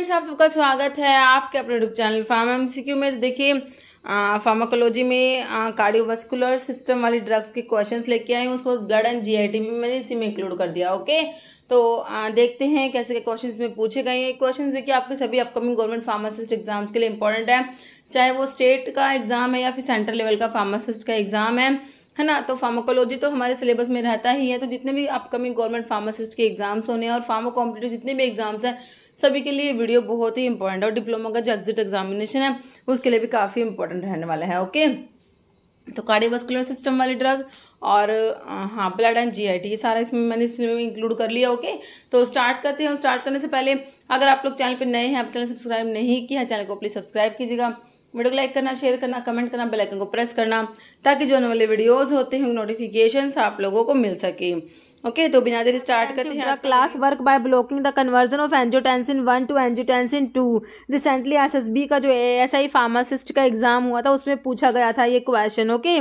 Friends आप सबका स्वागत है आपके अपने यूट्यूब चैनल फार्मा एमसीक्यू में। तो देखिए फार्माकोलॉजी में कार्डियोवास्कुलर सिस्टम वाली ड्रग्स के क्वेश्चंस लेके आई हूँ। उसको ब्लड एंड जीआईटी भी मैंने इसी में इंक्लूड कर दिया ओके तो आ, देखते हैं कैसे के क्वेश्चंस में पूछे गए हैं। क्वेश्चन देखिए आपके सभी अपकमिंग गवर्नमेंट फार्मासिस्ट एग्ज़ाम्स के लिए इंपॉर्टेंट है। चाहे वो स्टेट का एग्ज़ाम है या फिर सेंट्रल लेवल का फार्मासिस्ट का एग्ज़ाम है है ना? तो फार्माकोलॉजी तो हमारे सिलेबस में रहता ही है। तो जितने भी अपकमिंग गवर्नमेंट फार्मासिस्ट के एग्ज़ाम्स होने हैं और फार्मा कॉम्पिटेटिव जितने भी एग्ज़ाम्स हैं सभी के लिए वीडियो बहुत ही इंपॉर्टेंट है और डिप्लोमा का जो एग्जिट एग्जामिनेशन है, उसके लिए भी काफ़ी इंपॉर्टेंट रहने वाला है ओके तो कार्डियोवास्कुलर सिस्टम वाली ड्रग और हाँ ब्लड एंड जीआईटी ये सारा इसमें मैंने इसमें इंक्लूड कर लिया ओके तो स्टार्ट करते हैं स्टार्ट करने से पहले अगर आप लोग चैनल पर नए हैं, आप चैनल सब्सक्राइब नहीं किया, चैनल को प्लीज़ सब्सक्राइब कीजिएगा। वीडियो को लाइक करना शेयर करना कमेंट करना बेल आइकन को प्रेस करना, ताकि जो आने वाले वीडियोज़ होते हैं नोटिफिकेशन आप लोगों को मिल सके। ओके तो बिना देर स्टार्ट करते हैं class work by blocking the conversion of angiotensin one to angiotensin two recently SSB का जो एएसआई फार्मासिस्ट का एग्ज़ाम हुआ था उसमें पूछा गया था ये क्वेश्चन ओके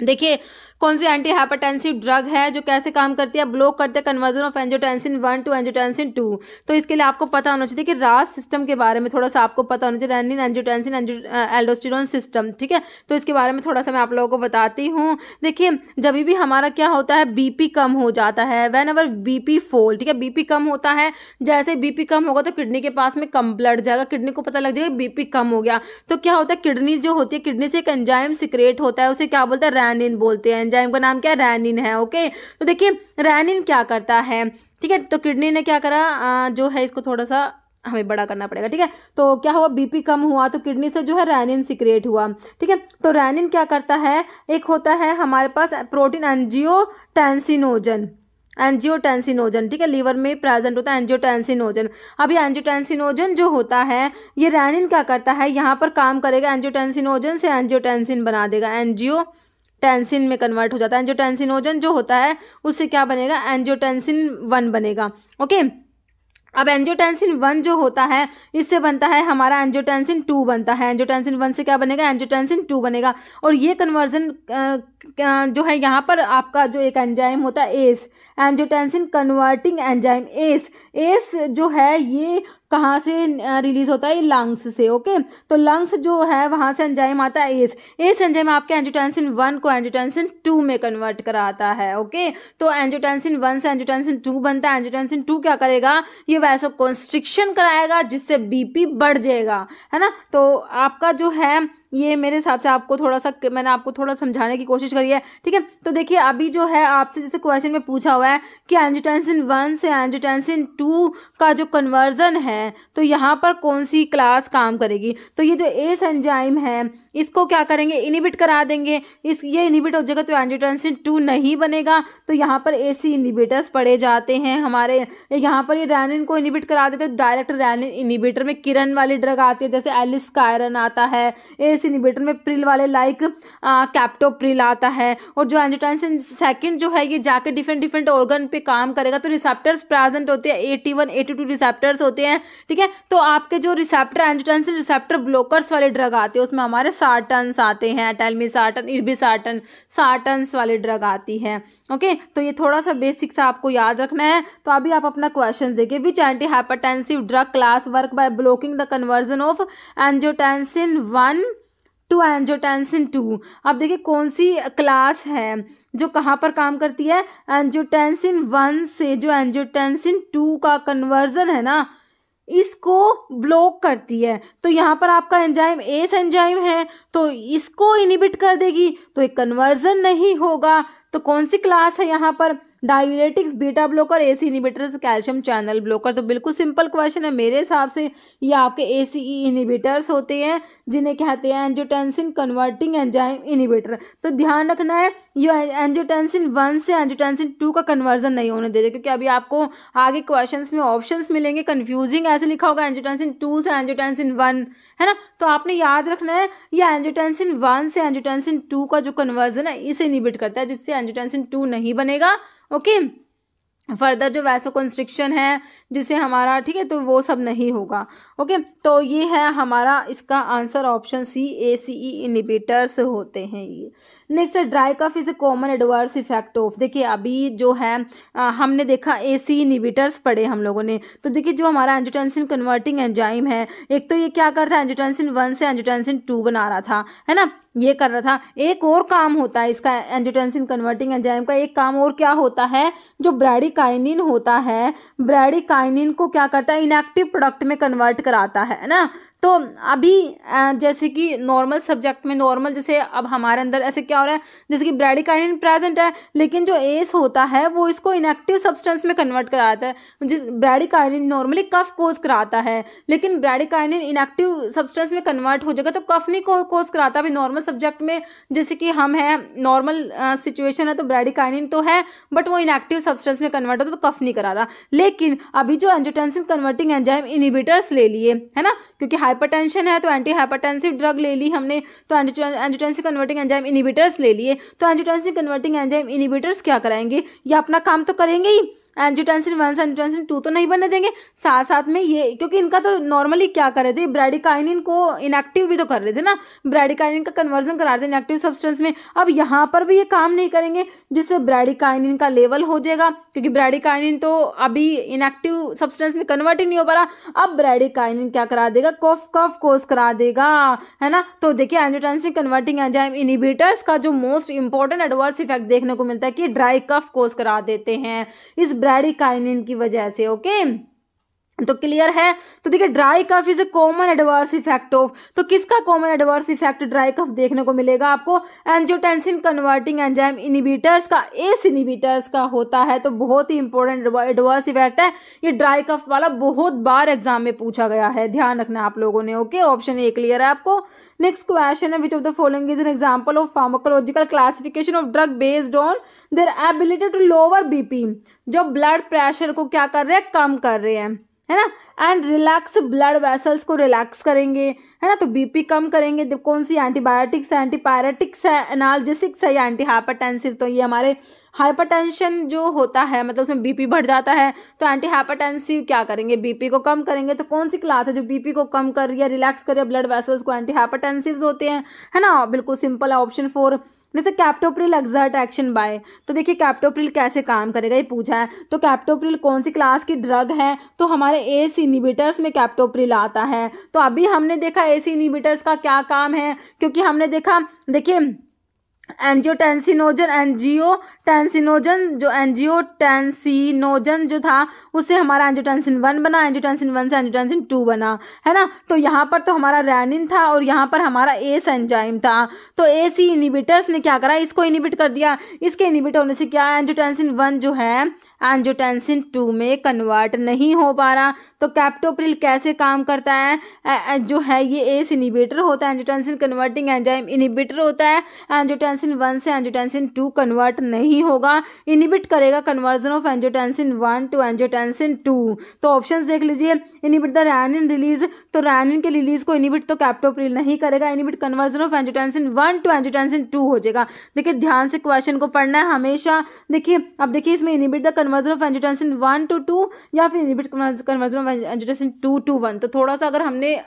देखिए कौन सी एंटी हाइपरटेंसिव ड्रग है जो कैसे काम करती है? ब्लॉक करते हैं conversion of angiotensin one to angiotensin two तो इसके लिए आपको पता होना चाहिए कि रास सिस्टम के बारे में थोड़ा सा आपको पता होना चाहिए रेनिन एंजियोटेंसिन एल्डोस्टिरोन सिस्टम ठीक है? तो इसके बारे में थोड़ा सा मैं आप लोगों को बताती हूँ। देखिए, जब भी हमारा क्या होता है बीपी कम हो जाता है वेन एवर बीपी फोल ठीक है? बीपी कम होता है, जैसे बीपी कम होगा तो किडनी के पास में कम ब्लड जाएगा किडनी को पता लग जाएगा बीपी कम हो गया। तो क्या होता है किडनी जो होती है किडनी से एक एंजाइम सिक्रेट होता है, उसे क्या बोलते हैं? रैनिन बोलते हैं। एंजाइम का नाम क्या? है रैनिन है ओके? तो देखिए रैनिन क्या करता है ठीक है? तो किडनी ने क्या करा? आ, जो है इसको थोड़ा सा हमें बड़ा करना पड़ेगा ठीक है? तो क्या हुआ? बीपी कम हुआ तो किडनी से जो है रैनिन सिक्रेट हुआ ठीक है? तो रैनिन क्या करता है? एक होता है हमारे पास प्रोटीन एंजियोटेंसिनोजन एंजियोटेंसिनोजन ठीक है? लीवर में प्रेजेंट होता है एंजियोटेंसिनोजन। अभी एंजियोटेंसिनोजन जो होता है ये रैनिन क्या करता है? यहाँ पर काम करेगा एंजियोटेंसिनोजन से एंजियोटेंसिन बना देगा एंजियो टेंसिन में कन्वर्ट हो जाता है। एंजियोटेंसिनोजन जो होता है, उससे क्या बनेगा? एंजियोटेंसिन वन बनेगा। ओके अब एंजियोटेंसिन वन जो होता है, इससे बनता है हमारा एंजियोटेंसिन टू बनता है। एंजियोटेंसिन वन से क्या बनेगा? एंजियोटेंसिन टू बनेगा। और ये कन्वर्जन जो है यहाँ पर आपका जो एक एंजाइम होता है ACE angiotensin converting enzyme ACE ACE जो है ये कहाँ से रिलीज़ होता है? लंग्स से ओके तो लंग्स जो है वहाँ से एंजाइम आता है एस एस एंजाइम आपके एंजियोटेंसिन वन को एंजियोटेंसिन टू में कन्वर्ट कराता है ओके तो एंजियोटेंसिन वन से एंजियोटेंसिन टू बनता है। एंजियोटेंसिन टू क्या करेगा? ये वैसो कॉन्स्ट्रिक्शन कराएगा, जिससे बीपी बढ़ जाएगा, है ना? तो आपका जो है ये मेरे हिसाब से आपको थोड़ा सा मैंने आपको थोड़ा समझाने की कोशिश करी है, ठीक है? तो देखिए, अभी जो है आपसे जैसे क्वेश्चन में पूछा हुआ है कि एंजिटेंसिन वन से एंजिटेंसिन टू का जो कन्वर्जन है तो यहाँ पर कौन सी क्लास काम करेगी? तो ये जो एस एंजाइम है इसको क्या करेंगे? इनिबिट करा देंगे। इस, ये इनिबिट हो जाएगा तो एंजियोटेंसिन टू नहीं बनेगा। तो यहाँ पर ए सी इनिबिटर्स पड़े जाते हैं हमारे। यहाँ पर ये रैनिन को इनिबिट करा देते हैं। डायरेक्ट रैनिन इनिबिटर में किरण वाली ड्रग आती है, जैसे एलिस कायरन आता है। एस इनिबिटर में प्रिल वाले लाइक कैप्टोप्रिल आता है। और जो एंजियोटेंसिन सेकेंड जो है, ये जाके डिफरेंट डिफरेंट ऑर्गन पे काम करेगा। तो रिसेप्टर्स प्रेजेंट होते हैं। AT one AT two receptors होते हैं। ठीक है? तो आपके जो रिसेप्टर एंजियोटेंसिन रिसेप्टर ब्लोकर्स वाले ड्रग आते हैं, उसमें हमारे सार्टन्स आते हैं टेलमी सार्टन इर्बी सार्टन सार्टन्स वाली ड्रग आती है ओके तो ये थोड़ा सा बेसिक सा आपको याद रखना है। तो अभी आप अपना क्वेश्चन देखिए। Which antihypertensive drug class work by blocking the conversion of angiotensin one to angiotensin two अब देखिए कौन सी क्लास है जो कहाँ पर काम करती है? एंजियोटेंसिन वन से जो एंजियोटेंसिन टू का कन्वर्जन है ना इसको ब्लॉक करती है। तो यहाँ पर आपका एंजाइम एस एंजाइम है तो इसको इनिबिट कर देगी। तो एक कन्वर्जन नहीं होगा। तो कौन सी क्लास है यहाँ पर? Diuretics beta blocker A C inhibitors calcium channel blocker तो बिल्कुल सिंपल क्वेश्चन है। मेरे हिसाब से ये आपके ए सी ई इनिबिटर्स होते हैं, जिन्हें कहते हैं एंजियोटेंसिन कन्वर्टिंग एंजाइम इनिबिटर तो ध्यान रखना है, ये एंजियोटेंसिन वन से एंजियोटेंसिन टू का कन्वर्जन नहीं होने दे रहे क्योंकि अभी आपको आगे क्वेश्चन में ऑप्शन मिलेंगे। कन्फ्यूजिंग ऐसे लिखा होगा एंजियोटेंसिन टू से एंजियोटेंसिन वन है ना? तो आपने याद रखना है, ये एंजियोटेंसिन वन से एंजियोटेंसिन टू का जो कन्वर्जन है, इसे इनिबिट करता है, जिससे एंजियोटेंसिन टू नहीं बनेगा ओके फर्दर जो वैसो कंस्ट्रिक्शन है जिसे हमारा ठीक है तो वो सब नहीं होगा। ओके तो ये है हमारा इसका answer option C A C E inhibitors होते हैं ये। Next dry cough is a common adverse effect of देखिए अभी जो है आ, हमने देखा ए सी इनिबिटर्स पढ़े हम लोगों ने। तो देखिए जो हमारा एंजियोटेंसिन कन्वर्टिंग एंजाइम है एक तो ये क्या करता है एंजियोटेंसिन वन से एंजियोटेंसिन टू बना रहा था है ना? ये कर रहा था। एक और काम होता है इसका एंजियोटेंसिन कन्वर्टिंग एंजाइम का एक काम और क्या होता है? जो ब्रैडिकाइनिन होता है, ब्रैडिकाइनिन को क्या करता है? इनएक्टिव प्रोडक्ट में कन्वर्ट कराता है ना? तो अभी जैसे कि नॉर्मल सब्जेक्ट में नॉर्मल जैसे अब हमारे अंदर ऐसे क्या हो रहा है, जैसे कि ब्रैडिकाइनिन प्रेजेंट है, लेकिन जो एस होता है, वो इसको इनएक्टिव सब्सटेंस में कन्वर्ट कराता है। जिस ब्रैडिकाइनिन नॉर्मली कफ कोज कराता है, लेकिन ब्रैडिकाइनिन इनएक्टिव सब्सटेंस में कन्वर्ट हो जाएगा तो कफ नहीं कोज कराता। अभी नॉर्मल सब्जेक्ट में जैसे कि हम हैं नॉर्मल सिचुएशन है तो ब्रैडिकाइनिन तो है बट वो इनएक्टिव सब्सटेंस में कन्वर्ट होता तो कफ नहीं करा लेकिन अभी जो एंजोटेंसिन कन्वर्टिंग एंजाइम इनिबिटर्स ले लिए, है ना? क्योंकि हाइपरटेंशन है तो एंटी हाइपरटेंसिव ड्रग ले ली हमने तो एंजियोटेंसिन कन्वर्टिंग एंजाइम इनिबिटर्स ले लिए तो एंजियोटेंसिन कन्वर्टिंग एंजाइम इनिबिटर्स क्या कराएँगे? या अपना काम तो करेंगे ही। एंजियोटेंसिन वन से एंजियोटेंसिन टू तो नहीं बनने देंगे। साथ साथ में ये, क्योंकि इनका तो नॉर्मली क्या कर रहे थे, ब्रेडिकाइनिन को इनएक्टिव भी तो कर रहे थे ना। ब्रेडिकाइनिन का कन्वर्जन करा रहे थे इनएक्टिव सब्सटेंस में। अब यहाँ पर भी ये काम नहीं करेंगे, जिससे ब्रेडिकाइनिन का लेवल हो जाएगा। क्योंकि ब्रेडिकाइनिन तो अभी इनएक्टिव सब्सटेंस में कन्वर्ट ही नहीं हो पा रहा। अब ब्रेडिकाइनिन क्या करा देगा? कॉफ, कफ कोस करा देगा, है ना? तो देखिए, एंजियोटेंसिन कन्वर्टिंग एंजाइम इनिबिटर्स का जो मोस्ट इंपॉर्टेंट एडवर्स इफ़ेक्ट देखने को मिलता है कि ड्राई कफ कोस करा देते हैं। इस ब्रैडिकाइनिन की वजह से, ओके? तो क्लियर है? तो देखिए, dry cough is a common adverse effect of तो किसका common adverse effect dry cough देखने को मिलेगा आपको? एंजियोटेंसिन कन्वर्टिंग एंजाइम इनिबिटर्स का, एस इनिबिटर्स का होता है तो बहुत ही इंपॉर्टेंट एडवर्स इफ़ेक्ट है। ये ड्राई कफ वाला बहुत बार एग्ज़ाम में पूछा गया है, ध्यान रखना आप लोगों ने, ओके? ऑप्शन ए क्लियर है आपको। नेक्स्ट क्वेश्चन है which of the following is an example of pharmacological classification of drug based on their ability to lower BP जो ब्लड प्रेशर को क्या कर रहे हैं? कम कर रहे हैं है ना? एंड रिलैक्स ब्लड वेसल्स को रिलैक्स करेंगे, है ना? तो बीपी कम करेंगे। तो कौन सी एंटीबायोटिक्स है? एंटीपायरेटिक्स है एनाल्जेसिक्स है या एंटी हाइपरटेंसिव तो ये हमारे हाइपरटेंशन जो होता है मतलब उसमें बीपी बढ़ जाता है तो एंटी हाइपरटेंसिव क्या करेंगे? बीपी को कम करेंगे। तो कौन सी क्लास है जो बीपी को कम कर रही है रिलैक्स कर रही है ब्लड वेसल्स को एंटी हाइपरटेंसिव होते हैं, है ना? बिल्कुल सिंपल है ऑप्शन फोर जैसे कैप्टोप्रिल एक्सर्ट एक्शन बाय तो देखिए कैप्टोप्रिल कैसे काम करेगा? ये पूछा है। तो कैप्टोप्रिल कौन सी क्लास की ड्रग है? तो हमारे एस इनिबिटर्स में कैप्टोप्रिल आता है। तो अभी हमने देखा एस इनिबिटर्स का क्या काम है, क्योंकि हमने देखा, देखिए एंजियोटेंसिनोजन एनजीओ टेंसिनोजन जो एनजीओ टेंसिनोजन जो था, उससे हमारा एंजियोटेंसिन वन बना एंजियोटेंसिन वन से एंजियोटेंसिन टू बना, है ना? तो यहाँ पर तो हमारा रैनिन था और यहाँ पर हमारा एस एंजाइम था। तो ए सी इनिबिटर्स ने क्या करा? इसको इनिबिट कर दिया। इसके इनिबिट होने से क्या एंजियोटेंसिन वन जो है एंजियोटेंसिन टू में कन्वर्ट नहीं हो पा रहा। तो कैप्टोप्रिल कैसे काम करता है? जो है ये एस इनिबिटर होता है, एंजियोटेंसिन कन्वर्टिंग एंजाइम इनिबिटर होता है। एंजियोटेंसिन वन से एंजियोटेंसिन टू कन्वर्ट नहीं होगा। इनिबिट करेगा conversion of angiotensin one to angiotensin two. तो ऑप्शंस देख लीजिए। Inhibit the renin release. तो रैनिन के रिलीज़ को इनिबिट तो कैप्टोप्रिल नहीं करेगा। Inhibit conversion of angiotensin one to angiotensin two हो जाएगा। देखिए, ध्यान से क्वेश्चन को पढ़ना है हमेशा। देखिए, अब देखिए इसमें inhibit the conversion of angiotensin one to two या फिर inhibit conversion of angiotensin two to one तो थोड़ा सा अगर हमने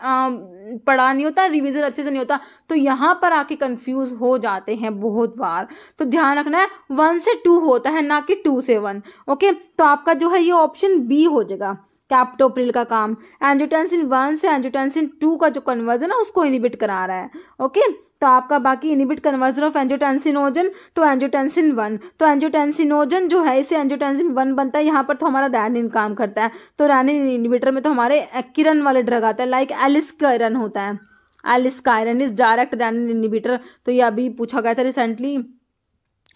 पढ़ा नहीं होता रिविजन अच्छे से नहीं होता तो यहाँ पर आके कंफ्यूज हो जाते हैं बहुत बार। तो ध्यान रखना है वन से टू होता है, ना कि टू से वन ओके तो आपका जो है ये ऑप्शन बी हो जाएगा। कैप्टोप्रिल का काम। एंजियोटेंसिन वन से एंजियोटेंसिन टू का जो कन्वर्जन है, उसको इनिबिट करा रहा है ओके तो आपका बाकी inhibit conversion of angiotensinogen to angiotensin one तो एंजियोटेंसिनोजन जो है इसे एंजियोटेंसिन वन बनता है, यहाँ पर तो हमारा रैनिन काम करता है। तो रैनिन इनिबिटर में तो हमारे किरण वाले ड्रग आते हैं लाइक एलिस कायरन होता है। Aliskiren is direct renin inhibitor तो ये अभी पूछा गया था रिसेंटली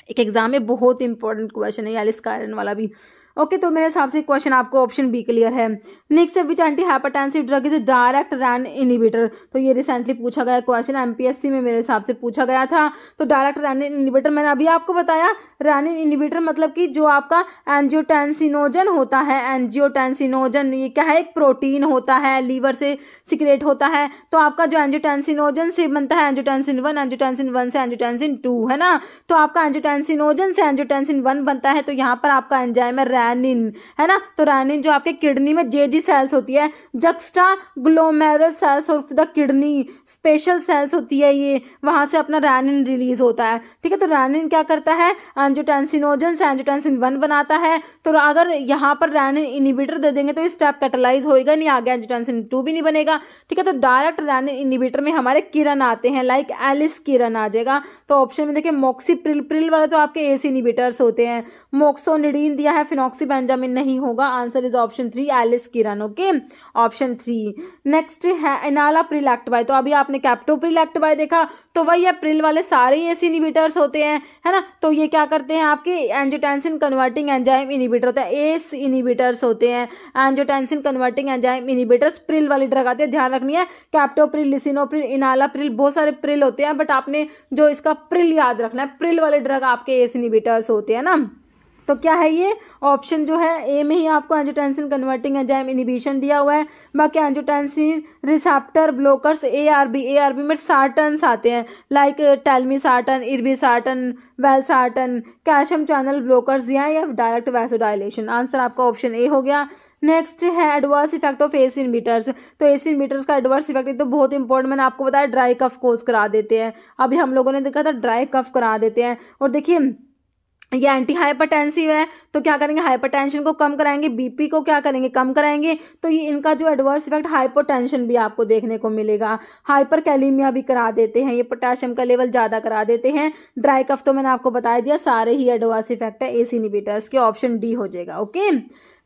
एक एग्ज़ाम में बहुत इंपॉर्टेंट क्वेश्चन है एलिस कायरन वाला भी। ओके तो मेरे हिसाब से क्वेश्चन आपको ऑप्शन बी क्लियर है। Next which antihypertensive drug is direct renin inhibitor तो ये रिसेंटली पूछा गया क्वेश्चन एमपीएससी में मेरे हिसाब से पूछा गया था। तो डायरेक्ट रैन इनिबिटर मैंने अभी आपको बताया। रैन इनिबिटर मतलब कि जो आपका एंजियोटेंसिनोजन होता है एंजियोटेंसिनोजन ये क्या है? एक प्रोटीन होता है लीवर से सिक्रेट होता है। तो आपका जो एंजियोटेंसिनोजन से बनता है एंजियोटेंसिन वन एंजियोटेंसिन वन से एंजियोटेंसिन टू है ना? तो आपका एंजियोटेंसिनोजन से एंजियोटेंसिन वन बनता है। तो यहाँ पर आपका एंजाइम है रैनिन है ना? तो रैनिन जो आपके किडनी में जे जी सेल्स होती है juxtaglomerular cells of the kidney special cells होती है ये, वहाँ से अपना रैनिन रिलीज़ होता है। ठीक है तो रैनिन क्या करता है? एंजोटेंसिनोजन से एंजोटेंसिन वन बनाता है। तो अगर यहाँ पर रैनिन इनिबिटर दे देंगे तो ये स्टेप कैटलाइज होएगा नहीं, आगे एंजोटेंसिन टू भी नहीं बनेगा। ठीक है तो डायरेक्ट रैनिन इनिबिटर में हमारे किरण आते हैं लाइक एलिस किरण आ जाएगा। तो ऑप्शन में देखिए मोक्सी प्रिल प्रिल वाले तो आपके एस इनिबिटर्स होते हैं। मोक्सोनिडीन दिया है फिनॉक्सी बेंजामिन नहीं होगा। Answer is option three aliskiren okay option three next है इनाला प्रिल एक्टबाई तो अभी आपने कैप्टो प्रिल एक्टबाई देखा तो वही है प्रिल वाले सारे एस इनिबिटर्स होते हैं, है ना? तो ये क्या करते हैं आपके? एंजोटेंसिन कन्वर्टिंग एंजाइम इनिबिटर होता है। एस इनिबिटर्स होते हैं। Angiotensin converting enzyme inhibitors pril वाली ड्रग आती है। ध्यान रखनी है कैप्टोप्रिल लिसिनोप्रिल इनाला प्रिल बहुत सारे प्रिल होते हैं बट आपने जो इसका प्रिल याद रखना है प्रिल वाले ड्रग आपके एस इनिबिटर्स होते हैं ना? तो क्या है ये? ऑप्शन जो है ए में ही आपको एंजोटेंसिन कन्वर्टिंग एंजाइम इनिबिशन दिया हुआ है। बाकी angiotensin receptor blockers A R B A R B में सार्टन्स आते हैं। Like telmisartan irbesartan valsartan calcium channel blockers दिया या डायरेक्ट वैसोडाइलेशन आंसर आपका ऑप्शन ए हो गया। नेक्स्ट है adverse effect of ACE inhibitors तो एस इनमीटर्स का एडवर्स इफ़ेक्ट तो बहुत इंपॉर्टेंट मैंने आपको बताया ड्राई कफ कोर्स करा देते हैं। अभी हम लोगों ने देखा था ड्राई कफ करा देते हैं। और देखिए ये एंटी हाइपरटेंसिव है तो क्या करेंगे? हाइपरटेंशन को कम कराएँगे बीपी को क्या करेंगे? कम कराएँगे। तो ये इनका जो एडवर्स इफ़ेक्ट हाइपोटेंशन भी आपको देखने को मिलेगा। हाइपर कैलीमिया भी करा देते हैं, ये पोटेशियम का लेवल ज़्यादा करा देते हैं। ड्राई कफ तो मैंने आपको बता दिया, सारे ही एडवर्स इफ़ेक्ट है एसी इनिबिटर्स के ऑप्शन डी हो जाएगा ओके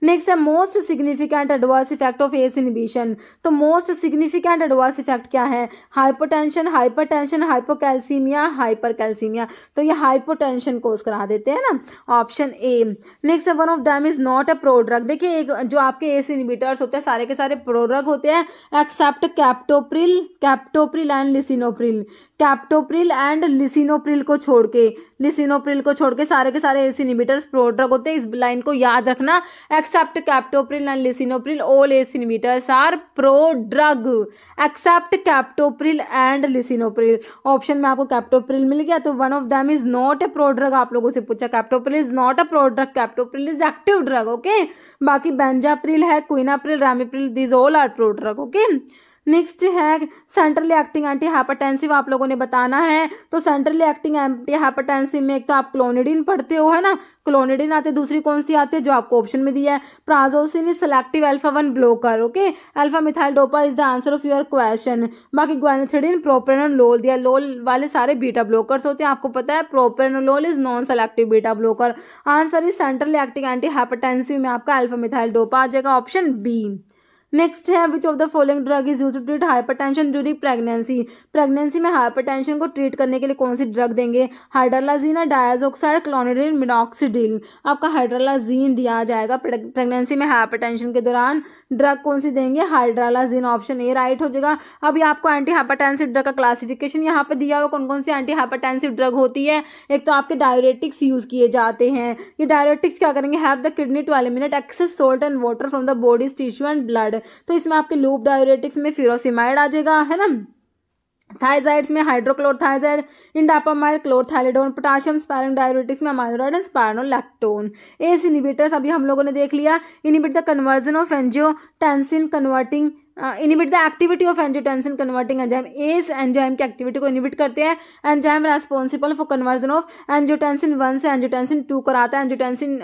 नेक्स्ट है most significant adverse effect of ACE inhibition तो मोस्ट सिग्निफिकेंट एडवर्स इफ़ेक्ट क्या है? हाइपोटेंशन हाइपरटेंशन हाइपोकैल्सीमिया हाइपरकैल्सीमिया तो ये हाइपोटेंशन कोज करा देते हैं ना? Option A next one of them is not a prodrug देखिए, एक जो आपके एस इनिबिटर्स होते हैं, सारे के सारे प्रोड्रग होते हैं except captopril captopril and lisinopril captopril and lisinopril को छोड़ के, लिसिनोप्रिल को छोड़ के सारे के सारे एस इनिबिटर्स प्रोड्रग होते हैं, इस लाइन को याद रखना। except captopril and lisinopril all ACE inhibitors are prodrug except captopril and lisinopril. Option में आपको कैप्टोप्रिल मिल गया तो one of them is not a prodrug आप लोगों से पूछा। Captopril is not a prodrug captopril is active drug okay बाकी बेंजाप्रिल है quinapril ramipril these all are prodrug okay next है सेंट्रली एक्टिंग एंटी हाइपरटेंसिव आप लोगों ने बताना है। तो सेंट्रली एक्टिंग एंटी हाइपरटेंसिव में एक तो आप क्लोनिडिन पढ़ते हो, है ना? क्लोनिडिन आते, दूसरी कौन सी आती है जो आपको ऑप्शन में दिया है? Prazosin selective alpha one blocker okay alpha methyldopa is the answer of your question बाकी ग्वानिथिडिन प्रोपेनोलोल दिया लोल वाले सारे बीटा ब्लोकर्स होते हैं। आपको पता है propranolol is non selective beta blocker answer is central acting anti hypertensive में आपका अल्फ़ा मिथाइल डोपा आ जाएगा ऑप्शन बी नेक्स्ट है which of the following drug is use to treat hypertension during pregnancy pregnancy में hypertension को treat करने के लिए कौन सी ड्रग देंगे? हाइड्रालाजीन डायाजोक्साइड क्लोनिडिन मिनॉक्सीडिल आपका हाइड्रालाजीन दिया जाएगा प्रेगनेंसी में हाइपरटेंशन के दौरान। ड्रग कौन सी देंगे? हाइड्रालाजीन ऑप्शन ए राइट हो जाएगा। अभी आपको एंटी हाइपरटेंसिव ड्रग का क्लासिफिकेशन यहाँ पर दिया हुआ कौन कौन सी एंटी हाइपरटेंसिव ड्रग होती है। एक तो आपके डायरेटिक्स यूज़ किए जाते हैं। ये डायरेटिक्स क्या करेंगे? Have the kidney to eliminate excess salt and water from the body's tissue and blood तो इसमें आपके लूप डायोरेटिक्स में फ्यूरोसिमाइड आ जाएगा, है ना? थाइजाइड्स में hydrochlorothiazide, indapamide, chlorthalidone, potassium sparing diuretics में amiloride and spironolactone ACE inhibitors अभी हम लोगों ने देख लिया। Inhibit the conversion of angiotensin converting inhibit the activity of angiotensin converting enzyme ACE enzyme की एक्टिविटी को इनिबिट करते हैं। Enzyme responsible for conversion of angiotensin one से एंजियोटेंसिन टू कराता है। एंजियोटेंसिन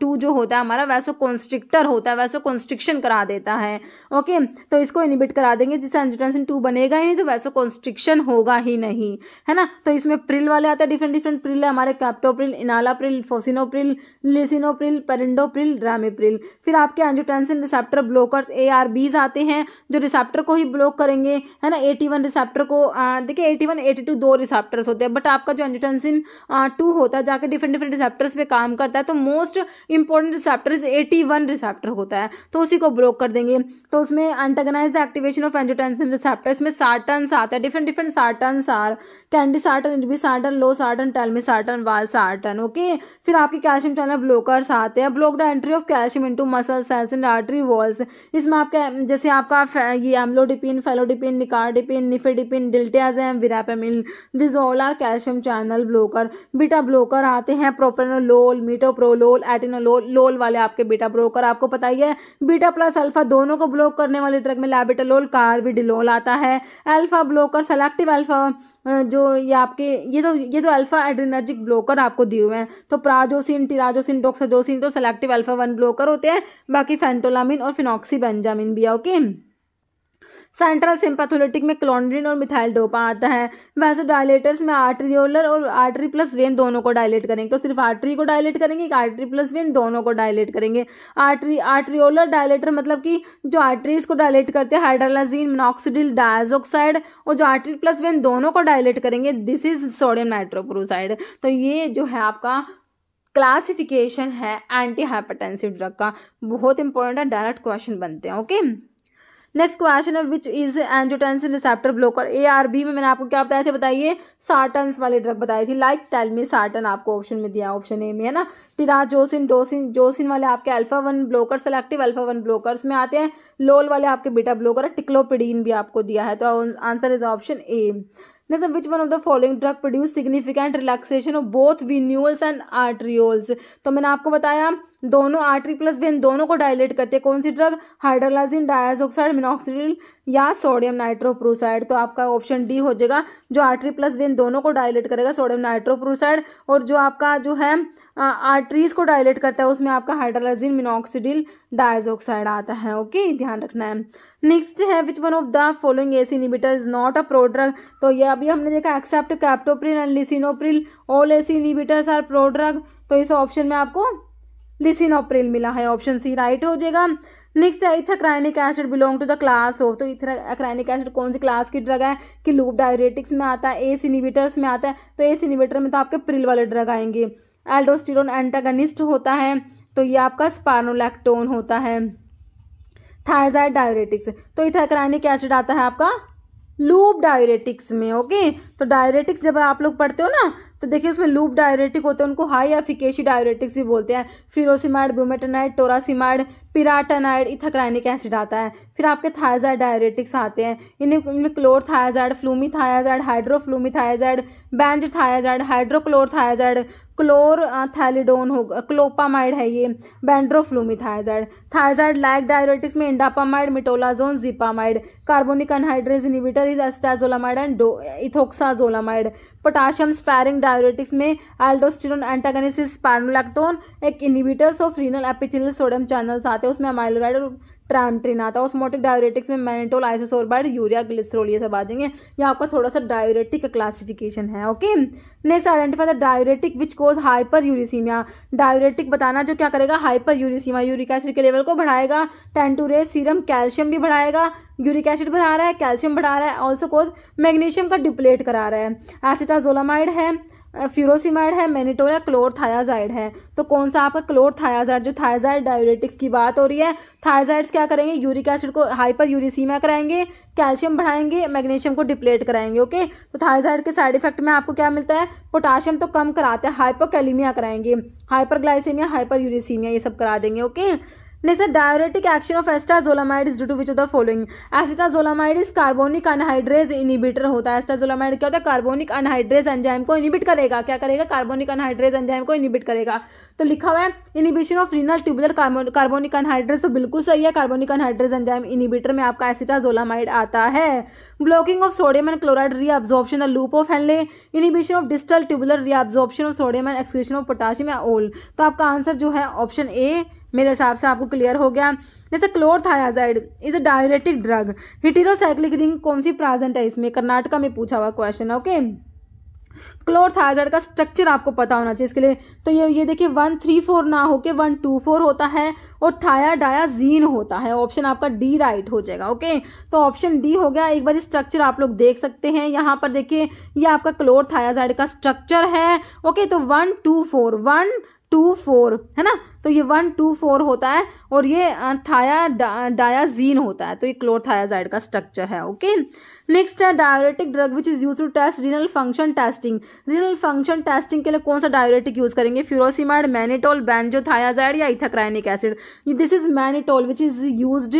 टू जो होता है हमारा, वैसो कॉन्स्ट्रिक्टर होता है, वैसो कॉन्स्ट्रिक्शन करा देता है। ओके तो इसको इनिबिट करा देंगे। जिससे एंजियोटेंसिन टू बनेगा ही नहीं तो वैसो कॉन्स्ट्रिक्शन होगा ही नहीं। है ना? तो इसमें प्रिल वाले आते हैं। डिफरेंट डिफरेंट प्रिल है। हमारे captopril enalapril fosinopril lisinopril perindopril ramipril फिर आपके angiotensin receptor blockers A R Bs आते हैं। जो रिसेप्टर को ही ब्लॉक करेंगे, है ना? एटी वन रिसेप्टर को देखिए एटी वन एटी टू दो रिसेप्टर्स होते हैं बट आपका जो एंजियोटेंसिन टू होता है, जाके डिफरेंट डिफरेंट रिसेप्टर्स पे काम करता है तो most important receptor is AT one receptor होता है तो उसी को ब्लॉक कर देंगे। तो उसमें antagonize the activation of angiotensin receptor इसमें सार्टन्स आता है different different sartans are candesartan irbesartan, losartan, telmisartan, valsartan okay फिर आपके कैल्शियम चैनल ब्लॉकर्स आते हैं block the entry of calcium into muscle cells and artery walls इसमें आपका, जैसे आपका ये amlodipine felodipine nicardipine nifedipine diltiazem verapamil this all are calcium channel blocker beta blocker आते हैं प्रोपेनोलोल मीटोप्रोलोल एटिनोलोल लोल वाले आपके बीटा ब्लोकर आपको पता ही है बीटा प्लस अल्फ़ा दोनों को ब्लॉक करने वाले ड्रग में लैबिटालोल कार्बिडिलोल आता है। अल्फ़ा ब्लोकर सेलेक्टिव अल्फ़ा जो ये आपके, ये तो ये तो अल्फ़ा एड्रीनर्जिक ब्लोकर आपको दिए हुए हैं। तो प्राजोसिन टिराजोसिन डोक्साजोसिन तो सेलेक्टिव अल्फ़ा वन ब्लोकर होते हैं, बाकी फेंटोलामिन और फिनॉक्सी बेंजामिन भी है ओके सेंट्रल सिंपैथोलिटिक में क्लोनड्रिन और मिथाइल डोपा आता है। वैसे डायलेटर्स में आर्ट्रियोलर और आर्टरी प्लस वेन दोनों को डायलेट करेंगे। तो सिर्फ़ आर्टरी को डायलेट करेंगे, एक आर्टरी प्लस वेन दोनों को डायलेट करेंगे। आर्टरी आर्ट्रियोलर डायलेटर मतलब कि जो आर्टरीज को डायलेट करते हैं हाइड्रोलाजीन मिनॉक्सीडिल डायजोक्साइड और जो आर्टरी प्लस वेन दोनों को डायलेट करेंगे दिस इज़ सोडियम नाइट्रोप्रोसाइड तो ये जो है आपका क्लासिफिकेशन है एंटी हाइपरटेंसिव ड्रग का। बहुत इंपॉर्टेंट है डायरेक्ट क्वेश्चन बनते हैं ओके नेक्स्ट क्वेश्चन है which is angiotensin receptor blocker A R B में मैंने आपको क्या बताया था बताइए। सार्टन्स वाली ड्रग बताई थी। लाइक टेलमी सार्टन आपको ऑप्शन में दिया ऑप्शन ए में है ना? टिराजोसिन डोसिन जोसिन वाले आपके alpha one blocker selective alpha one blockers में आते हैं। लोल वाले आपके बीटा ब्लोकर है टिक्लोपिडीन भी आपको दिया है। तो answer is option A Next, which one of the following drug produce significant relaxation of both venules and arterioles? तो मैंने आपको बताया दोनों आर्टरी प्लस वेन दोनों को डायलेट करते हैं। कौन सी ड्रग हाइड्रोलाजिन डायजोक्साइड मिनॉक्सिडिल या सोडियम नाइट्रोप्रोसाइड तो आपका ऑप्शन डी हो जाएगा, जो आर्टरी प्लस वेन दोनों को डायलेट करेगा सोडियम नाइट्रोप्रोसाइड और जो आपका जो है आर्टरीज को डायलेट करता है, उसमें आपका हाइड्रोलाजिन मिनॉक्सिडिल डायजोक्साइड आता है। ओके ध्यान रखना है। नेक्स्ट है which one of the following ACE inhibitor is not a prodrug तो ये अभी हमने देखा except captopril and lisinopril all ACE inhibitors are prodrug तो इस ऑप्शन में आपको लिसिनोप्रिल मिला है ऑप्शन सी राइट हो जाएगा। नेक्स्ट है ethacrynic acid belong to the class of तो इथाक्राइनिक एसिड कौन सी क्लास की ड्रग है? कि लूप डायरेटिक्स में आता है एस इनिबिटर्स में आता है। तो एस इनिबिटर में तो आपके प्रिल वाले ड्रग आएँगे। एल्डोस्टिरोन एंटागनिस्ट होता है तो ये आपका स्पार्नोलैक्टोन होता है। थायजाइड डायरेटिक्स तो इथाक्राइनिक एसिड आता है आपका लूप डायरेटिक्स में ओके तो डायरेटिक्स जब आप लोग पढ़ते हो ना तो देखिए, उसमें लूप डायरेटिक होते हैं, उनको हाई एफिकेशी डायरेटिक्स भी बोलते हैं। फिरोसिमाइड ब्यूमेटनाइड टोरासिमाइड पिराटनाइड, इथक्राइनिक एसिड आता है। फिर आपके थायजाइड डायरेटिक्स आते हैं। इन्हें इनमें chlorothiazide flumethiazide hydroflumethiazide benzthiazide hydrochlorothiazide chlorthalidone हो क्लोपामाइड है ये, bendroflumethiazide thiazide like diuretics में indapamide, metolazone, xipamide, carbonic anhydrase inhibitor is acetazolamide and ethoxzolamide potassium sparing diuretics में एल्डोस्टिरोन एंटागनिस्ट स्पैनोलैक्टोन एक inhibitors of renal epithelial sodium channels आते हैं उसमें amiloride और ट्रांट्रिन आता है ऑस्मोटिक डायरेटिक्स में मैनिटोल आइसोसोरबाइड यूरिया ग्लिसरोल ये सब आ जाएँगे। ये आपका थोड़ा सा डायरेटिक का क्लासिफिकेशन है okay next identify the diuretic which cause hyperuricaemia diuretic बताना जो क्या करेगा हाइपर यूरिसीमिया यूरिक एसिड के लेवल को बढ़ाएगा टेंटूरेस सीरम कैल्शियम भी बढ़ाएगा यूरिक एसिड बढ़ा रहा है कैल्शियम बढ़ा रहा है ऑल्सो कोज मैग्नीशियम का डिप्लेट करा रहा है। एसिटाजोलामाइड है फ्यूरोसिमाइड है, मैनिटोल क्लोर थायाजाइड है। तो कौन सा आपका क्लोर थायाजाइड जो थायाजाइड डायरेटिक्स की बात हो रही है, थायाजाइड्स क्या करेंगे? यूरिक एसिड को हाइपर यूरिसीमा कराएँगे, कैल्शियम बढ़ाएँगे, मैग्नीशियम को डिप्लेट कराएँगे, ओके? तो थायाजाइड के साइड इफ़ेक्ट में आपको क्या मिलता है? पोटाशियम तो कम कराते हैं, हाइपोकैलीमिया कराएँगे। हाइपरग्लाइसीमिया, हाइपर यूरिसीमिया, ये सब करा देंगे, okay? Next, the diuretic action acetazolamide is due to which of the following? Acetazolamide is carbonic anhydrase inhibitor होता है। Acetazolamide क्या होता है? कार्बोनिक अनहाइड्रेज एंजाइम को इनिबिट करेगा। क्या करेगा? कार्बोनिक अनहाइड्रेज एंजाइम को इनिबिट करेगा। तो लिखा हुआ है inhibition of renal tubular carbonic anhydrase तो बिल्कुल सही है। कार्बोनिक अनहाइड्रेज एंजाइम इनिबिटर में आपका एसिटाजोलामाइड आता है। Blocking of sodium and chloride reabsorption the loop of Henle inhibition of distal tubular reabsorption of sodium and excretion of potassium all तो आपका आंसर जो है ऑप्शन ए मेरे हिसाब से आपको क्लियर हो गया। जैसे chlorothiazide is a diuretic drug heterocyclic ring कौन सी प्रेजेंट है इसमें? कर्नाटका में पूछा हुआ क्वेश्चन है ओके क्लोरथायाजाइड का स्ट्रक्चर आपको पता होना चाहिए इसके लिए। तो ये ये देखिए वन थ्री फोर ना होके वन टू फोर होता है और थाया डायाजीन होता है। ऑप्शन आपका डी राइट हो जाएगा ओके तो ऑप्शन डी हो गया। एक बार स्ट्रक्चर आप लोग देख सकते हैं। यहाँ पर देखिए, ये आपका क्लोरथायाजाइड का स्ट्रक्चर है ओके तो one two four one two four है ना? तो ये वन, टू, फोर होता है और ये थाया डायाजीन होता है। तो ये क्लोरथायाजाइड का स्ट्रक्चर है ओके नेक्स्ट है diuretic drug which is use to test renal function testing renal function testing के लिए कौन सा डायोरेटिक यूज़ करेंगे? फ्यूरोसिमाइड मैनिटोल बेंजोथायाजाइड या ethacrynic acid this is mannitol which is use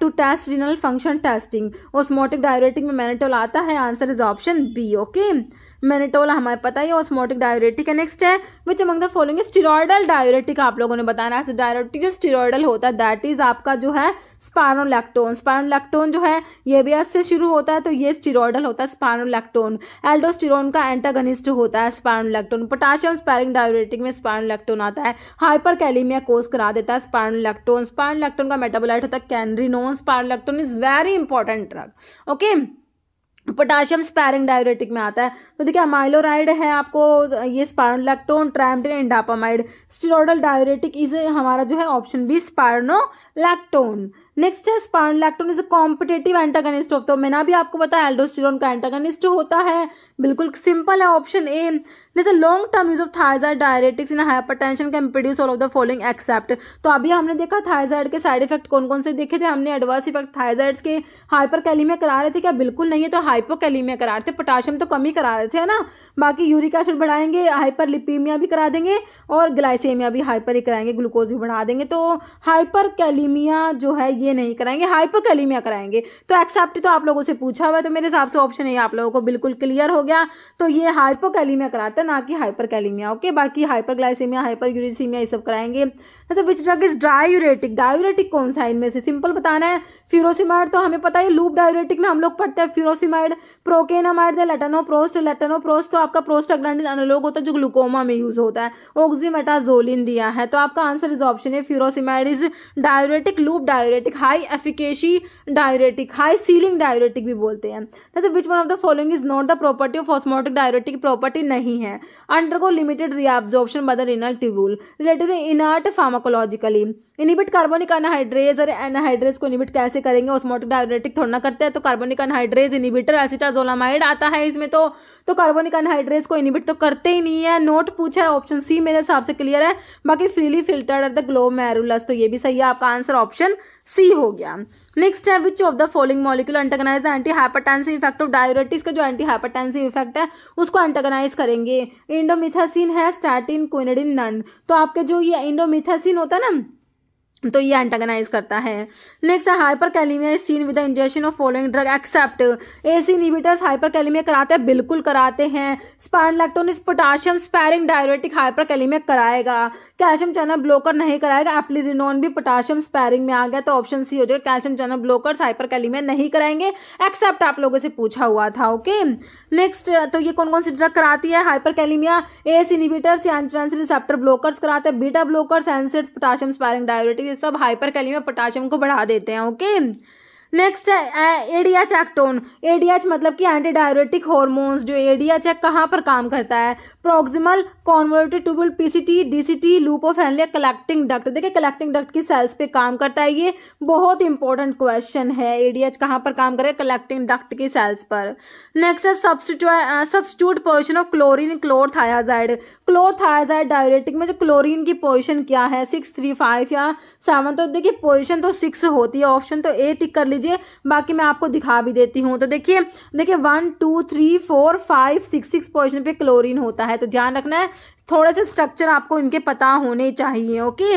to test renal function testing osmotic diuretic में mannitol आता है? Answer is option B okay mannitol हमें पता ही ऑस्मोटिक डायरेटिक है नेक्स्ट है which among the following steroidal diuretic आप लोगों ने बताना है। डायरेटिक जो स्टीरोडल होता है दैट इज़ आपका जो है स्पारोलैक्टोन स्पारोलैक्टोन जो है, ये भी एस से शुरू होता है तो ये स्टीरोडल होता है स्पारोलैक्टोन एल्डोस्टिरोन का एंटागनिस्ट होता है स्पारोलैक्टोन पोटाशियम स्पैरिंग डायरेटिक में स्पारोलैक्टोन आता है। हाइपर कैलीमिया कोस करा देता है स्पारोलैक्टोन स्पारोलैक्टोन का मेटाबोलाइट होता है canrenone spironolactone is very important drug okay potassium sparing diuretic में आता है। तो देखिए अमाइलोराइड है आपको, ये spironolactone triamterene indapamide steroidal diuretic is हमारा जो है option B spironolactone next है spironolactone is competitive antagonist of तो मैंने भी आपको बताया एल्डोस्टेरोन का एंटागनिस्ट होता है, बिल्कुल सिंपल है ऑप्शन ए जैसे long term use of thiazide diuretics in hypertension can produce all of the following except तो अभी हमने देखा थायजाइड के साइड इफ़ेक्ट कौन कौन से देखे थे, हमने एडवर्स इफ़ेक्ट थायजाइड्स के हाइपर कैलीमिया करा रहे थे, क्या बिल्कुल नहीं है तो हाइपोकैलीमिया करा रहे थे पोटाशियम तो कम ही करा रहे थे ना? बाकी यूरिक एसिड बढ़ाएँगे हाइपर लिपीमिया भी करा देंगे, और ग्लाइसेमिया भी हाइपर ही कराएँगे ग्लूकोज भी बढ़ा देंगे तो हाइपर कैलीमिया जो है, ये नहीं कराएँगे हाइपोकैलीमिया कराएँगे। तो एक्सेप्ट तो आप लोगों से पूछा हुआ है तो मेरे हिसाब से ऑप्शन है आप लोगों को बिल्कुल क्लियर हो गया। तो ये हाइपोकैलीमिया कराते हैं, ना कि हाइपर कैलीमिया ओके बाकी हाइपर ग्लाइसेमिया हाइपर यूरिसीमिया ये सब कराएँगे। अच्छा which drug is diuretic diuretic कौन सा इनमें से? सिंपल बताना है। फ्यूरोसिमाइड तो हमें पता है लूप डायूरेटिक में हम लोग पढ़ते हैं। फ्यूरोसिमाइड प्रोकेनामाइड लेटनोप्रोस्ट लेटनोप्रोस्ट तो आपका प्रोस्टाग्लैंडिन अनुलोग होता है, जो ग्लूकोमा में यूज़ होता है। ओक्सीमेटाजोलिन दिया है तो आपका आंसर इज़ ऑप्शन है furosemide is diuretic loop diuretic high efficacy diuretic high ceiling diuretic भी बोलते हैं। जैसे which one of the following is not the property of osmotic diuretic property नहीं है। Undergo limited reabsorption by the renal tubule relatively inert pharmacologically inhibit carbonic anhydrase और anhydrase को inhibit कैसे करेंगे? ऑस्मोटिक डायरेटिक थोड़ा ना करते हैं तो कार्बोनिक अनहाइड्रेज इनिबिटर एसिटाजोलामाइड आता है इसमें तो। तो कार्बोनिक अनहाइड्रेज को इनिबिट तो करते ही नहीं है। नोट पूछा है ऑप्शन सी मेरे हिसाब से क्लियर है। बाकी freely filtered at the glomerulus तो ये भी सही है। आपका आंसर ऑप्शन सी हो गया। नेक्स्ट है which of the following molecule antagonize anti hypertensive effect of diuretics का जो एंटी हाइपरटेंसिव इफ़ेक्ट है, उसको एंटेगनाइज करेंगे। इंडोमिथासिन है स्टैटिन क्विनिडिन नन तो आपके जो ये इंडोमिथासिन होता है ना तो ये एंटागनाइज करता है। Next hyperkalaemia is seen with the injection of following drug except ACE inhibitors hyperkalaemia कराते हैं, बिल्कुल कराते हैं। Spironolactone is potassium sparing diuretic hyperkalaemia कराएगा। कैल्शियम चैनल ब्लॉकर नहीं कराएगा एप्लीरिनोन भी पोटाशियम स्पैरिंग में आ गया तो ऑप्शन सी हो जाएगा calcium channel blockers hyper kalaemia नहीं कराएँगे। एक्सेप्ट आप लोगों से पूछा हुआ था ओके नेक्स्ट तो ये कौन कौन सी ड्रग कराती है? हाइपर कैलीमिया एस इनिबिटर्स या रिसेप्टर ब्लोकर्स कराते हैं beta blockers NSAIDs potassium sparing diuretic ये सब हाइपर कैली पोटाशियम को बढ़ा देते हैं ओके नेक्स्ट है एडीएच एक्टोन एडीएच मतलब कि एंटी डायरेटिक हॉर्मोन्स जो एडीएच है, कहाँ पर काम करता है? Proximal convoluted tubule PCT DCT loop of Henle collecting duct देखिए कलेक्टिंग डक्ट की सेल्स पे काम करता है। ये बहुत इंपॉर्टेंट क्वेश्चन है। एडीएच कहाँ पर काम करे कलेक्टिंग डक्ट की सेल्स पर। नेक्स्ट है substitute position of chlorine chlorothiazide chlorothiazide diuretic में जो क्लोरिन की पोजिशन क्या है? सिक्स थ्री फाइव या सेवन तो देखिए पोजिशन तो सिक्स होती है ऑप्शन तो ए टिक कर लीजिए, बाकी मैं आपको दिखा भी देती हूँ। तो देखिए देखिए one two three four five six six position पे क्लोरीन होता है। तो ध्यान रखना है थोड़े से स्ट्रक्चर आपको इनके पता होने चाहिए ओके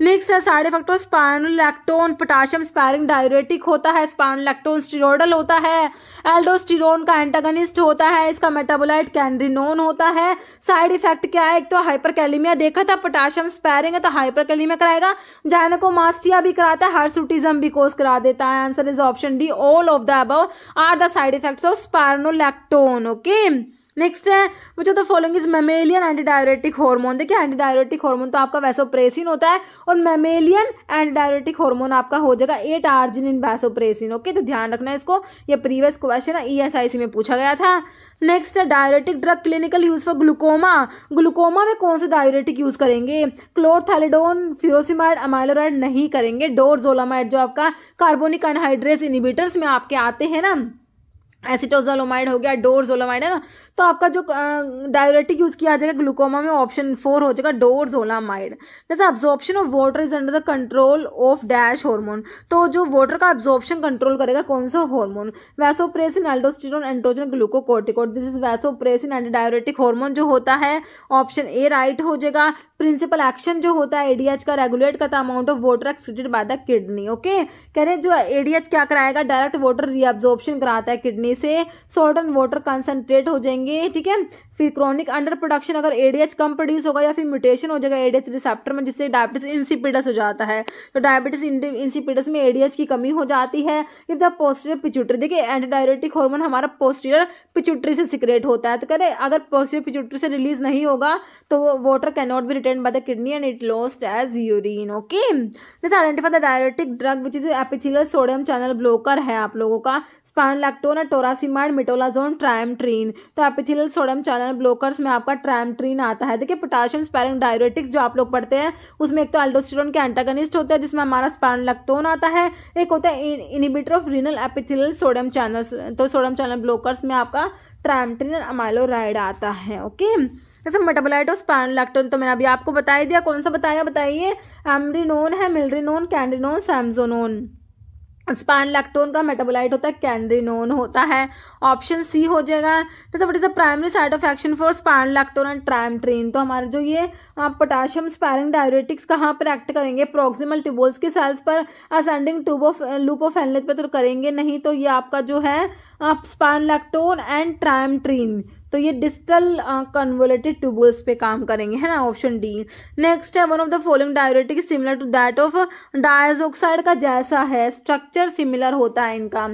नेक्स्ट है side effect of spironolactone potassium sparing diuretic होता है स्पाइनोलैक्टोन स्टीरोडल होता है एल्डोस्टीरोन का एंटागनिस्ट होता है, इसका मेटाबोलाइट कैंड्रिनोन होता है। साइड इफ़ेक्ट क्या है? एक तो हाइपर कैलीमिया देखा था पोटाशियम स्पैरिंग है तो हाइपर कैलीमिया कराएगा। जायनकोमास्टिया भी कराता है हार्सुटिज्म भी कोस करा देता है। Answer is option D all of the above are the side effects of spironolactone okay next है of the following is mammalian anti diuretic hormone देखिए एंटी डायरेटिक हार्मोन तो आपका वैसोप्रेसिन होता है और मेमेलियन एंटी डायरेटिक हार्मोन आपका हो जाएगा eight arginine vasopressin okay तो ध्यान रखना है इसको, ये प्रीवियस क्वेश्चन है ई एस आई सी में पूछा गया था। नेक्स्ट है diuretic drug clinical use for glaucoma glaucoma में कौन से डायोरेटिक यूज़ करेंगे? क्लोरथैलिडोन फ्यूरोसिमाइड अमाइलोराइड नहीं करेंगे। डोरजोलामाइड जो आपका कार्बोनिक अनहाइड्रेस इनिबिटर्स में आपके आते हैं ना। एसिटोजोलोमाइड हो गया डोरजोलोमाइड है ना। तो आपका जो डायरेटिक यूज़ किया जाएगा ग्लूकोमा में ऑप्शन फोर हो जाएगा डोरजोलामाइड जैसे absorption of water is under the control of dash hormone तो जो वाटर का अब्जॉर्प्शन कंट्रोल करेगा, कौन सा hormone vasopressin aldosterone androgen glucocorticoid this is vasopressin anti diuretic hormone जो होता है ऑप्शन ए राइट हो जाएगा। प्रिंसिपल एक्शन जो होता है एडीएच का रेगुलेट करता है amount of water excreted by the kidney okay कह रहे हैं, जो एडीएच क्या कराएगा? डायरेक्ट वाटर रीअब्जॉर्प्शन कराता है किडनी से। सॉल्ट एंड वाटर कंसनट्रेट हो जाएँगे। ठीक है? फिर क्रॉनिक अंडर प्रोडक्शन अगर एडीएच कम प्रोड्यूस होगा या फिर म्यूटेशन हो जाएगा एडीएच रिसेप्टर में, जिससे डायबिटीज़ इंसिपिडस हो जाता है। तो डायबिटीज़ इंसिपिडस में एडीएच की कमी हो जाती है। इफ़ द पोस्टीरियर पिचुटरी देखिए एंटीडायरेटिक हार्मोन हमारा पोस्टीरियर पिचुटरी से सिक्रेट होता है। तो कह अगर पोस्टीरियर पिचुटरी से रिलीज़ नहीं होगा तो water can not be retain by the kidney and it lost as urine okay identify the diuretic drug which is epithelial sodium channel blocker है आप लोगों का। स्पानलैक्टोन टोरासिमाइड मिटोलाजोन ट्राइमट्रीन तो एपिथेलियल सोडियम चैनल ब्लोकर्स में आपका ट्राइमट्रीन आता है। देखिए, पोटाशियम स्पैरिंग डायरेटिक्स जो आप लोग पढ़ते हैं, उसमें एक तो अल्डोस्टेरोन के एंटागनिस्ट होते हैं, जिसमें हमारा स्पानलैक्टोन आता है, एक होता है inhibitor of renal epithelial sodium channels तो सोडियम चैनल ब्लोकर्स में आपका ट्राइमट्रीन अमाइलोराइड आता है ओके जैसे मेटाबोलाइट ऑफ़ स्पैनलैक्टोन तो मैंने अभी आपको बता दिया, कौन सा बताया? बताइए एमरीनोन है मिलरीनोन कैंडिनोन सैमजोनोन स्पान लैक्टोन का मेटाबोलाइट होता है, कैंड्रिनोन होता है। ऑप्शन सी हो जाएगा, जैसे what is the primary site of action for spironolactone and triamterene तो हमारे जो ये पोटाशियम स्पैरिंग डायरेटिक्स कहाँ पर एक्ट करेंगे? प्रोक्सिमल ट्यूबोल्स के सेल्स पर ascending tube of loop of Henle पर तो करेंगे नहीं तो ये आपका जो है स्पान लैक्टोन एंड ट्राइमट्रीन तो ये डिस्टल कन्वोलेटेड ट्यूबल्स पे काम करेंगे, है ना ऑप्शन डी नेक्स्ट है one of the following diuretic similar to that of diazoxide का जैसा है स्ट्रक्चर सिमिलर होता है इनका.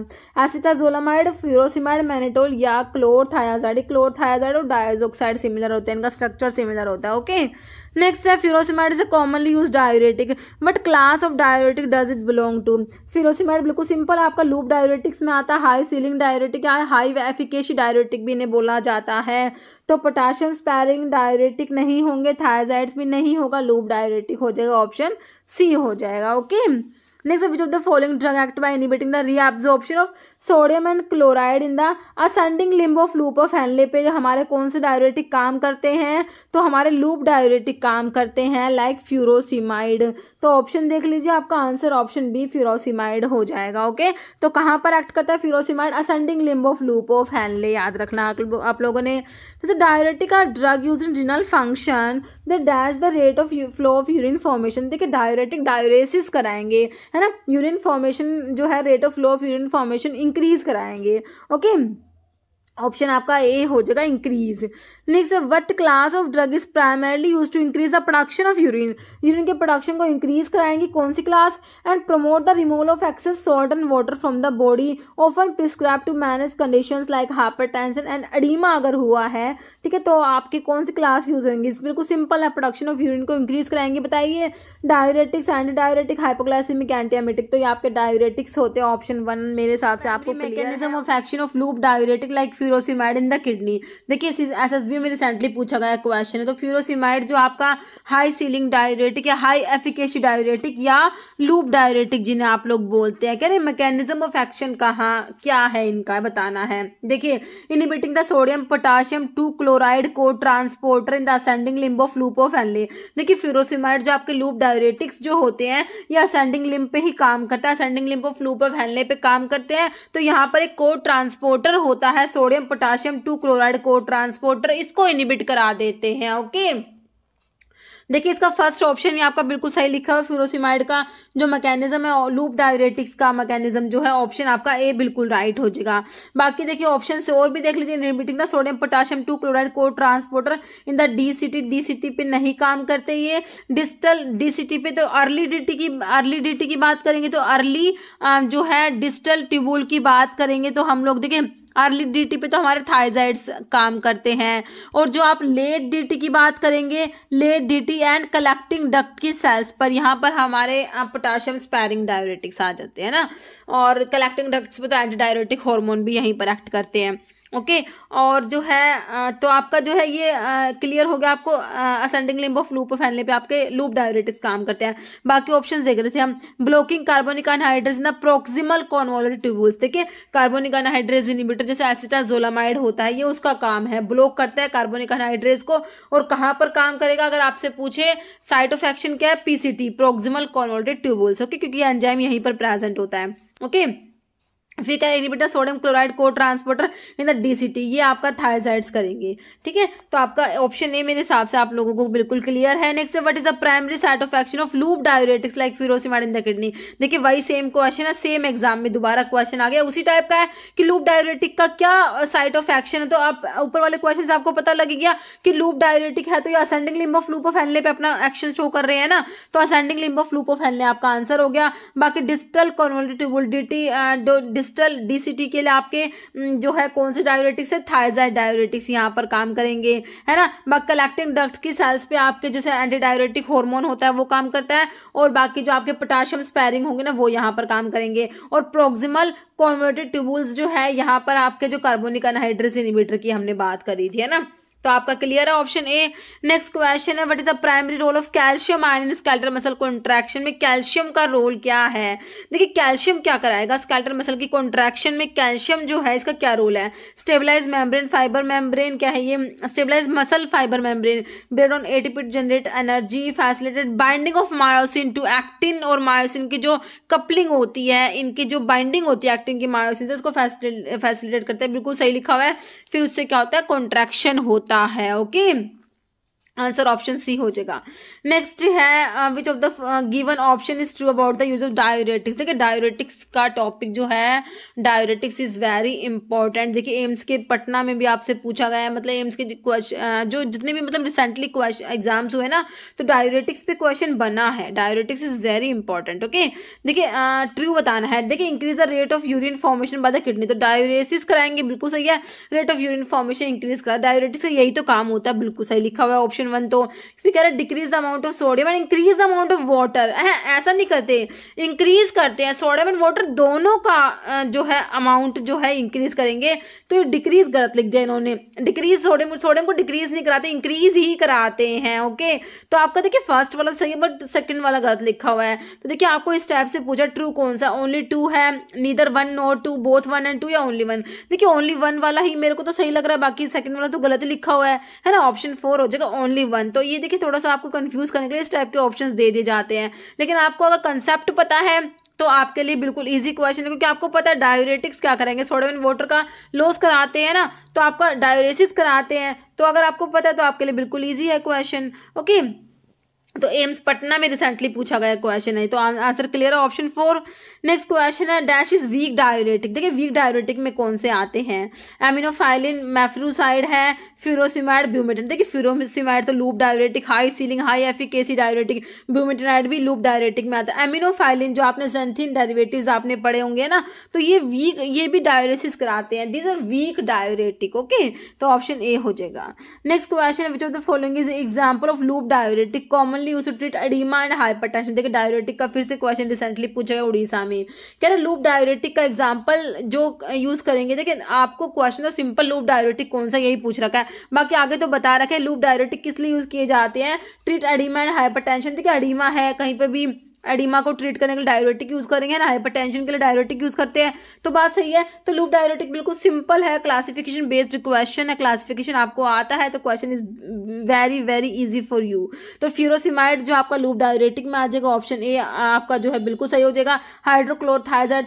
एसिटाजोलामाइड फ्यूरोसिमाइड मैनेटोल या क्लोरथायाजाइड क्लोरथायाजाइड और डायजोक्साइड सिमिलर होते हैं, इनका स्ट्रक्चर सिमिलर होता है ओके okay? नेक्स्ट है furosemide is a commonly use diuretic but class of diuretic does it belong to furosemide बिल्कुल सिंपल आपका लूप डायोरेटिक्स में आता है हाई सीलिंग डायोरेटिक या हाई एफिकेशी डायोरेटिक भी इन्हें बोला जाता है तो पोटाशियम स्पैरिंग डायोरेटिक नहीं होंगे थायजाइड्स भी नहीं होगा लूप डायोरेटिक हो जाएगा ऑप्शन सी हो जाएगा okay okay? Next which of the following drug act by inhibiting the reabsorption of sodium and chloride in the ascending limb of loop of Henle पे हमारे कौन से डायोरेटिक काम करते हैं? तो हमारे लूप डायोरेटिक काम करते हैं लाइक like फ्यूरोसिमाइड तो ऑप्शन देख लीजिए, आपका आंसर ऑप्शन बी फ्यूरोसिमाइड हो जाएगा ओके तो कहाँ पर एक्ट करता है furosemide ascending limb of loop of Henle याद रखना आप लोगों ने। जैसे diuretic are drug use in renal function the dash the rate of flow of urine formation देखिए डायोरेटिक डायोरेसिस कराएँगे। है ना? यूरिन फॉर्मेशन जो है rate of flow of urine formation increase कराएँगे ओके ऑप्शन आपका ए हो जाएगा increase next what class of drug is primarily use to increase the production of urine urine के प्रोडक्शन को इंक्रीज कराएँगे कौन सी class and promote the removal of excess salt and water from the body often prescribe to manage condition like hypertension and oedema अगर हुआ है ठीक है तो आपकी कौन सी क्लास यूज़ होंगी? बिल्कुल सिंपल है प्रोडक्शन ऑफ़ यूरिन को इंक्रीज कराएँगे बताइए। Diuretics anti diuretic hypoglycaemic antiemetic तो ये आपके डायोरेटिक्स होते हैं ऑप्शन वन मेरे हिसाब से आपको mechanism of action of loop diuretic like furosemide in the kidney देखिए एस एस बी में रिसेंटली पूछा गया क्वेश्चन है तो फ्यूरोसिमाइड जो आपका हाई सीलिंग डायरेटिक या हाई एफिकेशी डायरेटिक या लूप डायरेटिक जिन्हें आप लोग बोलते हैं, कह रहे मैकेनिज्म ऑफ़ एक्शन कहाँ, क्या है इनका, बताना है। देखिए inhibiting the sodium potassium two chloride cotransporter in the ascending limb of loop of Henle देखिए फ्यूरोसिमाइड जो आपके लूप डायरेटिक्स जो होते हैं, ये असेंडिंग लिम्ब पे ही काम करता है ascending limb of loop of Henle पे काम करते हैं तो यहाँ पर एक को ट्रांसपोर्टर होता है sodium potassium potassium, two chloride cotransporter इसको इनिबिट करा देते हैं ओके देखिए, इसका फ़र्स्ट ऑप्शन ही आपका बिल्कुल सही लिखा है फ्यूरोसिमाइड का जो मैकेनिज्म है लूप डायरेटिक्स का मैकेनिज्म जो है ऑप्शन आपका ए बिल्कुल राइट हो जाएगा। बाकी देखिए ऑप्शन से और भी देख लीजिए inhibiting the sodium potassium two chloride cotransporter in the D C T D C T पे नहीं काम करते ये। डिजिटल डी सी टी पे तो अर्ली डी टी की अर्ली डी टी की बात करेंगे तो अर्ली जो है डिजिटल ट्यूबुल की बात करेंगे तो हम लोग देखिए अर्ली डीटी पे तो हमारे थाइजाइड्स काम करते हैं। और जो आप लेट डीटी की बात करेंगे, late DT and collecting duct की सेल्स पर यहाँ पर हमारे पोटाशियम स्पैरिंग डायरेटिक्स आ जाते हैं ना। और कलेक्टिंग डक्ट्स पे तो एंटी डायरेटिक हॉर्मोन भी यहीं पर एक्ट करते हैं। ओके? और जो है तो आपका जो है ये क्लियर हो गया आपको ascending limb of loop Henle पे आपके लूप डायरेटिक्स काम करते हैं। बाकी ऑप्शन देख रहे थे हम। Blocking carbonic anhydrase in proximal convolute tubules देखिए कार्बोनिक अनहाइड्रेज इनिबिटर जैसे एसिटाजोलामाइड होता है, ये उसका काम है। ब्लॉक करता है कार्बोनिक अनहाइड्रेज को और कहाँ पर काम करेगा? अगर आपसे पूछे साइट ऑफ़ एक्शन क्या है? PCT proximal convoluted tubules okay? क्योंकि एंजाइम यहीं पर प्रेजेंट होता है। ओके? okay? फिर क्या inhibitor sodium chloride cotransporter in the DCT ये आपका थायजाइड्स करेंगे। ठीक है? तो आपका ऑप्शन ए मेरे हिसाब से आप लोगों को बिल्कुल क्लियर है। Next what is the primary site of action of loop diuretics like furosemide in the kidney देखिए, वही सेम क्वेश्चन है सेम एग्ज़ाम में दोबारा क्वेश्चन आ गया। उसी टाइप का है कि लूप डायोरेटिक का क्या साइट ऑफ़ एक्शन है? तो आप ऊपर वाले क्वेश्चन आपको पता लग गया कि लूप डायोरेटिक है तो ये ascending limb of loop of Henle पे अपना एक्शन शो कर रहे हैं ना? तो ascending limb of loop of Henle आपका आंसर हो गया। बाकी digital convoluted D digital DCT के लिए आपके जो है कौन से डायोरेटिक्स है? थायजाइड डायोरेटिक्स यहाँ पर काम करेंगे, है ना? बाकी कलेक्टिंग डक्ट की सेल्स पे आपके जैसे एंटी डायोरेटिक हॉर्मोन होता है वो काम करता है, और बाकी जो आपके पोटाशियम स्पैरिंग होंगे ना, वो यहाँ पर काम करेंगे। और प्रोक्सिमल कॉन्वर्टेड ट्यूबुल्स जो है, यहाँ पर आपके जो कार्बोनिक अनहाइड्रेस इनिबिटर की हमने बात करी थी, है ना? तो आपका क्लियर है? ऑप्शन ए नेक्स्ट क्वेश्चन है what is the primary role of calcium ion in skeletal muscle contraction में कैल्शियम का रोल क्या है? देखिए कैल्शियम क्या कराएगा? स्केल्टर मसल की कॉन्ट्रैक्शन में कैल्शियम जो है, इसका क्या रोल है? स्टेबलाइज मेम्ब्रेन फाइबर मेम्ब्रेन क्या है ये? Stabilise muscle fibre membrane bed on ATP it generate energy facilitated binding of myosin to actin और मायोसिन की जो कपलिंग होती है, इनकी जो बाइंडिंग होती है एक्टिन की मायोसिन से, उसको फैसिलिटेट करते हैं। बिल्कुल सही लिखा हुआ है। फिर उससे क्या होता है? कॉन्ट्रैक्शन होता होता है ओके? आंसर ऑप्शन सी हो जाएगा। नेक्स्ट है which of the given option is true about the use of diuretics देखिए डायोरेटिक्स का टॉपिक जो है डायोरेटिक्स इज़ वेरी इंपॉर्टेंट देखिए एम्स के पटना में भी आपसे पूछा गया है मतलब एम्स के uh, जो जितने भी मतलब रिसेंटली क्वेश्चन एग्ज़ाम्स हुए ना तो डायोरेटिक्स पे क्वेश्चन बना है। Diuretics is very important okay देखिए ट्रू बताना है। देखिए increase the rate of urine formation by the kidney तो डायोरेसिस कराएँगे बिल्कुल सही है। Rate of urine formation increase करा। डायोरेटिक्स का यही तो काम होता है बिल्कुल सही लिखा हुआ है ऑप्शन ऑप्शन वन तो फिर कह रहे decrease the amount of sodium and increase the amount of water ऐसा नहीं करते इंक्रीज करते हैं सोडियम एंड वाटर दोनों का जो है अमाउंट जो है इंक्रीज करेंगे तो ये डिक्रीज गलत लिख दिया इन्होंने। डिक्रीज सोडियम सोडियम को डिक्रीज नहीं कराते इंक्रीज ही कराते हैं ओके तो आपका देखिए फ़र्स्ट वाला सही है बट सेकंड वाला गलत लिखा हुआ है। तो देखिए आपको इस टाइप से पूछा ट्रू कौन सा? ओनली टू है neither one nor two both one and two या ओनली वन देखिए ओनली वन वाला ही मेरे को तो सही लग रहा है, बाकी सेकंड वाला तो गलत लिखा हुआ है है ना? ऑप्शन फोर हो जाएगा ओनली ओनली वन तो ये देखिए, थोड़ा सा आपको कंफ्यूज करने के लिए इस टाइप के ऑप्शन दे दिए जाते हैं। लेकिन आपको अगर कंसेप्ट पता है तो आपके लिए बिल्कुल इजी क्वेश्चन है, क्योंकि आपको पता है डायोरेटिक्स क्या करेंगे। सोडियम वाटर का लॉस कराते हैं ना तो आपका डायोरेसिस कराते हैं। तो अगर आपको पता है तो आपके लिए बिल्कुल ईजी है क्वेश्चन ओके तो एम्स पटना में रिसेंटली पूछा गया क्वेश्चन है। तो आंसर क्लियर है। ऑप्शन फोर नेक्स्ट क्वेश्चन है। डैश इज़ वीक डायोरेटिक देखिए वीक डायोरेटिक में कौन से आते हैं? एमिनोफाइलिन मैफ्रूसाइड है फ्यूरोसिमाइड ब्यूमेटिन देखिए फ्यूरोसिमाइड तो loop diuretic high ceiling high efficacy diuretic bumetanide भी लूप डायोरेटिक में आता है। एमिनोफाइलिन जो आपने जेंथिन डेरिवेटिव्स आपने पढ़े होंगे ना तो ये वीक ये भी डायोरेसिस कराते हैं। These are weak diuretic okay तो ऑप्शन ए हो जाएगा। Next question which of the following is example of loop diuretic common use to treat oedema and hypertension देखिए डायोरेटिक का फिर से क्वेश्चन रिसेंटली पूछा गया उड़ीसा में। कह रहे लूप डायोरेटिक का एग्ज़ाम्पल जो यूज़ करेंगे, देखिए, आपको क्वेश्चन सिंपल लूप डायोरेटिक कौन सा यही पूछ रखा है? बाकी आगे तो बता रखा लूप डायोरेटिक किस लिए यूज़ किए जाते हैं? ट्रीट एडिमा एंड हाइपरटेंशन देखिए अडीमा है, कहीं पर भी एडिमा को ट्रीट करने के लिए डायरेटिक यूज़ करेंगे, ना हाइपरटेंशन के लिए डायरेटिक यूज़ करते हैं। तो बात सही है तो लूप डायरेटिक बिल्कुल सिंपल है क्लासिफिकेशन बेस्ड क्वेश्चन है क्लासिफिकेशन आपको आता है तो question is very very easy for you तो फ्यूरोसिमाइड जो आपका लूप डायरेटिक में आ जाएगा ऑप्शन ए आपका जो है बिल्कुल सही हो जाएगा। हाइड्रोक्लोर थाइजाइड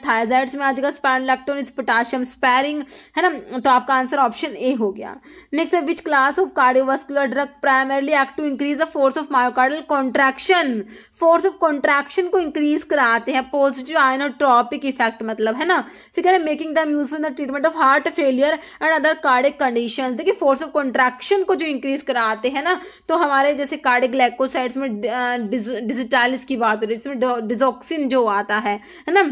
में आ जाएगा spironolactone is potassium sparing है ना? तो आपका आंसर ऑप्शन ए हो गया। नेक्स्ट है which class of cardiovascular drug primarily act to increase the force of myocardial contraction force of contraction action को इंक्रीज कराते हैं पॉजिटिव आयनोट्रॉपिक इफ़ेक्ट मतलब है ना? फिर कह रहे हैं making them useful the treatment of heart failure and other cardiac condition देखिए फोर्स ऑफ़ कॉन्ट्रैक्शन को जो इंक्रीज कराते हैं ना तो हमारे जैसे कार्डिक ग्लैकोसाइड्स में डिजिटालिस की बात हो रही है इसमें डिजोक्सिन जो आता है है ना?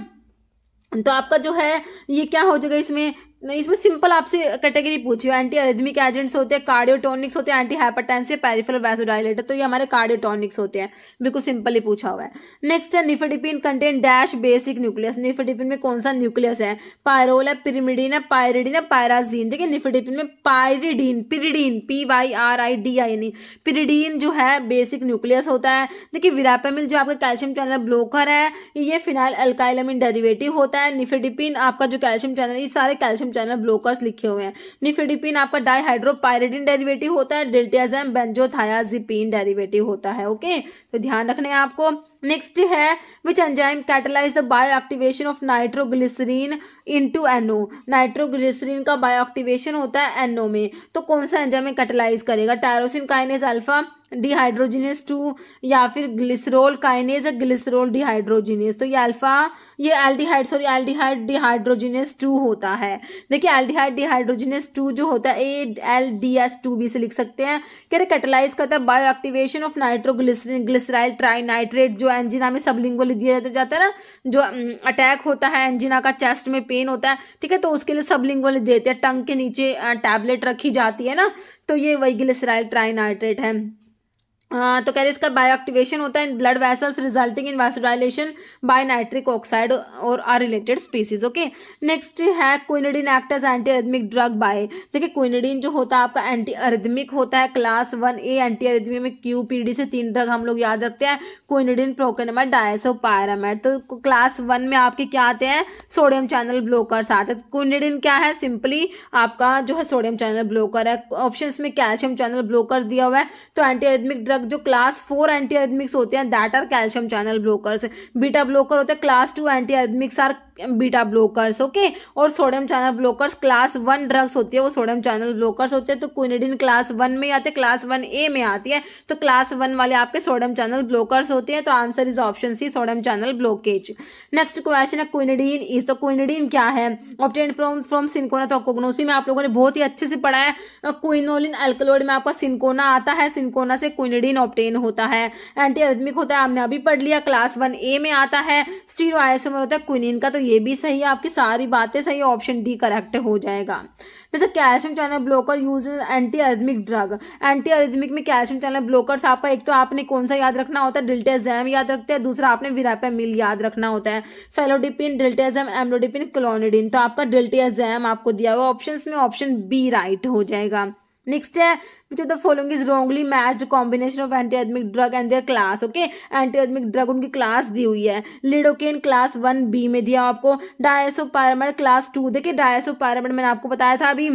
तो आपका जो है, ये क्या हो जाएगा इसमें? इसमें सिंपल आपसे कैटेगरी पूछी हो एंटी अरिथमिक एजेंट्स होते हैं कार्डियोटोनिक्स होते हैं एंटी हाइपरटेंसिव पेरिफेरल वैसोडाइलेटर तो ये हमारे कार्डियोटोनिक्स होते हैं। बिल्कुल सिंपल ही पूछा हुआ है। नेक्स्ट है nifedipine contain dash basic nucleus nifedipine में कौन सा न्यूक्लियस है? पायरोल है पिरिमिडीन है पायरिडीन है पायराजीन देखिए निफेडिपिन में pyridine pyridine P Y R I D I N pyridine जो है बेसिक न्यूक्लियस होता है। देखिए विरापेमिल जो आपका कैल्शियम चैनल ब्लोकर है, ये फिनाइल अल्काइलमिन डेरिवेटिव होता है। निफेडिपिन आपका जो कैल्शियम चैनल ये सारे कैल्शियम चैनल ब्लोकर्स लिखे हुए हैं। निफेडिपिन आपका डाईहाइड्रोपायरेडिन डेरिवेटिव होता है डेल्टियाजम बेंजोथायाजिपिन डेरिवेटिव होता है ओके तो ध्यान रखना है आपको। नेक्स्ट है which enzyme catalyse the bioactivation of nitroglycerin into NO nitroglycerin का बायो एक्टिवेशन होता है एनओ में। तो कौन सा एंजाइम कैटलाइज करेगा? Tyrosine kinase alpha dehydrogenase two या फिर ग्लिसरोल काइनेज ग्लिसरोल डिहाइड्रोजिनेस तो ये अल्फ़ा ये aldehyde sorry aldehyde dehydrogenase two होता है। देखिए एल्डिहाइड डिहाइड्रोजिनेस टू जो होता है A L D S two भी से लिख सकते हैं। कह रहे कैटेलाइज करता है bioactivation of nitroglycerin glyceryl trinitrate जो एंजिना में सबलिंगुअली दिया जाता है ना, जो अटैक होता है, एंजिना का चेस्ट में पेन होता है, ठीक है तो उसके लिए सबलिंगुअली देते हैं, टंग के नीचे टैबलेट रखी जाती है ना तो ये वही ग्लिसराइल ट्राई नाइट्रेट तो कह रहे इसका बायो एक्टिवेशन होता है in blood vessels resulting in vasodilation by nitric oxide और are related species okay next है quinidine act as antiarrhythmic drug by देखिए क्विनिडीन जो होता है, आपका एंटी अरिथमिक होता है class one A anti arrhythmic में क्यू पी डी से तीन ड्रग हम लोग याद रखते हैं क्विनिडीन प्रोकेनमाइड डायसो पायरामाइड तो क्लास वन में आपके क्या आते हैं? सोडियम चैनल ब्लोकर्स आते हैं क्विनिडीन क्या है? सिंपली आपका जो है सोडियम चैनल ब्लोकर है। ऑप्शन में कैल्शियम चैनल ब्लोकर दिया हुआ है। तो एंटी अरिथमिक ड्रग जो क्लास फोर एंटी होते हैं that are calcium channel blockers beta blocker होते हैं class two antiarrhythmics are beta blockers okay और sodium channel blockers class one drugs होती है, वो सोडियम चैनल ब्लोकर्स होते हैं तो क्विनिडिन क्लास वन में आते हैं क्लास वन ए में आती है तो क्लास वन वाले आपके सोडियम चैनल ब्लोकर्स होते हैं तो answer is option C sodium channel blockage next question है क्विनिडीन इज़ तो क्विनिडीन क्या है? ऑप्टेन फ्रॉम फ्रॉम सिंकोना तो कोगनोसी में आप लोगों ने बहुत ही अच्छे से पढ़ा है क्विनोलिन एल्कलोइड में आपका सिंकोना आता है सिंकोना से क्विनिडीन ऑप्टेन होता है. एंटी अरिथमिक होता है, आपने अभी पढ़ लिया क्लास वन ए में आता है स्टीरो आइसोमर होता है क्विनिन का तो ये भी सही है, आपकी सारी बातें सही ऑप्शन डी करेक्ट हो जाएगा। जैसे calcium channel blocker use antiarrhythmic drug antiarrhythmic में कैल्शियम चैनल ब्लोकर्स आपका, एक तो आपने कौन सा याद रखना होता है? डिल्टेजैम याद रखते हैं, दूसरा आपने विरापेमिल याद रखना होता है। फेलोडिपिन डिल्टेजैम एमलोडिपिन क्लोनिडिन तो आपका डिल्टेजैम आपको दिया हुआ ऑप्शन में ऑप्शन बी राइट हो जाएगा। नेक्स्ट है which of the following is wrongly matched combination of antiarrhythmic drug and their class okay antiarrhythmic drug उनकी क्लास दी हुई है। लिडोकेन क्लास वन बी में दिया आपको। डायसो क्लास टू देखिए डायसो मैंने आपको बताया था अभी।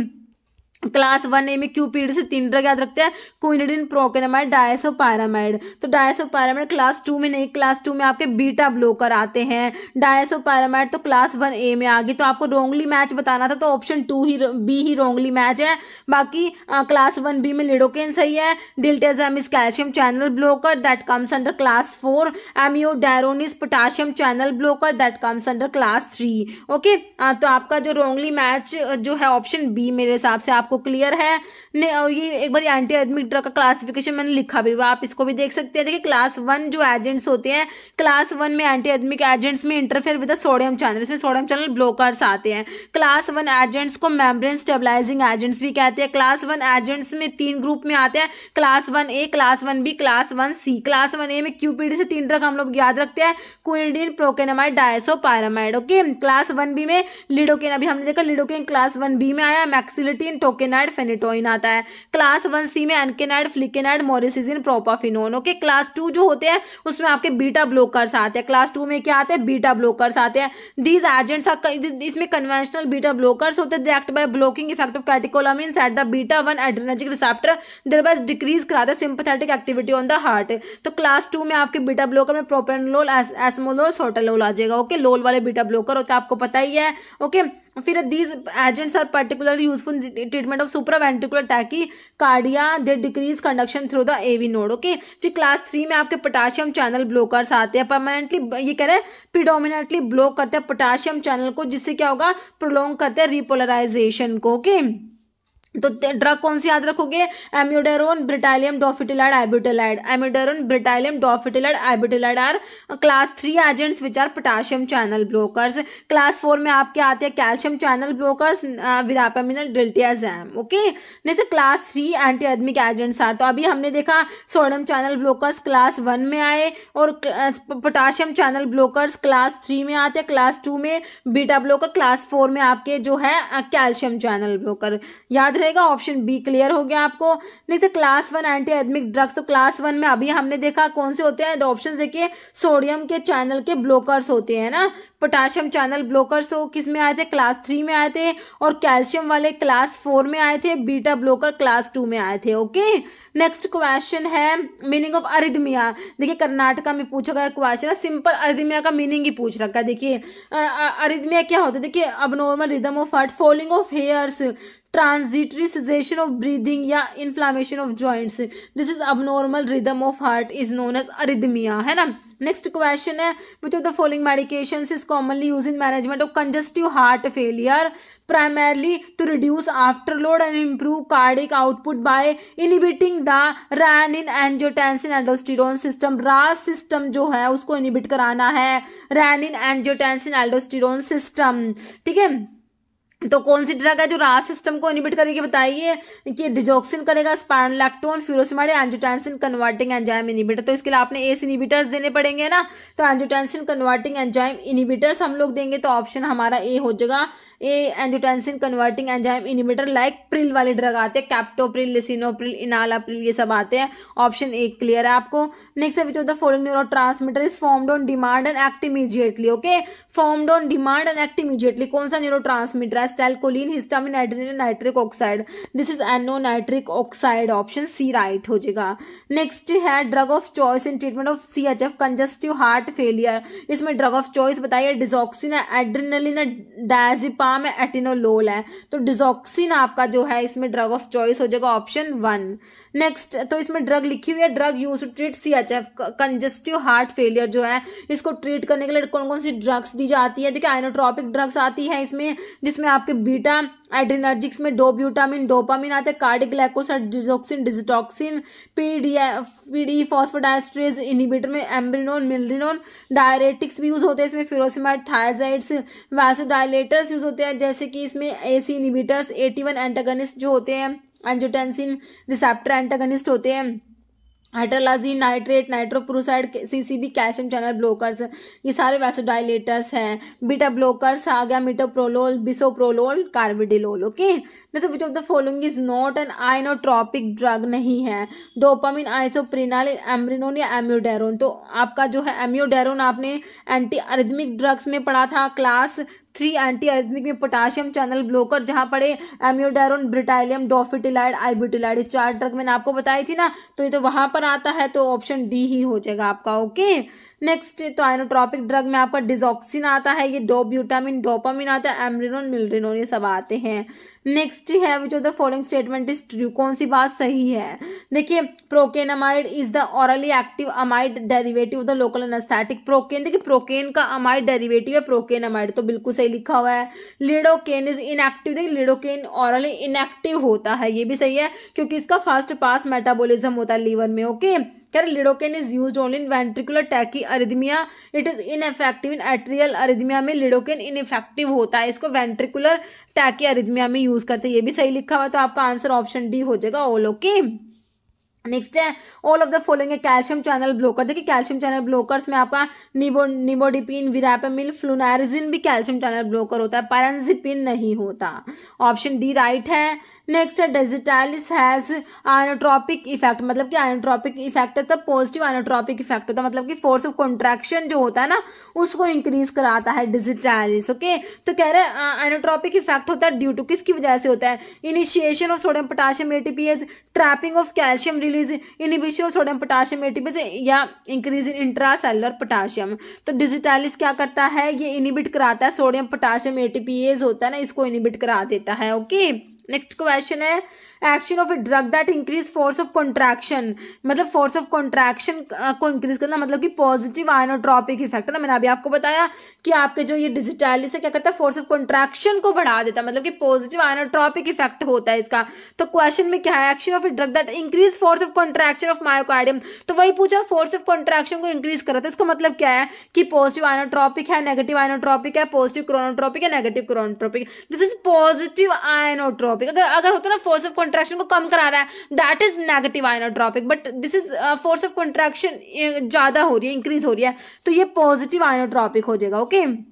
क्लास वन ए में क्यू पीरियड से तीन ड्रग याद रखते हैं क्विनिडिन प्रोकेनामाइड डायसो पैरामाइड तो डायसो पैरामाइड क्लास टू में नहीं क्लास टू में आपके बीटा ब्लोकर आते हैं। डायसो पैरामाइड तो क्लास वन ए में आ गई तो आपको रोंगली मैच बताना था तो ऑप्शन टू ही बी ही रोंगली मैच है। बाकी आ, क्लास वन बी में लिडोकेन सही है diltiazem is calcium channel blocker that comes under class four. Amiodarone is potassium channel blocker that comes under class three. Okay तो आपका जो रोंगली मैच जो है ऑप्शन बी मेरे हिसाब से आप आपको क्लियर है ने और ये एक बार एंटी एडमिक ड्रग का क्लासिफिकेशन मैंने लिखा भी हुआ आप इसको भी देख सकते हैं देखिए क्लास वन जो एजेंट्स होते हैं क्लास वन में एंटी एडमिक एजेंट्स में इंटरफेयर विद सोडियम चैनल इसमें सोडियम चैनल ब्लोकर्स आते हैं क्लास वन एजेंट्स को मेम्ब्रेन स्टेबलाइजिंग एजेंट्स भी कहते हैं क्लास वन एजेंट्स में तीन ग्रुप में आते हैं class one A class one B class one C class one A में क्यूपीडी से तीन ड्रग हम लोग याद रखते हैं quinidine procainamide disopyramide okay class one B में लिडोकेन अभी हमने देखा लिडोकेन क्लास वन बी में आया मैक्सिलिटीन टोके एनकेनाइड फेनेटोइन आता है। क्लास वन सी में encainide, flecainide moricizine propafenone, okay? Class two जो होते हैं, उसमें आपके बीटा ब्लोकर्स आते हैं। क्लास टू में क्या आते हैं? बीटा ब्लोकर्स आते हैं। दीज एजेंट्स इसमें कन्वेंशनल बीटा ब्लोकर्स होते हैं। By blocking effect of catecholamine at the beta one adrenergic receptor thereby decrease कराते हैं sympathetic activity on the heart तो क्लास टू में आपके बीटा ब्लोकर में प्रोपेनलोल एसमोलोल सोटालोल आ जाएगा, ओके? लोल वाले बीटा ब्लोकर होते हैं, आपको पता ही है, ओके? फिर these agents are particular useful treatment of supraventricular tachycardia they decrease conduction through the AV node okay फिर क्लास थ्री में आपके पोटाशियम चैनल ब्लॉकर्स आते हैं। परमानेंटली ये कह रहे हैं प्रिडोमिनेटली ब्लॉक करते हैं पोटाशियम चैनल को, जिससे क्या होगा? प्रोलोंग करते हैं रिपोलराइजेशन को ओके okay? तो ड्रग कौन सी याद रखोगे? Amiodarone bretylium dofetilide ibutilide amiodarone bretylium dofetilide ibutilide are class three agents which are potassium channel blockers class four में आपके आते हैं calcium channel blockers verapamil diltiazem okay जैसे class three anti arrhythmic agents are तो अभी हमने देखा sodium channel blockers class one में आए और potassium channel blockers class three में आते हैं क्लास टू में बीटा ब्लॉकर क्लास फोर में आपके जो है कैल्शियम चैनल ब्लोकर याद रहेगा ऑप्शन बी क्लियर हो गया आपको। नीचे class one anti arrhythmic drugs तो क्लास वन में अभी हमने देखा कौन से होते हैं? ऑप्शन देखिए सोडियम के चैनल के ब्लोकर्स होते हैं ना। पोटाशियम चैनल ब्लोकर्स तो किसमें आए थे? क्लास थ्री में आए थे। और कैल्शियम वाले क्लास फोर में आए थे बीटा ब्लोकर क्लास टू में आए थे ओके नेक्स्ट क्वेश्चन है मीनिंग ऑफ़ अरिदमिया देखिए, कर्नाटका में पूछा गया क्वेश्चन है सिंपल अरिदमिया का मीनिंग ही पूछ रखा है। देखिए अरिदमिया क्या होता है? देखिए अब normal rhythm of heart falling of hairs transitory cessation of breathing या inflammation of joints this is abnormal rhythm of heart is known as arrhythmia है ना? नेक्स्ट क्वेश्चन है which of the following medication is commonly use in management of congestive heart failure primarily to reduce afterload and improve cardiac output by inhibiting the renin angiotensin aldosterone system RAS system जो है, उसको inhibit कराना है renin angiotensin aldosterone system ठीक है? तो कौन सी ड्रग है जो रास सिस्टम को इनिबिट करेगी, बताइए कि डिजोक्सिन करेगा spironolactone furosemide angiotensin converting enzyme inhibitor तो इसके लिए आपने एस इनिबिटर्स देने पड़ेंगे ना? तो एंजोटेंसिन कन्वर्टिंग एंजाइम इनिबिटर्स हम लोग देंगे तो ऑप्शन हमारा ए हो जाएगा। A angiotensin converting enzyme inhibitor like pril वाली ड्रग आते हैं कैप्टोप्रिल लिसिनोप्रिल इनालाप्रिल ये सब आते हैं। ऑप्शन ए क्लियर है आपको। Next which of the following neurotransmitter is formed on demand and act immediately okay formed on demand and act immediately कौन सा न्यूरो ट्रांसमीटर है? Acetylcholine histamine adrenaline nitric oxide this is I know nitric oxide option C right हो जाएगा। Next है drug of choice in treatment of C H F congestive heart failure इसमें drug of choice बताइए digoxin है adrenaline है diazepam है atenolol है। तो डिजॉक्सिन आपका जो है, इसमें ड्रग ऑफ़ चॉइस हो जाएगा ऑप्शन वन नेक्स्ट तो इसमें ड्रग लिखी हुई है drug use treat C H F congestive heart failure जो है, इसको ट्रीट करने के लिए कौन कौन सी ड्रग्स दी जाती है? देखिए आइनोट्रॉपिक ड्रग्स आती है इसमें, जिसमें आपके बीटा एड्रीनर्जिक्स में डोब्यूटामिन, डोपामिन आते हैं, cardiac glycoside digoxin digitoxin PD PD, phosphodiesterase, inhibitor में एम्ब्रिनोन, मिलरिनोन, डायरेटिक्स भी यूज़ होते हैं, इसमें फिरोसिमाइड थायजाइड्स वैसोडाइलेटर्स यूज़ होते हैं, जैसे कि इसमें ACE inhibitors, AT one antagonist जो होते हैं एंजोटेंसिन रिसेप्टर एंटागनिस्ट होते हैं। Hydralazine nitrate, nitroprusside CCB calcium channel blockers, ये सारे वैसोडाइलेटर्स हैं। बीटा ब्लोकर्स आ गया मिटोप्रोलोल बिसोप्रोलोल कार्बिडिलोल ओके जैसे which of the following is not an inotropic drug नहीं है? डोपामिन आइसोप्रिनाल एम्ब्रिनोन या एम्योडेरोन तो आपका जो है एम्योडेरोन आपने एंटी अरिदमिक ड्रग्स में पढ़ा था क्लास थ्री एंटी अरिथमिक में पोटाशियम चैनल ब्लॉकर जहाँ पड़े एम्योडारोन ब्रिटालियम डोफिटिलाइड आईबिटिलाइड चार ड्रग मैंने आपको बताई थी ना तो ये तो वहाँ पर आता है तो ऑप्शन डी ही हो जाएगा आपका ओके नेक्स्ट तो आइनोट्रॉपिक ड्रग में आपका डिजॉक्सिन आता है, ये डो ब्यूटामिन डोपामिन आता है एमरिनोन मिलरिनोन ये सब आते हैं। नेक्स्ट है which of the following statement is true कौन सी बात सही है? देखिए procainamide is the orally active amide derivative the local anaesthetic procaine देखिए प्रोकेन का अमाइड डेरिवेटिव है प्रोकेनमाइड तो बिल्कुल सही लिखा हुआ है। लिडोकेन इज़ इनएक्टिव देखिए लिडोकेन ऑरली इनएक्टिव होता है, ये भी सही है, क्योंकि इसका फास्ट पास मेटाबोलिज्म होता है लीवर में ओके कह रहे lidocaine is use only in ventricular tachyarrhythmia it is ineffective in atrial arrhythmia में लिडोकिन इनफेक्टिव होता है। इसको वेंट्रिकुलर टैकी अरिदमिया में यूज़ करते हैं। ये भी सही लिखा हुआ तो आपका आंसर ऑप्शन डी हो जाएगा ऑल ओके नेक्स्ट है ऑल ऑफ़ द फॉलोइंग है कैल्शियम चैनल ब्लॉकर देखिए कैल्शियम चैनल ब्लोकर्स में आपका निबो निबोडिपिन विरापेमिल फ्लूनारिजिन भी कैल्शियम चैनल ब्लॉकर होता है पैरनजिपिन नहीं होता। ऑप्शन डी राइट है। नेक्स्ट है डेजिटालिस हैज़ आयनोट्रॉपिक इफ़ेक्ट मतलब कि आयनोट्रॉपिक इफ़ेक्ट है पॉजिटिव आयनोट्रॉपिक इफ़ेक्ट होता है। मतलब कि फोर्स ऑफ़ कॉन्ट्रैक्शन जो होता है ना, उसको इंक्रीज कराता है डिजिटालिस ओके तो कह रहे हैं आयनोट्रॉपिक इफ़ेक्ट होता है ड्यू टू किसकी वजह से होता है? Initiation of sodium potassium ATPase trapping of calcium release inhibition of sodium potassium ATPase या इंक्रीज इन इंट्रासेलुलर पोटाशियम तो डिजिटालिस क्या करता है? ये इनिबिट कराता है सोडियम पोटाशियम एटीपीएज होता है ना, इसको इनिबिट करा देता है ओके नेक्स्ट क्वेश्चन है action of a drug that increase force of contraction मतलब फोर्स ऑफ़ कॉन्ट्रैक्शन को इंक्रीज करना मतलब कि पॉजिटिव आयनोट्रॉपिक इफ़ेक्ट है ना? मैंने अभी आपको बताया कि आपके जो ये डिजिटलिस है, क्या करता है? फोर्स ऑफ़ कॉन्ट्रैक्शन को बढ़ा देता है। मतलब कि पॉजिटिव आयनोट्रॉपिक इफ़ेक्ट होता है इसका। तो क्वेश्चन में क्या है? Action of a drug that increase force of contraction of myocardium तो वही पूछा फोर्स ऑफ़ कॉन्ट्रैक्शन को इंक्रीज करा था। इसका मतलब क्या है? कि पॉजिटिव आयनोट्रॉपिक है नेगेटिव आयनोट्रॉपिक है पॉजिटिव क्रोनोट्रॉपिक है negative chronotropic this is positive inotropic अगर अगर होता ना फोर्स ऑफ़ कॉन्ट्रैक्शन को कम करा रहा है that is negative inotropic but this is force of contraction ज़्यादा हो रही है इंक्रीज हो रही है तो ये पॉजिटिव आयनोट्रॉपिक हो जाएगा ओके okay?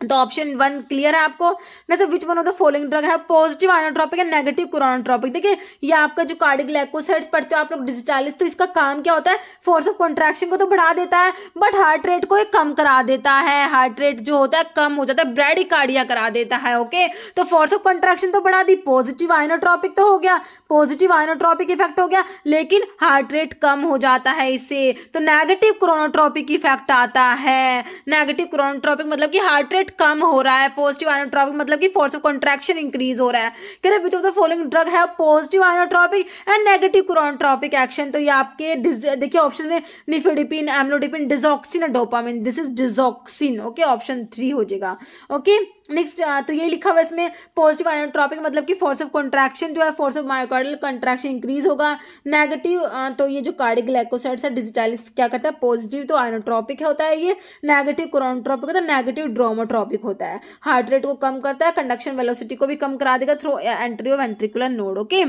तो ऑप्शन वन क्लियर है आपको। Next which one of the following drug है? Positive inotropic and negative chronotropic देखिए, ये आपका जो कार्डिक ग्लाइकोसाइड्स पढ़ते हो आप लोग डिजिटालिस तो इसका काम क्या होता है? फोर्स ऑफ़ कॉन्ट्रैक्शन को तो बढ़ा देता है बट हार्ट रेट को एक कम करा देता है। हार्ट रेट जो होता है, कम हो जाता है ब्रेड कार्डिया करा देता है ओके तो फोर्स ऑफ़ कॉन्ट्रैक्शन तो बढ़ा दी पॉजिटिव आइनोट्रॉपिक तो हो गया। पॉजिटिव आइनोट्रॉपिक इफ़ेक्ट हो गया, लेकिन हार्ट रेट कम हो जाता है इससे। तो नेगेटिव क्रोनोट्रॉपिक इफ़ेक्ट आता है। नेगेटिव क्रोनोट्रॉपिक मतलब कि हार्ट रेट कम हो रहा है पॉजिटिव आइनोट्रॉपिक मतलब कि फोर्स ऑफ़ कॉन्ट्रैक्शन इंक्रीज हो रहा है। कह रहे which of the following drug है positive inotropic and negative chronotropic action तो ये आपके देखिए ऑप्शन में nifedipine amlodipine digoxin dopamine this is digoxin okay option three हो जाएगा ओके नेक्स्ट तो ये लिखा हुआ इसमें पॉजिटिव आइनोट्रॉपिक मतलब कि फोर्स ऑफ़ कॉन्ट्रैक्शन जो है force of myocardial contraction increase होगा। नेगेटिव तो ये जो कार्डिक ग्लाइकोसाइड्स है डिजिटालिस क्या करता है? पॉजिटिव तो आइनोट्रॉपिक होता है ये। नेगेटिव क्रोनोट्रॉपिक होता है नेगेटिव ड्रोमोट्रॉपिक होता है। हार्ट रेट को कम करता है कंडक्शन वेलोसिटी को भी कम करा देगा through of ventricular node okay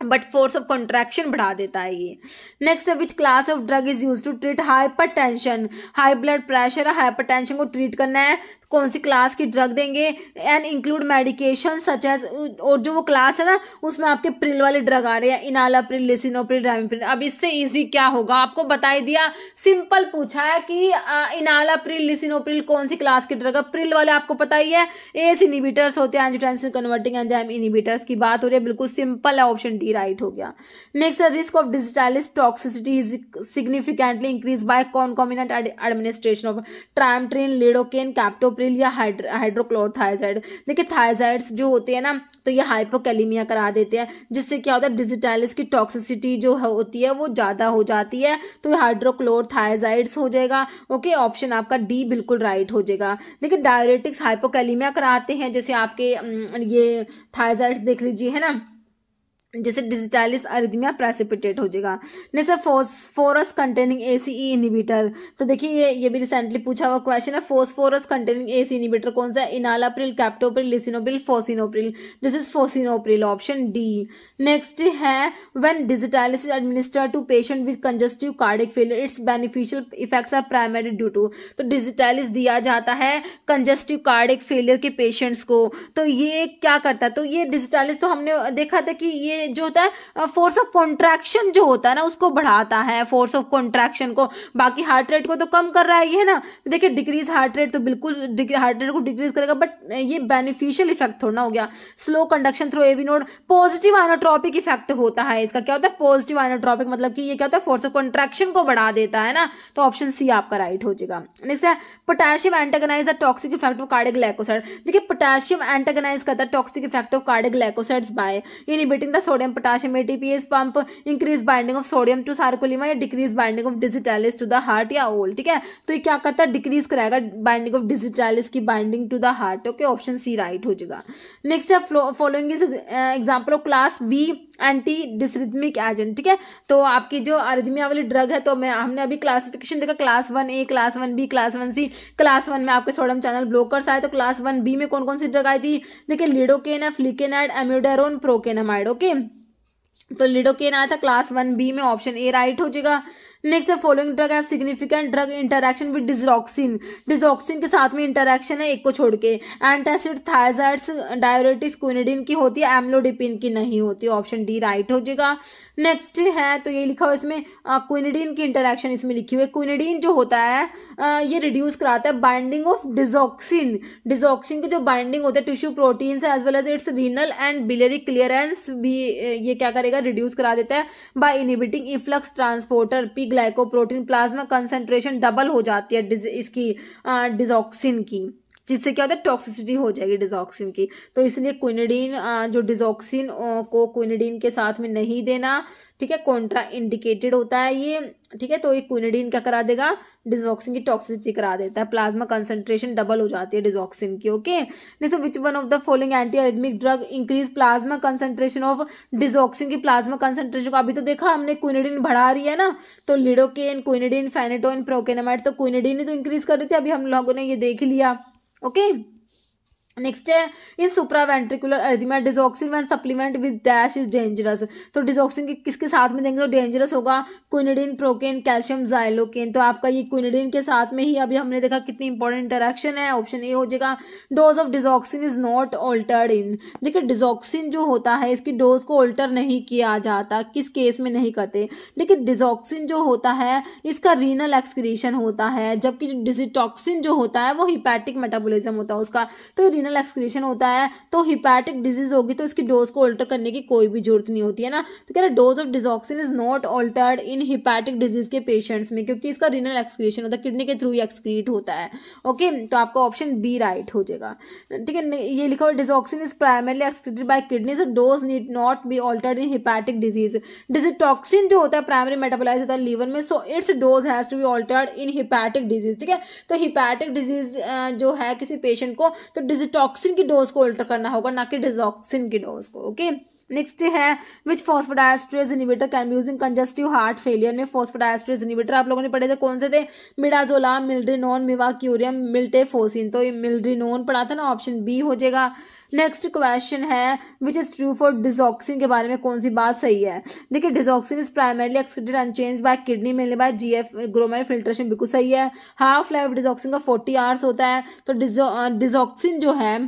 but force of contraction बढ़ा देता है ये। Next which class of drug is use to treat hypertension high blood pressure hypertension को ट्रीट करना है। कौन सी क्लास की ड्रग देंगे and include medication such as और जो वो क्लास है ना, उसमें आपके प्रिल वाले ड्रग आ रहे हैं इनाला प्रिल लिसिनोप्रिल रामिप्रिल अब इससे इजी क्या होगा? आपको बताई दिया सिंपल पूछा है कि इनाला प्रिल लिसिनोप्रिल कौन सी क्लास की ड्रग है? प्रिल वाले आपको पता ही है एस इनिबिटर्स होते हैं एंजियोटेंसिन कन्वर्टिंग एंजाइम इनिबिटर्स की बात हो रही है, बिल्कुल सिंपल है ऑप्शन डी राइट हो गया। Next risk of digitalis toxicity is significantly increase by concomitant administration of triamterene lidocaine captopril या हाइड्रोक्लोरथाइजाइड देखिए थाइजाइड्स जो होते हैं ना तो ये हाइपोकैलीमिया करा देते हैं, जिससे क्या होता है डिजिटालिस की टॉक्सिसिटी जो होती है, वो ज़्यादा हो जाती है तो हाइड्रोक्लोरथाइजाइड्स हो जाएगा, ओके, ऑप्शन आपका डी बिल्कुल राइट हो जाएगा। देखिए, डायरेटिक्स हाइपोकैलीमिया कराते हैं, जैसे आपके ये थाइजाइड्स देख लीजिए, है ना? जैसे डिजिटालिस अरिदमिया प्रेसिपिटेट हो जाएगा। जैसे forces containing A C E inhibitor तो देखिए ये ये भी रिसेंटली पूछा हुआ क्वेश्चन है फोसफोरस कंटेनिंग ए सी इनिबिटर कौन सा enalapril captopril lisinopril fosinopril this is fosinopril option D next है when digitalis administer to patient with congestive cardiac failure its beneficial effects are primary due to तो digitalis दिया जाता है congestive cardiac failure के patients को। तो ये क्या करता है? तो ये डिजिटालिस तो हमने देखा था कि ये जो होता है फोर्स ऑफ़ कॉन्ट्रैक्शन जो होता है ना, उसको बढ़ाता है फोर्स ऑफ़ कॉन्ट्रैक्शन को। बाकी हार्ट रेट को तो कम कर रहा है, ये ना? तो देखिए डिक्रीज हार्ट रेट तो बिल्कुल हार्ट रेट को डिक्रीज करेगा बट ये बेनिफिशियल इफ़ेक्ट थोड़ा हो गया। Slow conduction through AV node positive inotropic effect होता है इसका। क्या होता है? पॉजिटिव आइनोट्रॉपिक मतलब कि ये क्या होता है? फोर्स ऑफ़ कॉन्ट्रैक्शन को बढ़ा देता है ना? तो ऑप्शन सी आपका राइट हो जाएगा। नेक्स्ट है potassium antagonize the toxic effect of cardiac glycoside देखिए पोटेशियम एंटेगनाइज करता है toxic effect of cardiac glycosides by inhibiting the sodium potassium ATPase pump increase binding of sodium to sarcolemma या decrease binding of digitalis to the heart या old ठीक है? तो ये क्या करता है? डिक्रीज कराएगा बाइंडिंग ऑफ़ डिजिटालिस की binding to the heart okay option C right हो जाएगा। नेक्स्ट है following is example of class B anti dysrhythmic agent ठीक है? तो आपकी जो अरिदमिया वाली ड्रग है तो मैं, हमने अभी क्लासिफिकेशन देखा class one A class one B class one C class one में आपके सोडम चैनल ब्लॉकर्स आए तो क्लास वन बी में कौन कौन सी ड्रग आई थी? देखिए लिडोकेन है फ्लिकेनाइड एम्यूडेरोन प्रोकेनामाइड ओके तो लिडोकेन आया था क्लास वन बी में ऑप्शन ए राइट हो जाएगा। नेक्स्ट है फॉलोइंग ड्रग है significant drug interaction with digoxin digoxin के साथ में इंटरेक्शन है एक को छोड़ के. एंटासिड थायजाइड्स डायोरेटिस क्विनिडिन की होती है एम्लोडिपिन की नहीं होती. ऑप्शन डी राइट हो जाएगा. नेक्स्ट है तो ये लिखा हुआ इसमें क्विनिडिन की इंटरक्शन इसमें लिखी हुई है. क्विनिडिन जो होता है आ, ये रिड्यूस कराता है बाइंडिंग ऑफ़ डिजॉक्सिन डिजॉक्सिन की जो बाइंडिंग होता है tissue protein as well as its renal and biliary clearance भी ये क्या करेगा? रिड्यूस करा देता है by inhibiting efflux transporter P glycoprotein plasma concentration double हो जाती है इसकी डिजॉक्सिन की। जिससे क्या होता है टॉक्सिसिटी हो जाएगी डिजॉक्सिन की। तो इसलिए क्विनिडीन जो डिजॉक्सिन को क्विनिडीन के साथ में नहीं देना, ठीक है कॉन्ट्रा इंडिकेटेड होता है ये, ठीक है तो ये क्विनिडीन क्या करा देगा? डिजॉक्सिन की टॉक्सिसिटी करा देता है। प्लाज्मा कंसंट्रेशन डबल हो जाती है डिजॉक्सिन की ओके नहीं so which one of the following anti arrhythmic drug increase plasma concentration of digoxin की प्लाज्मा कंसंट्रेशन को? अभी तो देखा, हमने क्विनिडीन बढ़ा रही है ना? तो लिडोकेन क्विनिडीन फेनेटोइन प्रोकेनामाइड तो क्विनिडीन ही तो इंक्रीज कर रही थी, अभी हम लोगों ने ये देख लिया। Okay नेक्स्ट है in supraventricular arrhythmia digoxin one supplement with dash is dangerous तो डिजॉक्सिन के किसके साथ में देंगे? तो डेंजरस होगा क्विनिडिन प्रोकेन कैल्शियम जाइलोकेन तो आपका ये क्विनिडिन के साथ में ही अभी हमने देखा कितनी इंपॉर्टेंट इंटरेक्शन है ऑप्शन ए हो जाएगा dose of digoxin is not altered in देखिए डिजॉक्सिन जो होता है, इसकी डोज को ऑल्टर नहीं किया जाता, किस केस में नहीं करते। देखिए डिजॉक्सिन जो होता है, इसका रीनल एक्सक्रीशन होता है, जबकि डिजिटॉक्सिन जो होता है, वो हिपैटिक मेटाबोलिज्म होता है उसका। तो रीनल एक्सक्रीशन होता है तो हिपैटिक डिज़ीज़ होगी तो इसकी डोज को ऑल्टर करने की कोई भी ज़रूरत नहीं होती, है ना? तो कह रहे dose of digoxin is not altered in hepatic disease के पेशेंट्स में, क्योंकि इसका रीनल एक्सक्रीशन होता है किडनी के थ्रू ही एक्सक्रीट होता है ओके तो आपका ऑप्शन बी राइट हो जाएगा। ठीक है ये लिखा हुआ digoxin is primarily excreted by kidney so dose need not be altered in hepatic disease digitoxin जो होता है प्राइमरी मेटाबोलाइज होता है लीवर में so its dose has to be altered in hepatic disease ठीक है? तो हिपैटिक डिज़ीज़ जो है किसी पेशेंट को तो डिजिटॉक्सिन की डोज को अल्टर करना होगा, ना कि डिजॉक्सिन की डोज को, ओके? नेक्स्ट है which phosphodiesterase inhibitor can using congestive heart failure में फॉस्फोडाइस्ट्रेज इनिवेटर आप लोगों ने पढ़े थे, कौन से थे? मिडाजोला मिल्ड्रिनोन मिवाक्यूरियम मिल्टेफोसिन तो ये मिल्ड्रिनोन पढ़ा था ना ऑप्शन बी हो जाएगा। नेक्स्ट क्वेश्चन है which is true for digoxin के बारे में कौन सी बात सही है? देखिए digoxin is primarily excreted unchange by kidney मिलने by G F glomerular filtration बिल्कुल सही है। हाफ़ लाइफ डिजॉक्सिन का फोर्टी आवर्स होता है तो डिजॉक्सिन जो है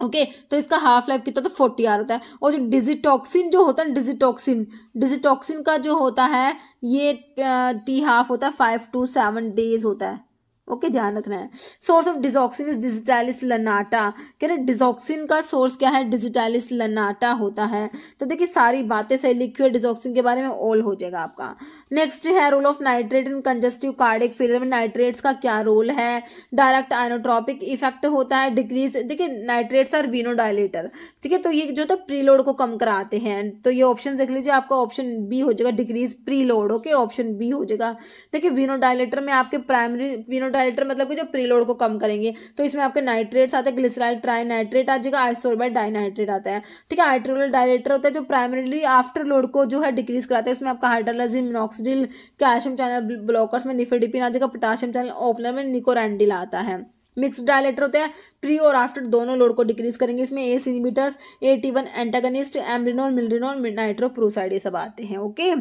ओके okay, तो इसका हाफ़ लाइफ कितना तो फोर्टी आर होता है। और जो डिजिटॉक्सिन जो होता है डिजिटॉक्सिन डिजिटॉक्सिन का जो होता है ये टी हाफ़ होता है फाइव टू सेवन डेज़ होता है। ओके, ध्यान रखना है। Source of digoxin is digitalis lanata कह रहे डिजॉक्सिन का सोर्स क्या है? डिजिटालिस लनाटा होता है। तो देखिए, सारी बातें सही लिखी हुई डिजॉक्सिन के बारे में ऑल हो जाएगा आपका। नेक्स्ट है role of nitrate in congestive cardiac failure में नाइट्रेट्स का क्या रोल है? डायरेक्ट आइनोट्रॉपिक इफ़ेक्ट होता है डिक्रीज देखिए नाइट्रेट्स आर वीनोडाइलेटर ठीक है तो ये जो था प्रीलोड को कम कराते हैं। तो ये ऑप्शन देख लीजिए, आपका ऑप्शन बी हो जाएगा decrease preload okay option B हो जाएगा। देखिए वीनोडाइलेटर में आपके प्राइमरी वीनोडाइलेटर डायलेटर मतलब कि जो प्रीलोड को कम करेंगे। तो इसमें आपके नाइट्रेट्स आते हैं ग्लिसराइल ट्राई नाइट्रेट आ जाएगा आइसोरबाइड डाइनाइट्रेट आता है। ठीक है, हाइड्रोल डायलेटर होता है जो प्राइमरीली आफ्टर लोड को जो है डिक्रीज कराता है। इसमें आपका hydralazine minoxidil calcium channel blockers में निफेडिपिन आ जाएगा पोटाशियम चैनल ओपनर में निकोरेंडिल आता है। मिक्स डायलेटर होते हैं प्री और आफ्टर दोनों लोड को डिक्रीज करेंगे। इसमें A C inhibitors A T one antagonist amrinone milrinone nitroprusside ये सब आते हैं okay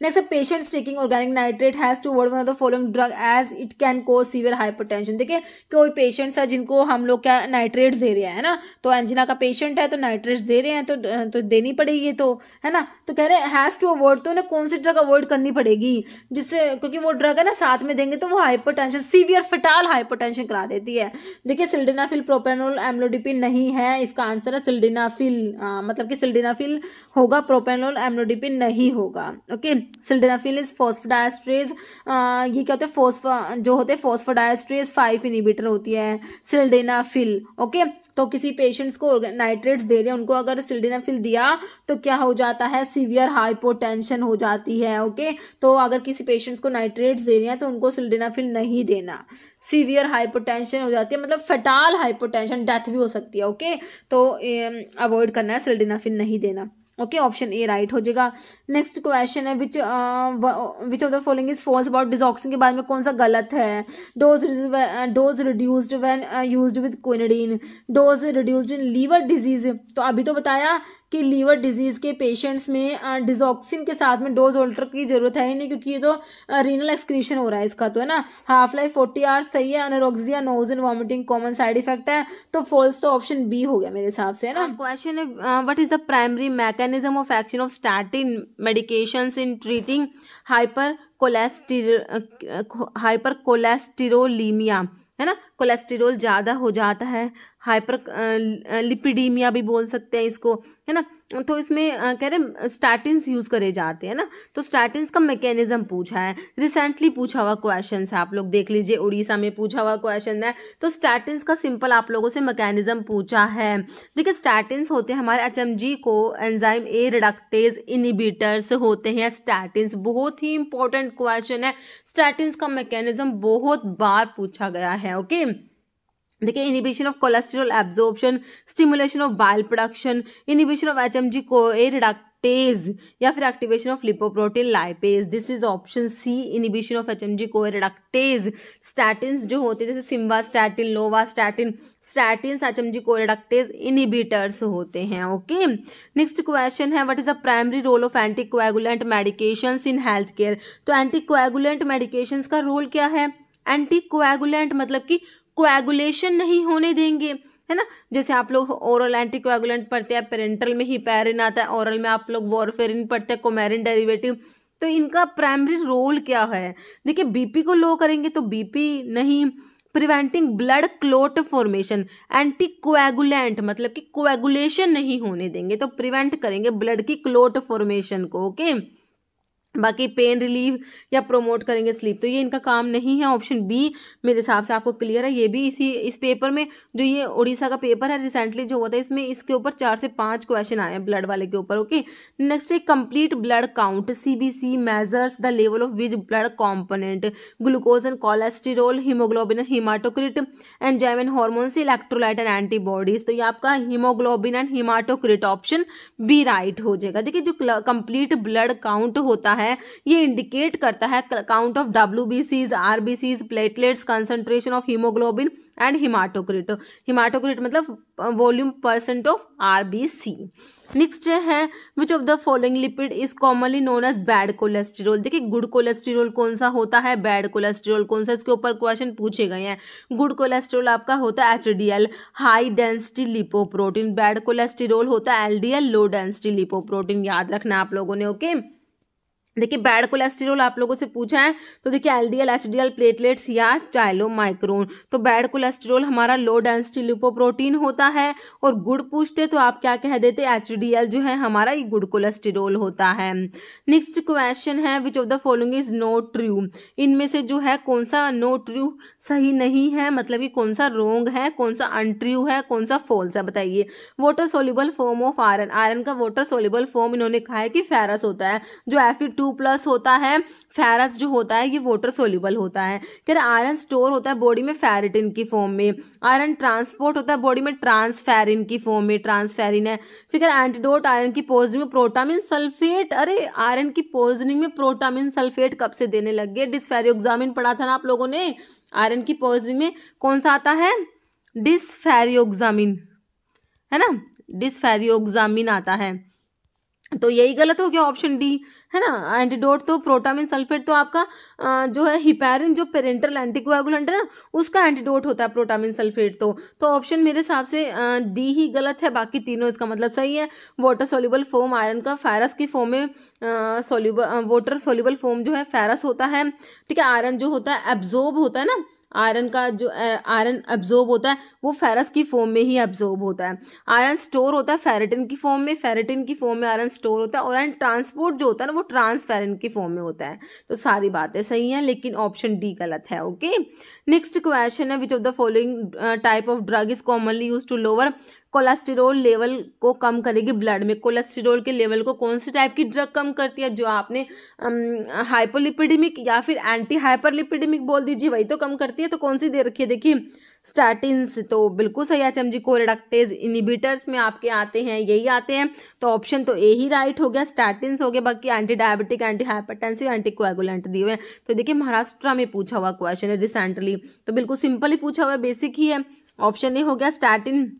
A patient taking organic nitrate has to avoid one of the following drug as it can cause severe hypertension. देखिए, कोई patients है जिनको हम लोग क्या नाइट्रेट्स दे रहे हैं ना? तो एंजिना का पेशेंट है तो नाइट्रेट्स दे रहे हैं तो तो देनी पड़ेगी तो है ना? तो कह रहे हैं हैज़ टू अवॉइड तो उन्हें कौन सी ड्रग अवॉइड करनी पड़ेगी? जिससे, क्योंकि वो ड्रग है ना, साथ में देंगे तो वो हाइपरटेंशन सीवियर फटाल हाइपरटेंशन करा देती है। देखिए सिल्डेनाफिल प्रोपेनोल एमलोडिपिन नहीं है, इसका आंसर है सिल्डेनाफिल मतलब कि सिल्डेनाफिल होगा प्रोपेनोल एमलोडिपिन नहीं होगा ओके सिल्डेनाफिल इज़ फॉस्फोडाइस्ट्रेज ये क्या होते हैं? फोस्फा जो होते हैं फॉस्फोडाइस्ट्रेज फाइव इनिबिटर होती है सिल्डेनाफिल ओके तो किसी पेशेंट्स को नाइट्रेट्स दे रहे हैं, उनको अगर सिल्डेनाफिल दिया तो क्या हो जाता है? सीवियर हाइपोटेंशन हो जाती है ओके तो अगर किसी पेशेंट्स को नाइट्रेट्स दे रहे हैं तो उनको सिल्डेनाफिल नहीं देना। सीवियर हाइपोटेंशन हो जाती है मतलब फटाल हाइपोटेंशन डेथ भी हो सकती है ओके तो अवॉइड करना है सिल्डेनाफिल नहीं देना। ओके ऑप्शन ए राइट हो जाएगा। नेक्स्ट क्वेश्चन है which which of the following is false about digoxin के बारे में कौन सा गलत है? Dose dose reduced when used with quinidine dose reduced in liver disease तो अभी तो बताया कि लीवर डिज़ीज़ के पेशेंट्स में डिजॉक्सिन के साथ में डोज ऑल्टर की ज़रूरत है ही नहीं, क्योंकि ये तो रीनल एक्सक्रीशन हो रहा है इसका तो है ना? हाफ़ लाइफ फोर्टी आवर्स सही है anorexia nausea and vomiting common side effect है तो फॉल्स तो ऑप्शन बी हो गया मेरे हिसाब से, है ना? क्वेश्चन है what is the primary mechanism of action of statin medication in treating hyper कोलेस्टिर hyper कोलेस्टिरोलीमिया है ना? कोलेस्टेरोल ज़्यादा हो जाता है हाइपर लिपिडीमिया भी बोल सकते हैं इसको, है ना? तो इसमें कह रहे स्टैटिन्स यूज़ करे जाते हैं ना? तो स्टैटिन्स का मैकेनिज्म पूछा है। रिसेंटली पूछा हुआ क्वेश्चन है, आप लोग देख लीजिए, उड़ीसा में पूछा हुआ क्वेश्चन है। तो स्टैटिन्स का सिंपल आप लोगों से मैकेनिज्म पूछा है। देखिए स्टैटिन्स होते हैं, हमारे एचएमजी को एंजाइम ए रिडक्टेज इनिबिटर्स होते हैं स्टैटिन्स बहुत ही इंपॉर्टेंट क्वेश्चन है। स्टैटिन्स का मैकेनिज्म बहुत बार पूछा गया है ओके देखिए inhibition of cholesterol absorption stimulation of bile production inhibition of H M G CoA reductase या फिर activation of lipoprotein lipase this is option C inhibition of H M G CoA reductase statin जो होते हैं, जैसे simvastatin lovastatin statin H M G CoA reductase inhibitors होते हैं okay next question है what is the primary role of anticoagulant medications in health care तो anti coagulant medications का role क्या है? एंटी कोएगुलेंट मतलब कि कोएगुलेशन नहीं होने देंगे, है ना जैसे आप लोग ओरल एंटीकोएगुलेंट पढ़ते हैं पेरेंटल में ही पैरिन आता है ओरल में आप लोग वॉरफेरिन पढ़ते हैं कोमेरिन डेरिवेटिव तो इनका प्राइमरी रोल क्या है देखिए बीपी को लो करेंगे तो बीपी नहीं preventing blood clot formation anticoagulant मतलब कि कोएगुलेशन नहीं होने देंगे तो प्रिवेंट करेंगे ब्लड की क्लोट फॉर्मेशन को ओके okay? बाकी पेन रिलीव या प्रमोट करेंगे स्लीप तो ये इनका काम नहीं है ऑप्शन बी मेरे हिसाब से आपको क्लियर है, ये भी इसी, इस पेपर में जो ये उड़ीसा का पेपर है रिसेंटली जो होता है इसमें इसके ऊपर चार से पाँच क्वेश्चन आए हैं ब्लड वाले के ऊपर ओके नेक्स्ट है complete blood count CBC measures the level of which blood component glucose and cholesterol haemoglobin and haematocrit enzyme and hormones electrolyte and antibodies तो ये आपका haemoglobin and haematocrit option B right हो जाएगा। देखिए जो complete blood count होता ये indicate करता है count of W B Cs R B Cs platelets concentration of haemoglobin and haematocrit haematocrit मतलब volume percent of R B C next है which of the following lipid is commonly known as bad cholesterol देखिए good cholesterol कौन सा होता है? Bad cholesterol कौन सा? इसके ऊपर क्वेश्चन पूछे गए हैं। गुड कोलेस्ट्रॉल आपका होता है H D L high density lipoprotein bad cholesterol होता है L D L low density lipoprotein याद रखना आप लोगों ने ओके okay? देखिए बैड कोलेस्ट्रॉल आप लोगों से पूछा है तो देखिए, एलडीएल, एचडीएल प्लेटलेट्स या चाइलो माइक्रोन तो बैड कोलेस्ट्रॉल हमारा लो डेंसिटी लिपोप्रोटीन होता है और गुड़ पूछते तो आप क्या कह देते एचडीएल जो है हमारा ये गुड कोलेस्ट्रॉल होता है। नेक्स्ट क्वेश्चन है which of the following is no true इनमें से जो है, कौन सा नो ट्रू सही नहीं है मतलब कि कौन सा रोंग है, कौन सा अनट्रू है, कौन सा फॉल्स है, बताइए। Water soluble form of iron iron का वाटर सोल्यूबल फॉर्म इन्होंने कहा है कि फेरस होता है, जो एफ़ टू प्लस होता है फेरस जो होता है, ये वाटर सोल्यूबल होता है। रहे आयरन स्टोर होता है बॉडी में फेरिटिन की फॉर्म में। आयरन ट्रांसपोर्ट होता है बॉडी में ट्रांसफेरिन की फॉर्म में ट्रांसफेरिन है। फिर एंटीडोट आयरन की पोजनिंग में प्रोटामिन सल्फेट अरे आयरन की पोजनिंग में प्रोटामिन सल्फेट कब से देने लग गए? डिस्फेरियोग्जामिन पढ़ा था ना आप लोगों ने? आयरन की पोजनिंग में कौन सा आता है? डिस्फेरियोग्जामिन है ना? डिस्फेरियोग्जामिन आता है। तो यही गलत हो गया ऑप्शन डी है ना? एंटीडोट तो प्रोटामिन सल्फेट तो आपका जो है हिपैरिन जो पेरेंटल एंटीकोएगुलेंट है ना, उसका एंटीडोट होता है प्रोटामिन सल्फेट तो। तो ऑप्शन मेरे हिसाब से डी ही गलत है, बाकी तीनों इसका मतलब सही है। वाटर सोल्यूबल फोम आयरन का फेरस की फॉर्म में सोल्यूबल वाटर सोल्यूबल फोम जो है फेरस होता है। ठीक है आयरन जो होता है एब्जॉर्ब होता है ना आयरन का जो आयरन अब्जॉर्ब होता है, वो फेरस की फॉर्म में ही अब्जॉर्ब होता है। आयरन स्टोर होता है फेरेटिन की फॉर्म में फेरेटिन की फॉर्म में आयरन स्टोर होता है और आयरन ट्रांसपोर्ट जो होता है ना, वो ट्रांसफेरन की फॉर्म में होता है। तो सारी बातें सही हैं, लेकिन ऑप्शन डी गलत है ओके नेक्स्ट क्वेश्चन है which of the following type of drug is commonly use to lower cholesterol level को कम करेगी ब्लड में। कोलेस्ट्रॉल के लेवल को कौन सी टाइप की ड्रग कम करती है? जो आपने हाइपोलिपिडेमिक या फिर एंटी हाइपरलिपिडेमिक बोल दीजिए, वही तो कम करती है। तो कौन सी दे रखी है? देखिए स्टैटिन्स तो बिल्कुल सही H M G CoA reductase, inhibitors में आपके आते हैं, यही आते हैं। तो ऑप्शन तो ए ही राइट हो गया स्टैटिन्स हो गया, बाकी anti diabetic anti hypertensive anti coagulant दिए हुए हैं। तो देखिए, महाराष्ट्र में पूछा हुआ क्वेश्चन है रिसेंटली। तो बिल्कुल सिंपल ही पूछा हुआ है, बेसिक ही है। ऑप्शन ए हो गया स्टैटिन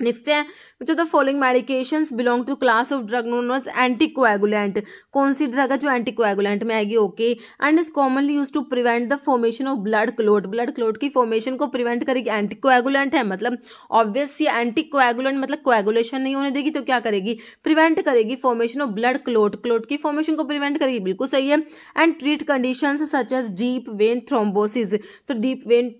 नेक्स्ट है of the following medications belong to class of drug known as anticoagulant कौन सी ड्रग है जो एंटीकोएगुलेंट में आएगी? Okay and is commonly use to prevent the formation of blood clot blood clot की फॉर्मेशन को prevent करेगी एंटीकोएगुलेंट है मतलब ऑब्वियस ये एंटीकोएगुलेंट मतलब कोएगुलेशन नहीं होने देगी तो क्या करेगी? प्रिवेंट करेगी formation of blood clot clot की फॉर्मेशन को प्रिवेंट करेगी, बिल्कुल सही है. And treat condition such as deep vein thrombosis तो डीप वेन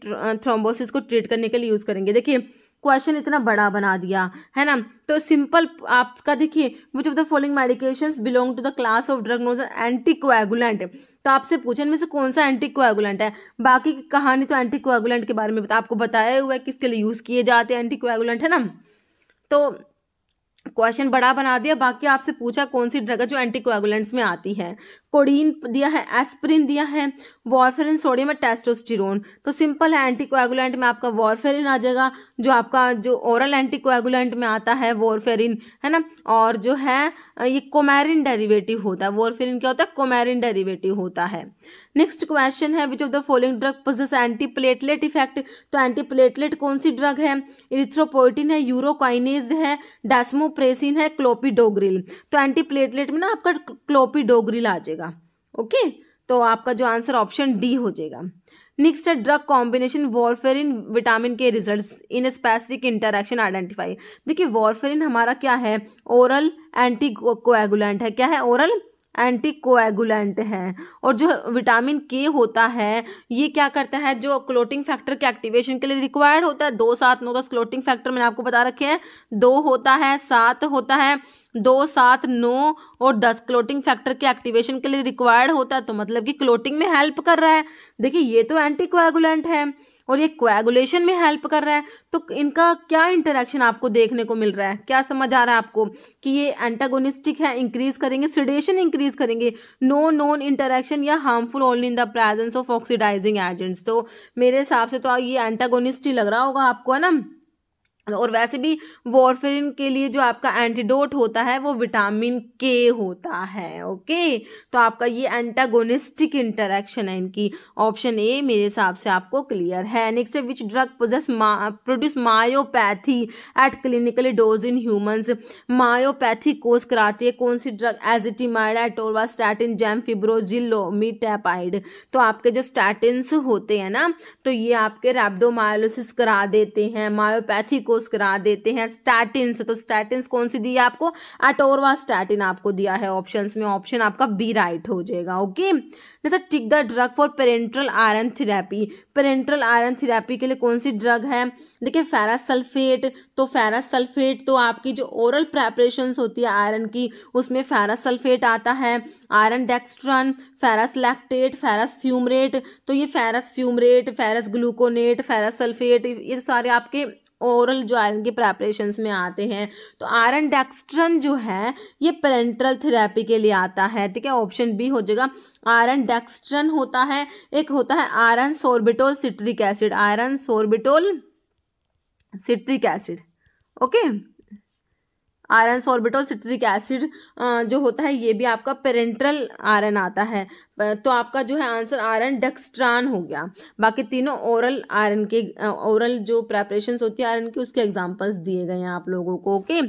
थ्रोम्बोसिस को ट्रीट करने के लिए यूज़ करेंगे. देखिए क्वेश्चन इतना बड़ा बना दिया, है ना? तो सिंपल आपका देखिए which of the following medication belong to the class of drug knows anticoagulant तो आपसे पूछे, इनमें से कौन सा एंटी कोएगुलेंट है? बाकी की कहानी तो एंटी कोएगुलेंट के बारे में आपको बताया हुआ है, किसके लिए यूज़ किए जाते हैं एंटी कोएगुलेंट है ना? तो क्वेश्चन बड़ा बना दिया, बाकी आपसे पूछा कौन सी ड्रग है जो एंटीकोएगुलेंट्स में आती है? कोडीन दिया है एस्प्रिन दिया है वॉरफेरिन सोडियम है टेस्टोस्टिरोन तो सिंपल है एंटीकोएगुलेंट में आपका वॉरफेरिन आ जाएगा, जो आपका जो ओरल एंटीकोएगुलेंट में आता है वॉरफेरिन है ना? और जो है, ये कोमेरिन डेरिवेटिव होता है. वॉरफेरिन क्या होता है? कोमेरिन डेरिवेटिव होता है. नेक्स्ट क्वेश्चन है which of the following drug possess anti platelet effect तो एंटी प्लेटलेट कौन सी ड्रग है? इरिथ्रोपोइटिन है यूरोकाइनेज है डेस्मोप्रेसिन है क्लोपिडोग्रिल तो एंटी प्लेटलेट में ना आपका क्लोपिडोग्रिल आ जाएगा. ओके? तो आपका जो आंसर ऑप्शन डी हो जाएगा। नेक्स्ट है drug combination warfarin vitamin K results in specific interaction identify देखिए वॉरफेरिन हमारा क्या है? ओरल एंटी कोएगुलेंट है। क्या है ओरल एंटी कोएगुलेंट है। और जो विटामिन के होता है, ये क्या करता है? जो क्लोटिंग फैक्टर के एक्टिवेशन के लिए रिक्वायर्ड होता है। दो सात नौ दस क्लोटिंग फैक्टर मैंने आपको बता रखे हैं। दो होता है, सात होता है। दो, सात, नौ और दस क्लोटिंग फैक्टर के एक्टिवेशन के लिए रिक्वायर्ड होता है तो मतलब कि क्लोटिंग में हेल्प कर रहा है। देखिए, ये तो एंटी कोएगुलेंट है और ये कोएगुलेशन में हेल्प कर रहा है। तो इनका क्या इंटरेक्शन आपको देखने को मिल रहा है? क्या समझ आ रहा है आपको कि ये एंटागोनिस्टिक है इंक्रीज करेंगे सिडेशन इंक्रीज करेंगे? नो नॉन इंटरेक्शन या harmful only in the presence of oxidising agents तो मेरे हिसाब से तो ये एंटागोनिस्ट ही लग रहा होगा आपको, है ना? और वैसे भी वॉरफेरिन के लिए जो आपका एंटीडोट होता है, वो विटामिन के होता है ओके तो आपका ये एंटागोनिस्टिक इंटरेक्शन है इनकी। ऑप्शन ए मेरे हिसाब से आपको क्लियर है। Next which drug possess produce myopathy at clinically dose in humans myopathy cause कराती है कौन सी drug ezetimibe atorvastatin gemfibrozil मीटैपाइड तो आपके जो स्टैटिन्स होते हैं ना तो ये आपके रेप्डोमायोलिसिस करा देते हैं। मायोपैथी को ग्लूकोज करा देते हैं स्टैटिन तो स्टैटिन कौन सी दी है आपको? एटोरवा स्टैटिन आपको दिया है ऑप्शन में। ऑप्शन आपका बी राइट हो जाएगा ओके जैसे tick the drug for parenteral iron therapy parenteral iron therapy के लिए कौन सी ड्रग है? देखिए फेरस सल्फेट तो फेरस सल्फेट तो आपकी जो ओरल प्रेपरेशन होती है आयरन की, उसमें फेरस सल्फेट आता है। Iron dextran ferrous lactate ferrous fumarate तो ये ferrous fumarate ferrous gluconate ferrous sulphate ये सारे आपके ओरल जो आयरन के प्रेपरेशन में आते हैं तो आयरन डेक्स्ट्रन जो है, ये पेरेंट्रल थेरेपी के लिए आता है, ठीक है? ऑप्शन बी हो जाएगा, आयरन डेक्स्ट्रन होता है, एक होता है iron sorbitol citric acid iron sorbitol citric acid okay iron sorbitol citric acid जो होता है, ये भी आपका पेरेंट्रल आयरन आता है। तो आपका जो है आंसर आयरन डेक्सट्रान हो गया। बाकी तीनों ओरल आयरन के ओरल जो प्रेपरेशन होती है आयरन की, उसके एग्जाम्पल्स दिए गए हैं आप लोगों को ओके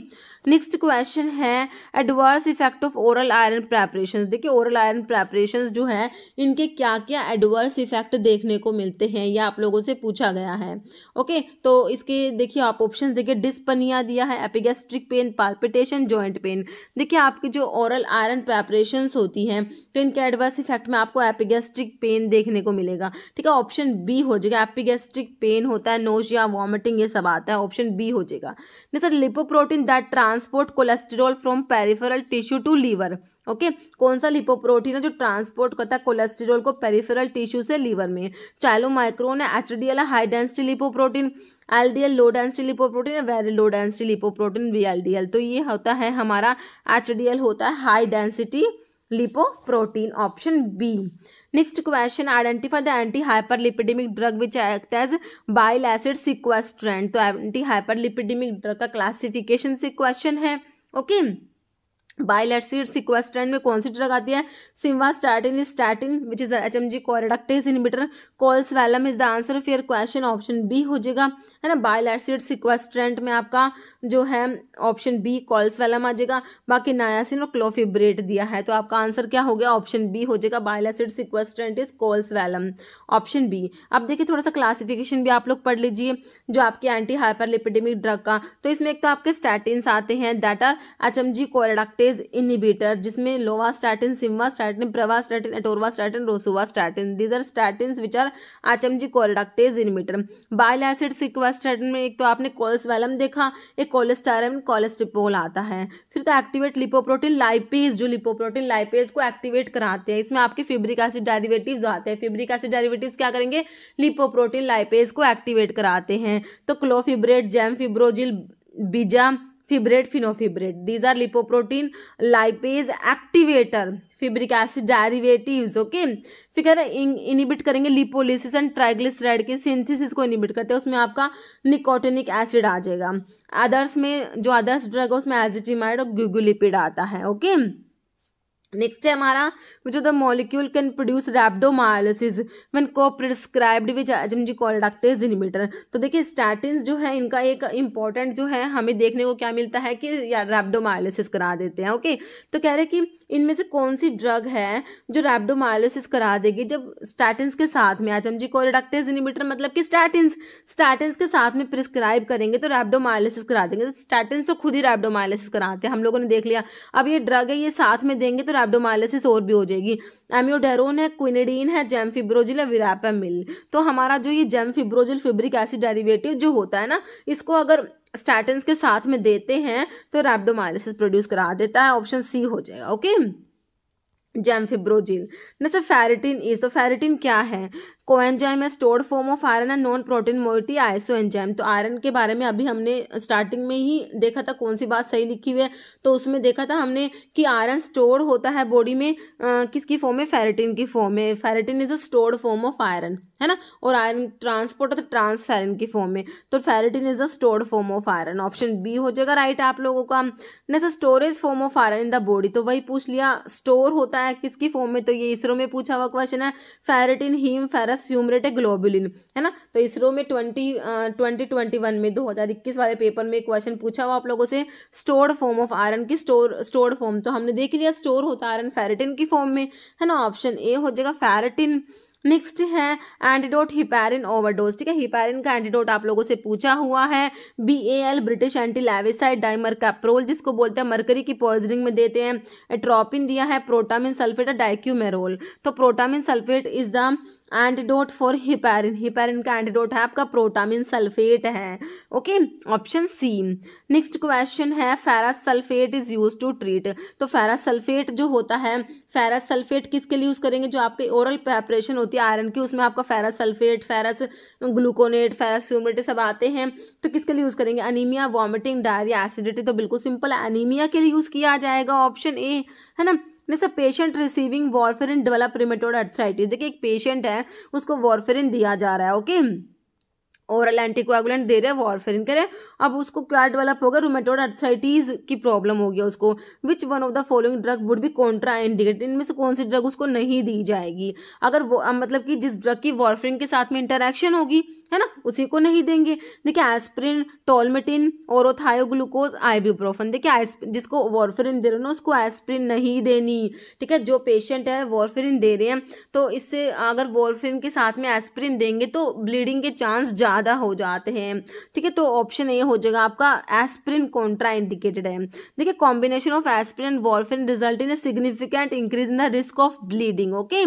नेक्स्ट क्वेश्चन है adverse effect of oral iron preparation देखिए ओरल आयरन प्रेपरेशन जो है, इनके क्या क्या एडवर्स इफ़ेक्ट देखने को मिलते हैं ये आप लोगों से पूछा गया है। ओके तो इसके देखिए आप ऑप्शन देखिए डिस्पनिया दिया है epigastric pain palpitation joint pain देखिए, आपकी जो ओरल आयरन प्रेपरेशन होती हैं तो इनके एडवर्स इफ़ेक्ट में आपको एपिगेस्ट्रिक पेन देखने को मिलेगा। ठीक है ऑप्शन बी हो जाएगा। एपिगेस्ट्रिक पेन होता है नोशिया वॉमिटिंग ये सब आता है ऑप्शन बी हो जाएगा। नहीं sir lipoprotein that transport cholesterol from peripheral tissue to liver, okay? कौन सा लिपोप्रोटीन है जो ट्रांसपोर्ट करता है कोलेस्ट्रॉल को पेरिफेरल टिश्यू से लीवर में? चाइलो माइक्रोन है एच डी एल है, high density lipoprotein L D L low density lipoprotein है very low density lipoprotein V L D L तो ये होता है हमारा एच डी एल होता है high density lipoprotein option b next question identify the antihyperlipidaemic drug which act as bile acid sequestrant तो anti hyperlipidemic drug का classification से क्वेश्चन है okay okay? Bile acid sequestrant में कौन सी ड्रग आती है? Simvastatin is statin which is H M G CoA reductase inhibitor colesevelam is the answer of question option B हो जाएगा। है ना? बाइलेटसीड सिक्वेस्ट्रेंट में आपका जो है ऑप्शन बी कॉल्स वैलम आ जाएगा। बाकी नायासिन और क्लोफिब्रेट दिया है तो आपका आंसर क्या हो गया? ऑप्शन बी हो जाएगा। Bile acid sequestrant is colesevelam option B अब देखिए, थोड़ा सा क्लासिफिकेशन भी आप लोग पढ़ लीजिए, जो आपकी एंटी हाइपरलिपिडेमिक ड्रग का। तो इसमें एक तो आपके स्टैटिन्स आते हैं that are H M G CoA reductase page inhibitor जिसमें lovastatin simvastatin pravastatin atorvastatin rosuvastatin these are statin which are HMG CoA reductase inhibitor bile acid sequestrant में एक तो आपने कोल्स देखा, एक कोलेस्टारम कोलेस्टिपोल आता है। फिर तो एक्टिवेट लिपोप्रोटीन लाइपेज जो लिपोप्रोटीन लाइपेज को एक्टिवेट कराते हैं। इसमें आपके फिब्रिक एसिड डेरिवेटिव्स आते हैं। फिब्रिक एसिड डेरिवेटिव्स क्या करेंगे? लिपोप्रोटीन लाइपेज को एक्टिवेट कराते हैं। तो clofibrate gemfibrozil beza fibrate fenofibrate these are lipoprotein lipase activator fibric acid derivative okay फिर कह रहे इनिबिट करेंगे लिपोलिसिस एंड ट्राइग्लिसराइड के सिंथेसिस को इनिबिट करते हैं, उसमें आपका निकोटेनिक एसिड आ जाएगा। अदर्स में, जो अदर्स ड्रग है, उसमें एजिटिमाइड और ग्यूगुलिपिड आता है ओके okay? नेक्स्ट है हमारा of the molecule can produce rhabdomyolysis when coprescribed with HMG CoA reductase inhibitor तो देखिए स्टैटिन जो है, इनका एक इंपॉर्टेंट जो है, हमें देखने को क्या मिलता है कि रैप्डोमायोलिसिस करा देते हैं ओके तो कह रहे कि इनमें से कौन सी ड्रग है जो रैप्डोमायोलिसिस करा देगी जब स्टैटिन्स के साथ में H M G CoA reductase inhibitor मतलब कि स्टैटिन्स स्टैटिन्स के साथ में प्रिस्क्राइब करेंगे तो रैप्डोमायोलिसिस करा देंगे। स्टैटिन्स तो खुद ही रैप्डोमायोलिसिस कराते हैं, हम लोगों ने देख लिया। अब ये ड्रग है, ये साथ में देंगे तो एब्डोमाइलिसिस और भी हो जाएगी। एम्योडेरोन है क्विनेडीन है जेम फिब्रोजिल है विरापेमिल तो हमारा जो ये gemfibrozil fibric acid derivative जो होता है ना, इसको अगर स्टैटिन के साथ में देते हैं तो रैप्डोमाइलिसिस प्रोड्यूस करा देता है ऑप्शन सी हो जाएगा okay gemfibrozil sir ferritin is तो फेरिटिन क्या है? कोएंजाइम है stored form of iron and non protein moiety isoenzyme तो आयरन के बारे में अभी हमने स्टार्टिंग में ही देखा था कौन सी बात सही लिखी हुई है। तो उसमें देखा था हमने कि आयरन स्टोर होता है बॉडी में आ, किसकी फॉर्म में? फेरेटिन की फॉर्म में। Ferritin is a stored form of iron है ना? और आयरन ट्रांसपोर्ट है ट्रांसफेरिन की फॉर्म में। तो ferritin is a stored form of iron. Option B हो जाएगा राइट आप लोगों का। जैसे storage form of iron in the body. तो वही पूछ लिया स्टोर होता है किसकी फॉर्म में? तो ये इसरो में पूछा हुआ क्वेश्चन है। फेरेटिन हीम फेरस फ्यूमरेट है ग्लोबुलिन है ना? तो इसरो में ट्वेंटी ट्वेंटी ट्वेंटी वन में, दो हज़ार इक्कीस वाले पेपर में क्वेश्चन पूछा हुआ आप लोगों से स्टोर्ड फॉर्म ऑफ़ आयरन की स्टोर स्टोर्ड फॉर्म तो हमने देख लिया स्टोर होता आयरन फेरेटिन की फॉर्म में। है ना? ऑप्शन ए हो जाएगा फेरेटिन नेक्स्ट है एंटीडोट हिपैरिन ओवरडोज ठीक है? हिपैरिन का एंटीडोट आप लोगों से पूछा हुआ है। B A L British anti Lewisite dimercaprol जिसको बोलते हैं, मरकरी की पॉइजनिंग में देते हैं। एट्रोपिन दिया है प्रोटामिन सल्फेट डाइक्यूमेरोल तो protamine sulphate is the antidote for heparin heparin का एंटीडोट है आपका प्रोटामिन सल्फेट है okay option C next question है ferrous sulphate is use to treat तो फेरस सल्फेट जो होता है फेरस सल्फेट किसके लिए यूज़ करेंगे? जो आपके ओरल प्रेपरेशन होती है, आयरन की, उसमें आपका ferrous sulphate ferrous gluconate ferrous fumarate सब आते हैं तो किसके लिए यूज़ करेंगे? अनीमिया वॉमिटिंग डायरिया एसिडिटी तो बिल्कुल सिंपल अनीमिया के लिए यूज़ किया जाएगा ऑप्शन ए है ना? जैसे patient receiving warfarin develop rheumatoid arthritis देखिए, एक पेशेंट है, उसको वॉरफेरिन दिया जा रहा है ओके ओरल एंटीकोएगुलेंट दे रहे हैं, वॉरफेरिन करे अब उसको क्या डेवलप होगा रोमेटोड अर्थराइटिस की प्रॉब्लम हो गया उसको। Which one of the following drug would be contraindicate इनमें से कौन सी ड्रग उसको नहीं दी जाएगी? अगर वो मतलब कि जिस ड्रग की वॉरफेरिन के साथ में इंटरेक्शन होगी, है ना, उसी को नहीं देंगे। देखिए एस्प्रिन टोलमेटिन ओरोथायोग्लूकोज आईब्यूप्रोफन देखिए जिसको वॉरफेरिन दे रहे हो ना, उसको एस्प्रिन नहीं देनी। ठीक है, जो पेशेंट है वॉरफेरिन दे रहे हैं। तो इससे अगर वॉरफेरिन के साथ में एस्प्रिन देंगे तो ब्लीडिंग के चांस ज़्यादा हो जाते हैं। ठीक है तो ऑप्शन ये हो जाएगा आपका एस्प्रिन कॉन्ट्रा इंडिकेटेड है। देखिए combination of aspirin and warfarin result in a significant increase in the risk of bleeding okay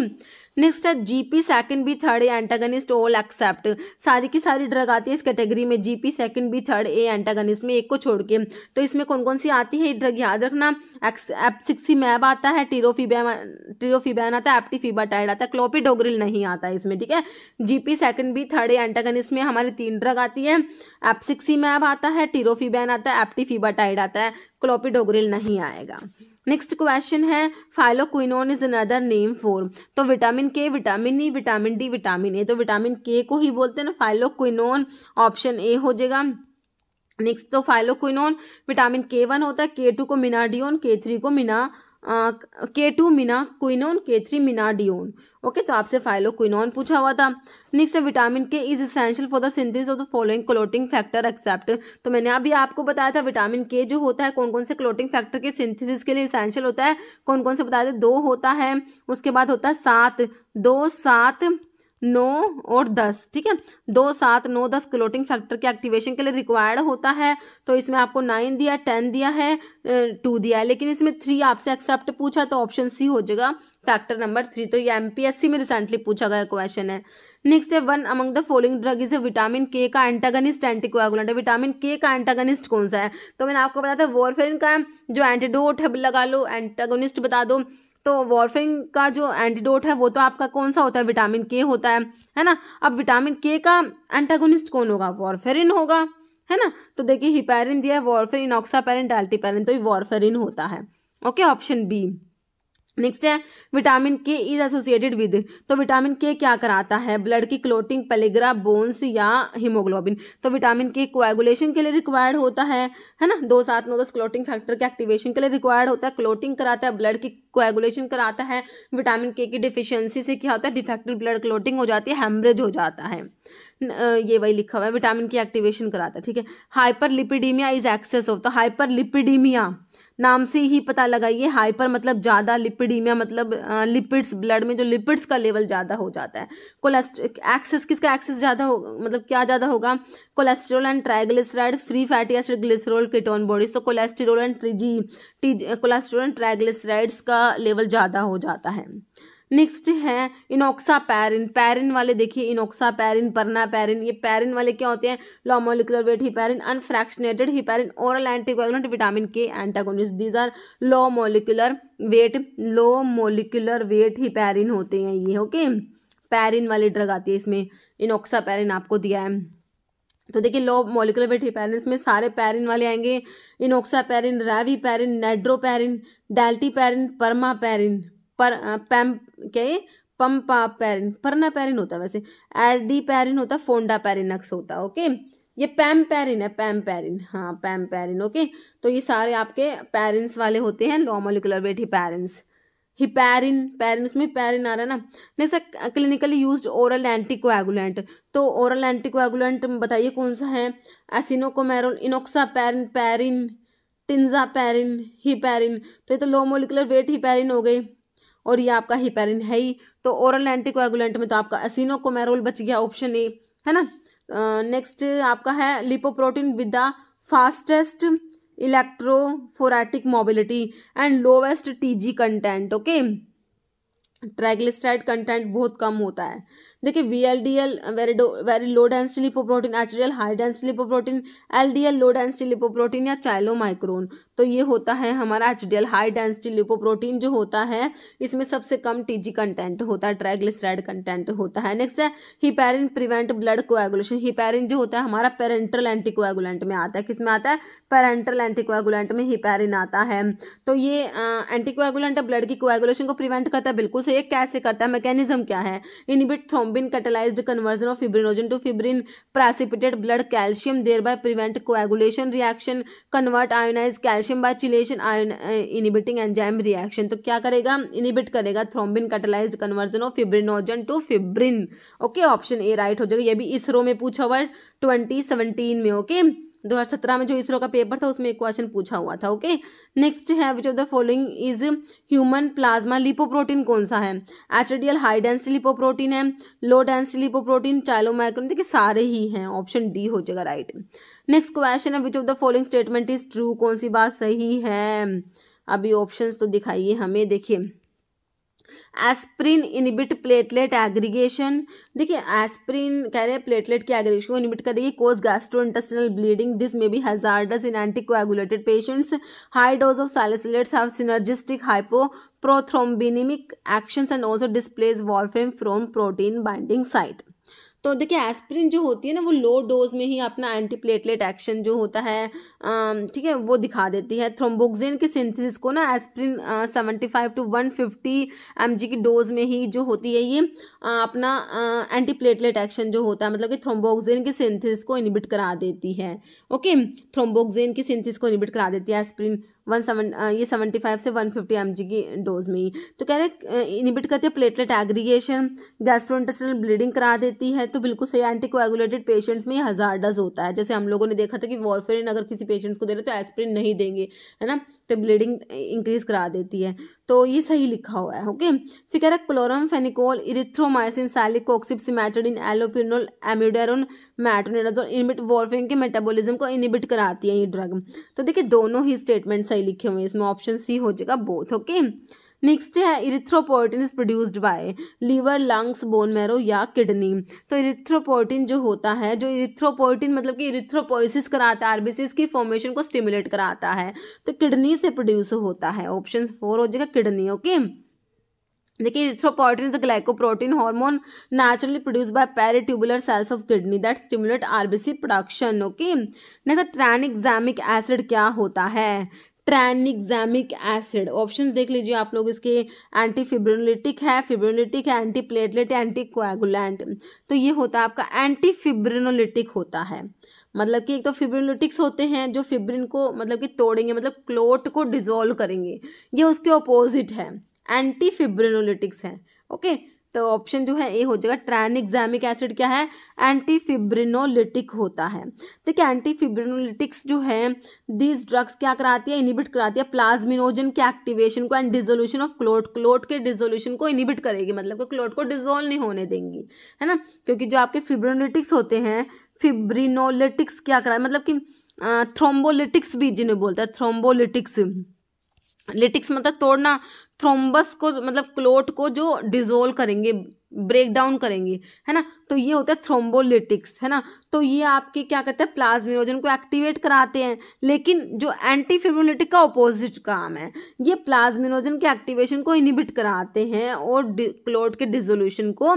next है GP second B third A antagonist all except सारी की सारी ड्रग आती है इस कैटेगरी में GP second B third A antagonist में, एक को छोड़ के। तो इसमें कौन कौन सी आती है? ड्रग याद रखना एप्सिक्सी मैब आता है टीरोफीबैन टीरोफीबैन आता है एप्टीफीबाटाइड आता है क्लोपीडोग्रिल नहीं आता है इसमें, ठीक है? GP second B third A antagonist में हमारी तीन ड्रग आती है एप्सिक्सी मैब आता है टीरोफीबैन आता है एप्टीफीबाटाइड आता है क्लोपीडोग्रिल नहीं आएगा। नेक्स्ट क्वेश्चन है phylloquinone is another name for तो vitamin K vitamin E vitamin D vitamin A तो विटामिन के को ही बोलते हैं ना फाइलोक्विनोन ऑप्शन ए हो जाएगा। नेक्स्ट तो फाइलोक्विनोन विटामिन के वन होता है के टू को मिनाडियोन के थ्री को मिना K two menaquinone K three menadione okay तो आपसे फाइलो क्विनोन पूछा हुआ था। नेक्स्ट है vitamin K is essential for the synthesis of the following clotting factor except तो मैंने अभी आपको बताया था विटामिन के जो होता है कौन कौन से क्लोटिंग फैक्टर के सिंथेसिस के लिए इसेंशियल होता है कौन कौन से बताया था, दो होता है, उसके बाद होता है सात। दो, सात नौ और दस, ठीक है? दो, सात, नौ, दस क्लोटिंग फैक्टर के एक्टिवेशन के लिए रिक्वायर्ड होता है तो इसमें आपको नाइन दिया टेन दिया है टू दिया है, लेकिन इसमें थ्री आपसे एक्सेप्ट पूछा तो ऑप्शन सी हो जाएगा फैक्टर नंबर थ्री तो ये एमपीएससी में रिसेंटली पूछा गया क्वेश्चन है। नेक्स्ट है one among the following drug is vitamin K का एंटागनिस्ट एंटीकोएगुलेंट है। विटामिन के का एंटागनिस्ट कौन सा है? तो मैंने आपको बताया था वॉरफेरिन का जो एंटीडोट है, लगा लो एंटागोनिस्ट बता दो तो वॉरफिन का जो एंटीडोट है, वो तो आपका कौन सा होता है? विटामिन के होता है है ना? अब विटामिन के का एंटागोनिस्ट कौन होगा? वॉरफेरिन होगा, है ना? तो देखिए हिपेरिन दिया है वॉरफेरिन ऑक्सापेरिन डाल्टीपेरिन तो ये वॉरफेरिन होता है। ओके ऑप्शन बी नेक्स्ट है vitamin K is associated with तो विटामिन के क्या कराता है? ब्लड की क्लोटिंग पेलेग्रा बोन्स या हीमोग्लोबिन तो विटामिन के कोएगुलेशन के लिए रिक्वायर्ड होता है है ना? दो सात, नौ दस क्लोटिंग फैक्टर के एक्टिवेशन के लिए रिक्वायर्ड होता है क्लोटिंग कराता है ब्लड की कोएगुलेशन कराता है विटामिन के की डिफिशियंसी से क्या होता है? डिफेक्टिव ब्लड क्लोटिंग हो जाती है हेमरेज हो जाता है. ये वही लिखा हुआ है, विटामिन की एक्टिवेशन कराता है, ठीक है? Hyperlipidaemia is excess of तो हाइपर लिपिडीमिया नाम से ही पता लगाइए, हाइपर मतलब ज़्यादा, लिपिडीमिया मतलब लिपिड्स, ब्लड में जो लिपिड्स का लेवल ज़्यादा हो जाता है। कोलेस्ट, एक्सेस, किसका एक्सेस ज़्यादा हो मतलब क्या ज़्यादा होगा? Cholesterol and triglyceride free fatty acid, glycerol, ketone bodies तो cholesterol and TG, T, cholesterol and triglycerides का लेवल ज़्यादा हो जाता है। नेक्स्ट है इनोक्सा पैरिन पैरिन वाले देखिए इनोक्सा पैरिन परना पैरिन ये पैरिन वाले क्या होते हैं? Low molecular weight heparin unfractionated heparin oral anticoagulant vitamin K antagonist these are low molecular weight low molecular weight heparin होते हैं ये ओके पैरिन वाली ड्रग आती है इसमें इनोक्सा पैरिन आपको दिया है। तो देखिए लो मोलिकुलर वेट हिपैरिन इसमें सारे पैरिन वाले आएँगे। इनोक्सा पैरिन रैवी पैरिन नेड्रो पैरिन डेल्टी पैरिन परमा पैरिन पर पैम, क्या ये? पम्पा पैरिन परना पैरिन होता है वैसे। एडी पैरिन होता है फोंडा पैरिनक्स होता है, ओके? ये पैम पैरिन है पैम पैरिन हाँ पैम पैरिन ओके? तो ये सारे आपके पैरिन्स वाले होते हैं, low molecular weight, heparins. Heparin parin उसमें पैरिन आ रहा है ना? Next clinically used oral anticoagulant तो ओरल एंटीकोएगुलेंट बताइए कौन सा है? एसिनोकोमेरोल इनोक्सा पैरिन पैरिन टिंजा पैरिन हिपैरिन तो ये तो लो मोलिकुलर वेट, हिपैरिन हो गई और ये आपका हिपेरिन है ही। तो ओरल एंटीकोएगुलेंट में तो आपका असिनोकोमेरोल बच गया ऑप्शन ए है ना? नेक्स्ट uh, आपका है lipoprotein with the fastest electrophoretic mobility and lowest TG content okay triglyceride content बहुत कम होता है। देखिए V L D L very very low density lipoprotein H D L high density lipoprotein L D L low density lipoprotein या chylomicron तो ये होता है हमारा H D L high density lipoprotein जो होता है, इसमें सबसे कम टीजी कंटेंट होता है ट्राइग्लिसराइड कंटेंट होता है। नेक्स्ट है heparin prevent blood coagulation heparin जो होता है, हमारा पेरेंट्रल एंटीकोएगुलेंट में आता है। किसमें आता है? पेरेंट्रल एंटीकोएगुलेंट में हिपैरिन आता है। तो ये एंटीकोएगुलेंट ब्लड की कोएगुलेशन को प्रिवेंट करता है, बिल्कुल से कैसे करता है? मैकेनिज्म क्या है? Inhibit थ्रोम thrombin catalysed conversion of fibrinogen to fibrin precipitated blood calcium thereby prevent coagulation reaction convert ionise calcium by chelation ion inhibiting enzyme reaction तो क्या करेगा? इनिबिट करेगा thrombin catalyse conversion of fibrinogen to fibrin okay option A right हो जाएगा। ये भी इसरो में पूछा हुआ है ट्वेंटी में ओके okay? 2017 में जो इसरो का पेपर था, उसमें एक क्वेश्चन पूछा हुआ था ओके नेक्स्ट है which of the following is human plasma lipoprotein कौन सा है? H D L high density lipoprotein है लो डेंसिटी लिपोप्रोटीन चाइलोमाइक्रोन देखिए, सारे ही हैं ऑप्शन डी हो जाएगा राइट नेक्स्ट क्वेश्चन है which of the following statement is true कौन सी बात सही है? अभी ऑप्शंस तो दिखाइए हमें, देखिए। Aspirin inhibit platelet aggregation. देखिए, एस्प्रिन कह रहे हैं प्लेटलेट की एग्रीगेशन को इनिबिट करेगी cause gastrointestinal bleeding this may be hazardous in anticoagulated patients high dose of salicylates have synergistic hypoprothrombinaemic actions and also displaces warfarin from protein binding site तो देखिए aspirin जो होती है ना वो लो डोज में ही अपना एंटीप्लेटलेट एक्शन जो होता है ठीक है वो दिखा देती है। थ्रोम्बोक्सिन की सिंथेसिस को ना aspirin seventy five to one fifty M की डोज में ही जो होती है ये आ, अपना एंटीप्लेटलेट एक्शन जो होता है मतलब कि थ्रोम्बोक्सिन की सिंथेसिस को इनिबिट करा देती है। ओके थ्रोम्बोक्सिन की सिंथेसिस को इनिबिट करा देती है एस्प्रिन वन सेवन ये सेवेंटी फाइव से वन फिफ्टी एम की डोज में ही। तो कह रहे इनिबिट करती है प्लेटलेट एग्रीगेशन गैस्ट्रोइंटेस्टिनल ब्लीडिंग करा देती है। तो बिल्कुल सही एंटीकोएगुलेटेड पेशेंट्स में हजारडस होता है। जैसे हम लोगों ने देखा था कि वॉरफेरिन अगर किसी पेशेंट्स को दे रहे तो एस्प्रिन नहीं देंगे, है ना? तो ब्लीडिंग इंक्रीज करा देती है। तो ये सही लिखा हुआ है ओके फिर कह रहा chloramphenicol erythromycin celecoxib cimetidine allopurinol amiodarone metronidazole inhibit warfarin के मेटाबॉलिज्म को इनिबिट कराती है ये ड्रग तो देखिए, दोनों ही स्टेटमेंट सही लिखे हुए हैं। इसमें ऑप्शन सी हो जाएगा बोथ ओके नेक्स्ट है erythropoietin is produced by liver lungs bone marrow या किडनी तो इरिथ्रोपोर्टिन जो होता है, जो इरिथ्रोपोर्टिन मतलब कि इरिथ्रोपोइसिस कराता है आरबीसीस की फॉर्मेशन को स्टिमुलेट कराता है तो किडनी से प्रोड्यूस होता है। ऑप्शन फोर हो जाएगा किडनी ओके देखिए erythropoietin is glycoprotein hormone naturally produce by peritubular cells of kidney that stimulate RBC production okay next tranexamic acid क्या होता है? Tranexamic acid. ऑप्शन देख लीजिए आप लोग, इसके एंटी फिब्रिनोलिटिक है फिब्रिनोलिटिक है एंटी प्लेटलेट एंटी कोएगुलेंट तो ये होता है आपका एंटी फिब्रिनोलिटिक होता है। मतलब कि एक तो फिब्रिनोलिटिक्स होते हैं जो फिब्रिन को मतलब कि तोड़ेंगे मतलब क्लोट को डिजोल्व करेंगे। ये उसके अपोजिट है। एंटी फिब्रिनोलिटिक्स है। ओके तो ऑप्शन जो है ए हो जाएगा ट्रैनिक्सामिक एसिड क्या है? एंटी फिब्रिनोलिटिक होता है। देखिए एंटी फिब्रिनोलिटिक्स जो है दीज ड्रग्स क्या कराती है? इनिबिट कराती है। प्लाज्मिनोजन के एक्टिवेशन को and dissolution of clot clot के डिजोल्यूशन को इनिबिट करेगी। मतलब क्लोट को डिजोल्व नहीं होने देंगी, है ना? क्योंकि जो आपके फिब्रिनोलिटिक्स होते हैं फिब्रिनोलिटिक्स क्या करा मतलब कि थ्रोम्बोलिटिक्स भी जिन्हें बोलते हैं थ्रोम्बोलिटिक्स लिटिक्स मतलब तोड़ना थ्रोम्बस को मतलब क्लोट को जो डिजोल्व करेंगे ब्रेक डाउन करेंगे, है ना? तो ये होता है थ्रोम्बोलिटिक्स है ना? तो ये आपके क्या कहते हैं? प्लाज्मिनोजन को एक्टिवेट कराते हैं। लेकिन जो एंटी फिब्रोलिटिक का ऑपोजिट काम है, ये प्लाज्मिनोजन के एक्टिवेशन को इनिबिट कराते हैं और क्लोट के डिजोल्यूशन को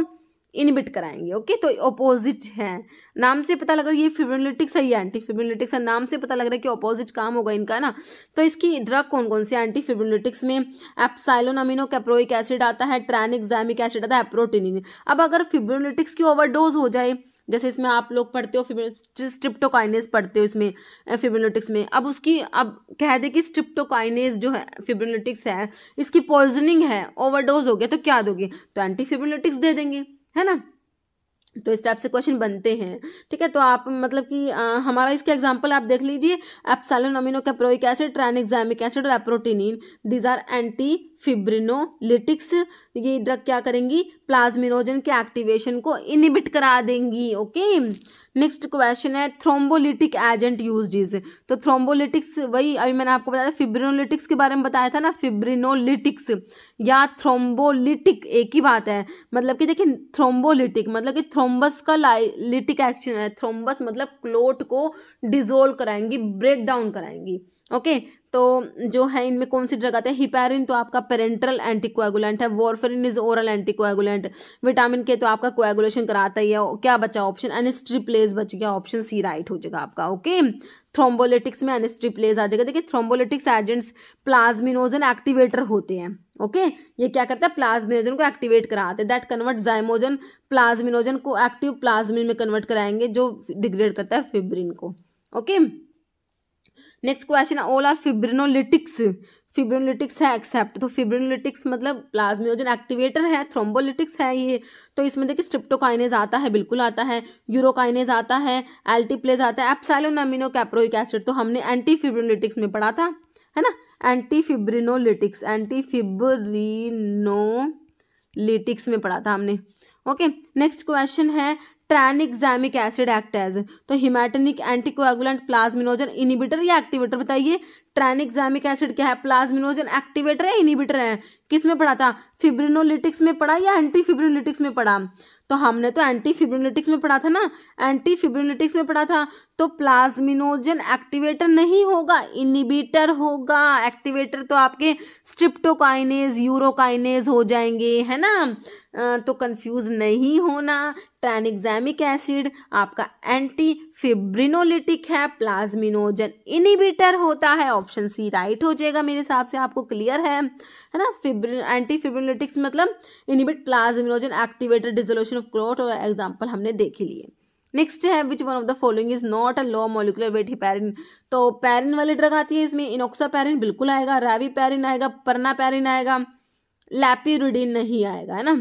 इनबिट कराएँगे, ओके? तो अपोजिट है। नाम से पता लग रहा है ये फिब्रोलिटिक्स है, ये एंटी फिब्रोलिटिक्स है। नाम से पता लग रहा है कि अपोजिट काम होगा इनका ना? तो इसकी ड्रग कौन कौन सी एंटी फिब्रोलिटिक्स में? एप्साइलोन अमीनो कैप्रोइक एसिड आता है ट्रैनिक जैमिक एसिड आता है एप्रोटीनिन अब अगर फिब्रोलिटिक्स की ओवरडोज हो जाए, जैसे इसमें आप लोग पढ़ते हो स्ट्रिप्टोकाइनेस पढ़ते हो इसमें फिब्रोलिटिक्स में, अब उसकी, अब कह दे कि स्ट्रिप्टोकाइनेस जो है फिब्रोलिटिक्स है, इसकी पॉइजनिंग है ओवरडोज हो गया तो क्या दोगे? तो एंटी फिब्रोलिटिक्स दे देंगे। है ना? तो इस टाइप से क्वेश्चन बनते हैं, ठीक है? तो आप मतलब कि हमारा इसके एग्जांपल आप देख लीजिए। Epsilon amino caproic acid tranexamic acid और aprotinin these are anti fibrinolytics ये ड्रग क्या करेंगी? प्लाज्मिनोजन के एक्टिवेशन को इनिबिट करा देंगी ओके नेक्स्ट क्वेश्चन है थ्रोम्बोलिटिक एजेंट यूज़ तो थ्रोम्बोलिटिक्स वही, अभी मैंने आपको बताया फिब्रिनोलिटिक्स के बारे में बताया था ना फिब्रिनोलिटिक्स या थ्रोम्बोलिटिक एक ही बात है। मतलब कि देखिए थ्रोम्बोलिटिक मतलब कि थ्रोम्बस का लिटिक एक्शन है। थ्रोम्बस मतलब क्लोट को डिजोल्व कराएँगी ब्रेक डाउन कराएँगी ओके तो जो है इनमें कौन सी ड्रग आते हैं? हिपैरिन तो आपका पेरेंट्रल एंटीकोएगुलेंट है warfarin is oral anticoagulant vitamin K तो आपका कोएगुलेशन कराता ही है। क्या बचा ऑप्शन एनिस्ट्रिप्लेज बच गया ऑप्शन सी राइट हो जाएगा आपका ओके थ्रोम्बोलिटिक्स में एनिस्ट्रिप्लेज आ जाएगा। देखिए थ्रोम्बोलिटिक्स एजेंट्स प्लाज्मिनोजन एक्टिवेटर होते हैं ओके ये क्या करता है? प्लाज्मिनोजन को एक्टिवेट कराते हैं। दैट कन्वर्ट जाइमोजन प्लाज्मिनोजन को एक्टिव प्लाज्मिन में कन्वर्ट कराएँगे, जो डिग्रेड करता है फिब्रिन को okay okay? Next question all are fibrinolytics fibrinolytics है एक्सेप्ट तो फिब्रिनोलिटिक्स मतलब प्लाज्मियोजन एक्टिवेटर है थ्रोम्बोलिटिक्स है ये. तो इसमें देखिए स्ट्रिप्टोकाइनेज आता है, बिल्कुल आता है. यूरोकाइनेज आता है एल्टीप्लेज आता है एप्साइलोन कैप्रोइक एसिड तो हमने एंटी फिब्रिनोलिटिक्स में पढ़ा था, है ना? एंटी फिब्रिनोलिटिक्स एंटी फिब्रिनोलिटिक्स में पढ़ा था हमने. ओके नेक्स्ट क्वेश्चन है ट्रैनिक्सामिक एसिड एक्ट एज तो हिमेटनिक एंटीकोएगुलेंट प्लाज्मिनोजन इनिबिटर या एक्टिवेटर बताइए। ट्रैनिक्सामिक एसिड क्या है? प्लाज्मिनोजन एक्टिवेटर है इनिबिटर है? किसमें पढ़ा था? फिब्रिनोलिटिक्स में पढ़ा या एंटी फिब्रिनोलिटिक्स में पढ़ा? तो हमने तो एंटी फिब्रिनोलिटिक्स में पढ़ा था ना। एंटी फिब्रिनोलिटिक्स में पढ़ा था। तो प्लाज्मिनोजन एक्टिवेटर नहीं होगा इनिबिटर होगा। एक्टिवेटर तो आपके स्ट्रिप्टोकाइनेज यूरोकाइनेज हो जाएँगे, है ना? तो कंफ्यूज नहीं होना। ट्रैनिक्सामिक एसिड आपका एंटी फिब्रिनोलिटिक है प्लाज्मिनोजन इनिबिटर होता है। ऑप्शन सी राइट हो जाएगा मेरे हिसाब से, आपको क्लियर है है ना? फिब्रिन एंटी फिब्रिनोलिटिक्स मतलब inhibit plasminogen activator dissolution of clot और एग्ज़ाम्पल हमने देख ही लिए। नेक्स्ट है which one of the following is not a low molecular weight heparin तो पैरिन वाली ड्रग आती है इसमें इनोक्सा पैरिन बिल्कुल आएगा रैवी पैरिन आएगा परना पैरिन आएगा लैपिरुडिन नहीं आएगा, है ना?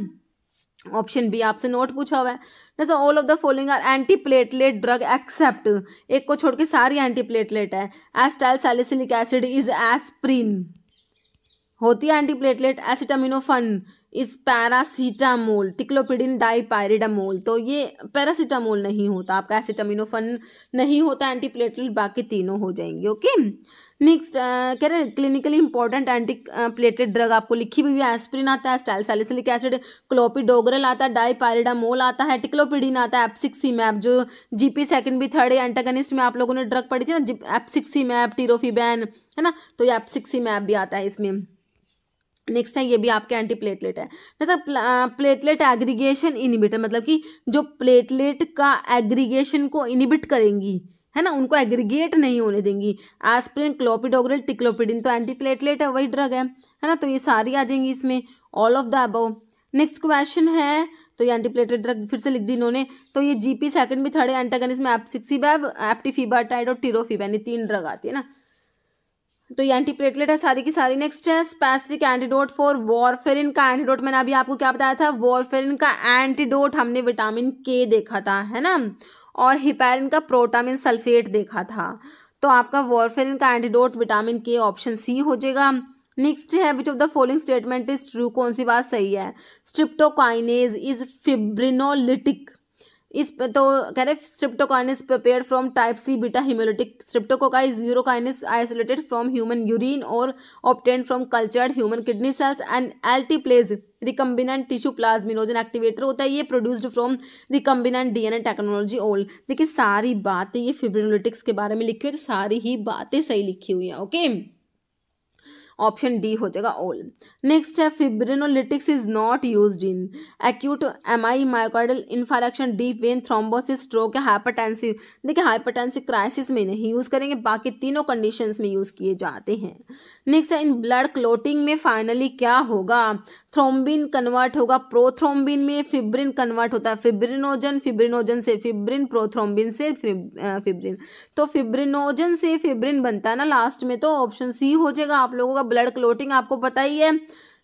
ऑप्शन बी, आपसे नोट पूछा हुआ है। जैसे all of the following are anti platelet drug except एक को छोड़ के सारी एंटी प्लेटलेट है। Acetyl salicylic acid is aspirin होती है anti platelet acetaminophen is paracetamol ticlopidine dipyridamole तो ये पैरासीटामोल नहीं होता, आपका एसिटामिनोफन नहीं होता एंटी प्लेटलेट बाकी तीनों हो जाएँगे ओके नेक्स्ट कह रहे हैं clinically important anti platelet drug आपको लिखी हुई है एस्प्रिन आता है स्टाइल सैलिसिलिक एसिड क्लोपिडोग्रल आता है डाईपायरिडामोल आता है टिक्लोपिडिन आता है एपसिक्सी मैप जो GP second B third antagonist में आप लोगों ने ड्रग पढ़ी थी ना एपसिक्सी मैप टीरोफीबैन है ना? तो ये एपसिक्सी मैप भी आता है इसमें। नेक्स्ट है, ये भी आपके एंटी प्लेटलेट है जैसा प्लेटलेट एग्रीगेशन इनिबिटर मतलब कि जो प्लेटलेट का एग्रीगेशन को इनिबिट करेंगी है ना, उनको एग्रीगेट नहीं होने देंगी। एस्प्रिन क्लोपिडोग्रल टिक्लोपिडिन तो एंटी प्लेटलेट है, वही ड्रग है है ना? तो ये सारी आ जाएँगी इसमें all of the above next question है तो ये एंटीप्लेटेड ड्रग फिर से लिख दी इन्होंने। तो ये जीपी सेकंड भी थर्ड एंटागनिस्ट में एप्सिक्सीबैब एप्टीफीबाटाइड और टीरोफीबैन ये तीन ड्रग आती है ना? तो ये एंटीप्लेटलेट है, सारी की सारी। नेक्स्ट है स्पेसिफिक एंटीडोट फॉर वॉरफेरिन का एंटीडोट मैंने अभी आपको क्या बताया था? वॉरफेरिन का एंटीडोट हमने विटामिन के देखा था, है ना? और हिपैरिन का प्रोटामिन सल्फेट देखा था। तो आपका वॉरफेरिन का antidote vitamin K option C हो जाएगा। नेक्स्ट है which of the following statement is true कौन सी बात सही है? स्ट्रिप्टोकाइनेज इज़ फिब्रिनोलिटिक इस तो कह रहे streptokinase prepare from type C beta haemolytic streptococci is isolated from human urine और obtain from cultured human kidney cells and alteplase recombinant tissue plasminogen activator होता है ये produced from recombinant DNA technology old देखिए, सारी बातें ये fibrinolytics के बारे में लिखी हुई है तो सारी ही बातें सही लिखी हुई हैं ओके? ऑप्शन डी हो जाएगा ऑल नेक्स्ट है fibrinolytics is not use in acute M I myocardial infarction deep vein thrombosis stroke या हाइपरटेंसिव देखिए हाइपरटेंसिव क्राइसिस में नहीं यूज़ करेंगे, बाकी तीनों कंडीशंस में यूज़ किए जाते हैं. नेक्स्ट है इन ब्लड क्लोटिंग में फाइनली क्या होगा? थ्रोम्बिन कन्वर्ट होगा, प्रोथ्रोम्बिन में फिब्रिन कन्वर्ट होता है। फिब्रिनोजन फिब्रिनोजन से फिब्रिन, प्रोथ्रोम्बिन से फिब्रिन। तो फिब्रिनोजन से फिब्रिन बनता है ना लास्ट में तो ऑप्शन सी हो जाएगा। आप लोगों का ब्लड क्लोटिंग आपको पता ही है।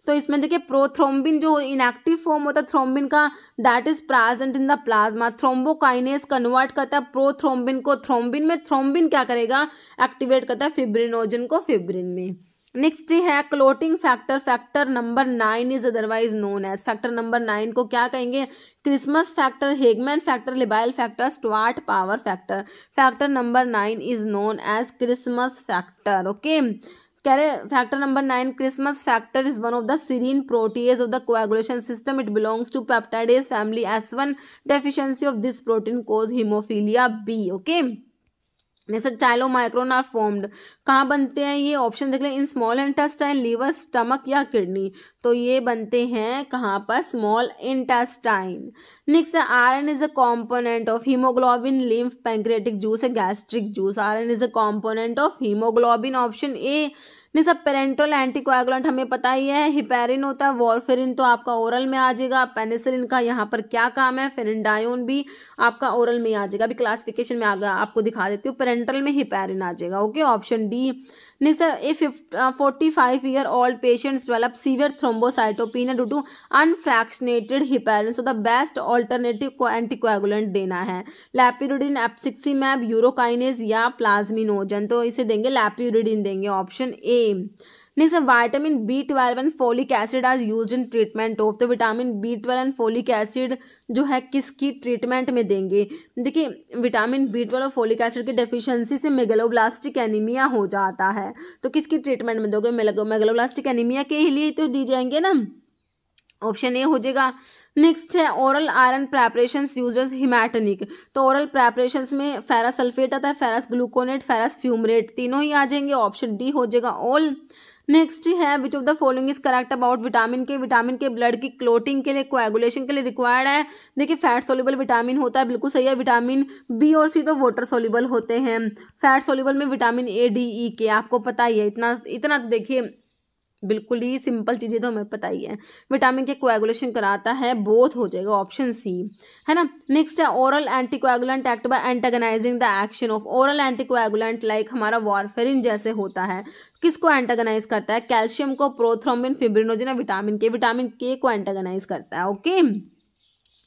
तो इसमें देखिए, प्रोथ्रोम्बिन जो इनएक्टिव फॉर्म होता है थ्रोम्बिन का that is present in the plasma thrombokinase convert करता है, प्रोथ्रोम्बिन को। थ्रोम्बिन में थ्रोम्बिन क्या करेगा? एक्टिवेट करता है फिब्रिनोजन को फिब्रिन में। नेक्स्ट है clotting factor factor number nine is otherwise known as factor number nine को क्या कहेंगे? Christmas factor Hageman factor labile factor Stuart Prower factor factor number nine is known as Christmas factor okay कह रहे factor number nine Christmas factor is one of the serine protease of the coagulation system it belongs to peptidase family S one deficiency of this protein cause haemophilia B okay next chylomicron are formed कहाँ बनते हैं ये? Option देख लें in small intestine liver stomach या kidney तो ये बनते हैं कहाँ पर? Small intestine next iron is a component of haemoglobin lymph pancreatic juice है gastric juice iron is a component of haemoglobin option A नहीं, सब पेरेंटल एंटीकोएगुलेंट हमें पता ही है हिपेरिन होता है वॉरफेरिन तो आपका ओरल में आ जाएगा पेनिसिलिन का यहाँ पर क्या काम है फेरेंडायोन भी आपका ओरल में आ जाएगा। अभी क्लासिफिकेशन में आ गया आपको दिखा देती हूँ पेरेंटल में हिपेरिन आ जाएगा okay option D if forty five year old patients develop severe thrombocytopenia due to unfractionated heparin so the best alternative को एंटीकोएगुलेंट देना है। लैप्यूरिडिन एपसिक्सी मैब यूरोकाइनेज या प्लाज्मिनोजन तो इसे देंगे लैप्यूरिडिन देंगे option A vitamin B twelve and folic acid आज use in treatment of तो vitamin B twelve and folic acid जो है, किसकी ट्रीटमेंट में देंगे? देखिए विटामिन बी ट्वेल्व और फोलिक एसिड की डेफिशिएंसी से मेगलोब्लास्टिक एनीमिया हो जाता है। तो किसकी ट्रीटमेंट में दोगे? मेगलोब्लास्टिक एनीमिया के लिए तो दी जाएँगे ना। ऑप्शन ए हो जाएगा। नेक्स्ट है oral iron preparation use haematinic तो ओरल प्रेपरेशन में फेरस सल्फेट आता है फेरस ग्लूकोनेट फेरस फ्यूमरेट तीनों ही आ जाएँगे। ऑप्शन डी हो जाएगा ऑल नेक्स्ट है which of the following is correct about vitamin K vitamin K blood की क्लोटिंग के लिए कोएगुलेशन के लिए रिक्वायर्ड है। देखिए फैट सोल्यूबल विटामिन होता है, बिल्कुल सही है। विटामिन बी और सी तो वाटर सोल्यूबल होते हैं। फैट सोल्यूबल में vitamin A D E K आपको पता ही है। इतना इतना देखिए बिल्कुल ही सिंपल चीज़ें तो हमें पता ही है। विटामिन के कोएगुलेशन कराता है बोथ हो जाएगा ऑप्शन सी है ना? नेक्स्ट है oral anticoagulant act by antagonising the action of oral anticoagulant like हमारा वॉरफेरिन जैसे होता है। किसको एंटागनाइज करता है? कैल्शियम को prothrombin fibrinogen vitamin K. Vitamin K को एंटागनाइज करता है ओके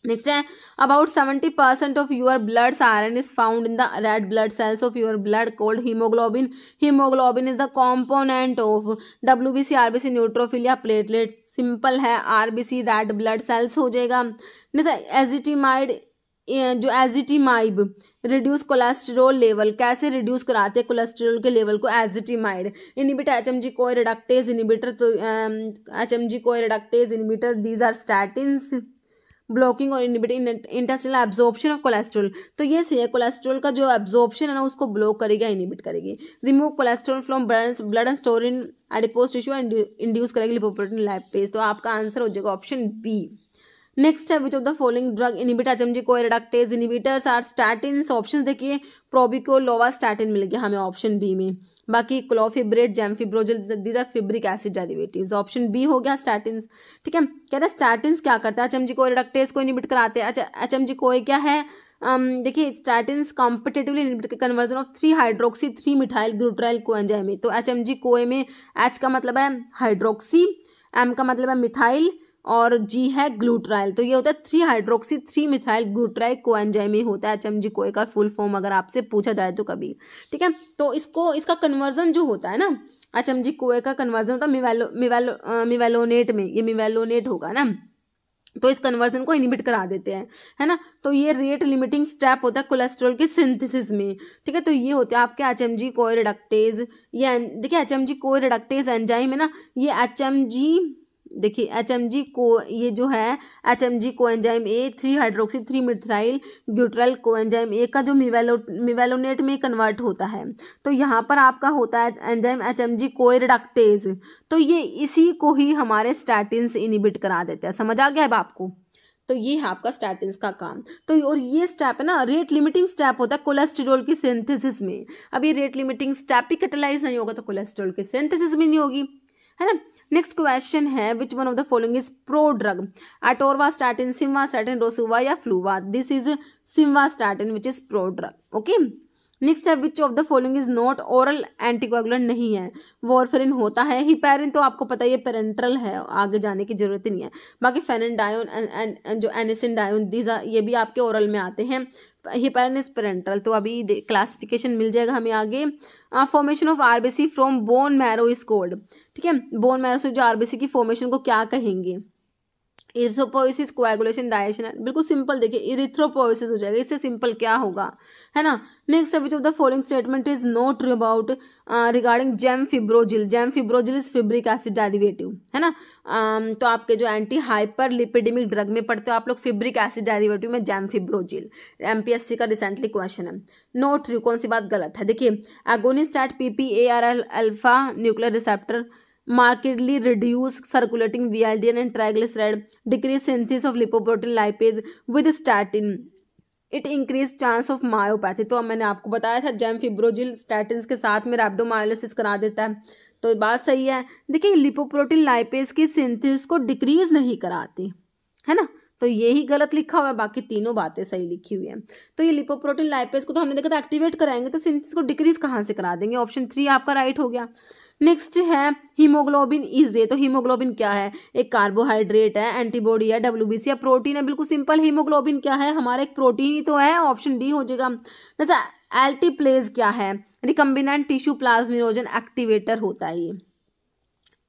नेक्स्ट है about seventy percent of your blood iron is found in the red blood cells of your blood called haemoglobin haemoglobin is the component of W B C R B C neutrophilia platelet simple है R B C red blood cells हो जाएगा। Ezetimibe जो ezetimibe reduce cholesterol level कैसे reduce कराते हैं cholesterol के level को? Ezetimibe inhibit H M G CoA reductase inhibitor H M G CoA reductase inhibitor these are statin blocking और inhibiting intestinal absorption of cholesterol तो ये सही है कोलेस्ट्रॉल का जो एब्जॉर्प्शन है ना, उसको ब्लॉक करेगी इनिबिट करेगी। Remove cholesterol from blood and store in adipose tissue and induce करेगी लिपोप्रोटीन लाइपेज तो आपका आंसर हो जाएगा ऑप्शन बी नेक्स्ट है which of the following drug inhibit HMG CoA reductase inhibitors are statin option देखिए प्रोबिको lovastatin मिल गया हमें ऑप्शन बी में। बाकी clofibrate gemfibrozil these are fibric acid derivatives option B हो गया स्टैटिन ठीक है? कह रहे हैं स्टैटिन क्या करता है? एचएमजी को रिडक्टेज को इनिबिट कराते हैं। अच्छा एचएमजी को क्या है? देखिए statin competitively inhibit conversion of three hydroxy three methyl glutaryl CoA में। तो एच एम जी कोए में एच का मतलब है हाइड्रोक्सी एम का मतलब है मिथाइल और जी है ग्लूट्राइल तो ये होता है three hydroxy three methyl glutaryl coenzyme A होता है। एच एम जी कोए का फुल फॉर्म अगर आपसे पूछा जाए तो कभी। ठीक है? तो इसको, इसका कन्वर्जन जो होता है ना एच एम जी कोए का कन्वर्जन होता है मिवेलो मिवेलो मिवेलोनेट में। ये मिवेलोनेट होगा ना? तो इस कन्वर्जन को इनिबिट करा देते हैं, है ना? तो ये रेट लिमिटिंग स्टेप होता है कोलेस्ट्रॉल के सिंथेसिस में। ठीक है? तो ये होते हैं आपके H M G CoA reductase ये देखिए H M G CoA reductase enzyme है ना, ये एच एम जी देखिए एच एम जी को, ये जो है H M G coenzyme A three hydroxy three methyl glutaryl coenzyme A का जो मिवेलो मिवेलोनेट में कन्वर्ट होता है। तो यहाँ पर आपका होता है enzyme H M G CoA reductase तो ये इसी को ही हमारे स्टैटिन इनिबिट करा देते हैं। समझ आ गया है आपको? तो ये है आपका स्टैटिन का काम। तो और ये स्टेप है ना रेट लिमिटिंग स्टेप होता है कोलेस्ट्रॉल की सिंथेसिस में। अब ये रेट लिमिटिंग स्टेप ही कैटेलाइज नहीं होगा तो कोलेस्ट्रॉल की सिंथेसिस भी नहीं होगी। है ना? नेक्स्ट क्वेश्चन है which one of the following is prodrug atorvastatin simvastatin rosuva या fluva this is simvastatin which is prodrug okay next है which of the following is not oral anticoagulant नहीं है। वॉरफेरिन होता है। हिपैरिन तो आपको पता ही है पेरेंट्रल है। आगे जाने की ज़रूरत ही नहीं है। बाकी फेनन डायोन जो एनिसिन डायोन दीज ये भी आपके ओरल में आते हैं। हिपैरिन इज़ पेरेंट्रल तो अभी क्लासिफिकेशन मिल जाएगा हमें आगे। Formation of RBC from bone marrow is called ठीक है? बोन मैरो से जो आरबीसी की फॉर्मेशन को क्या कहेंगे? इरिथ्रोपोइसिस कोएगुलेशन डायशन बिल्कुल सिंपल देखिए इरिथ्रोपोइसिस हो जाएगा। इससे सिंपल क्या होगा? है ना? Next which of the following statement is not about regarding gemfibrozil gemfibrozil is fibric acid derivative है ना? Um, तो आपके जो एंटी हाइपर लिपिडेमिक ड्रग में पढ़ते हो आप लोग फिब्रिक एसिड डेरिवेटिव में जेम फिब्रोजिल एमपीएससी का रिसेंटली क्वेश्चन है। नोट कौन सी बात गलत है? देखिए agonist at L alpha nuclear receptor markedly reduce circulating V L D N and triglyceride, decrease synthesis of lipoprotein lipase with statin it increase chance of myopathy तो अब मैंने आपको बताया था जैम फिब्रोजिल स्टैटिन के साथ में रेबडोमायोलिसिस करा देता है। तो बात सही है। देखिए लिपोप्रोटीन लाइपेज की सिंथिस को डिक्रीज नहीं कराती। है ना? तो ये ही गलत लिखा हुआ है, बाकी तीनों बातें सही लिखी हुई हैं। तो ये लिपोप्रोटीन लाइपेज को तो हमने देखा था एक्टिवेट कराएँगे तो सिंथेसिस को डिक्रीज कहाँ से करा देंगे? ऑप्शन थ्री आपका राइट हो गया। नेक्स्ट है हीमोग्लोबिन इज़ ए तो हीमोग्लोबिन क्या है? एक कार्बोहाइड्रेट है एंटीबॉडी है डब्ल्यू या प्रोटीन है बिल्कुल सिंपल हीमोग्लोबिन क्या है? हमारा एक प्रोटीन ही तो है ऑप्शन डी हो जाएगा। जैसा एल्टीप्लेज क्या है? रिकम्बिनेंट टिश्यू प्लाज्मिनोजन एक्टिवेटर होता है ये।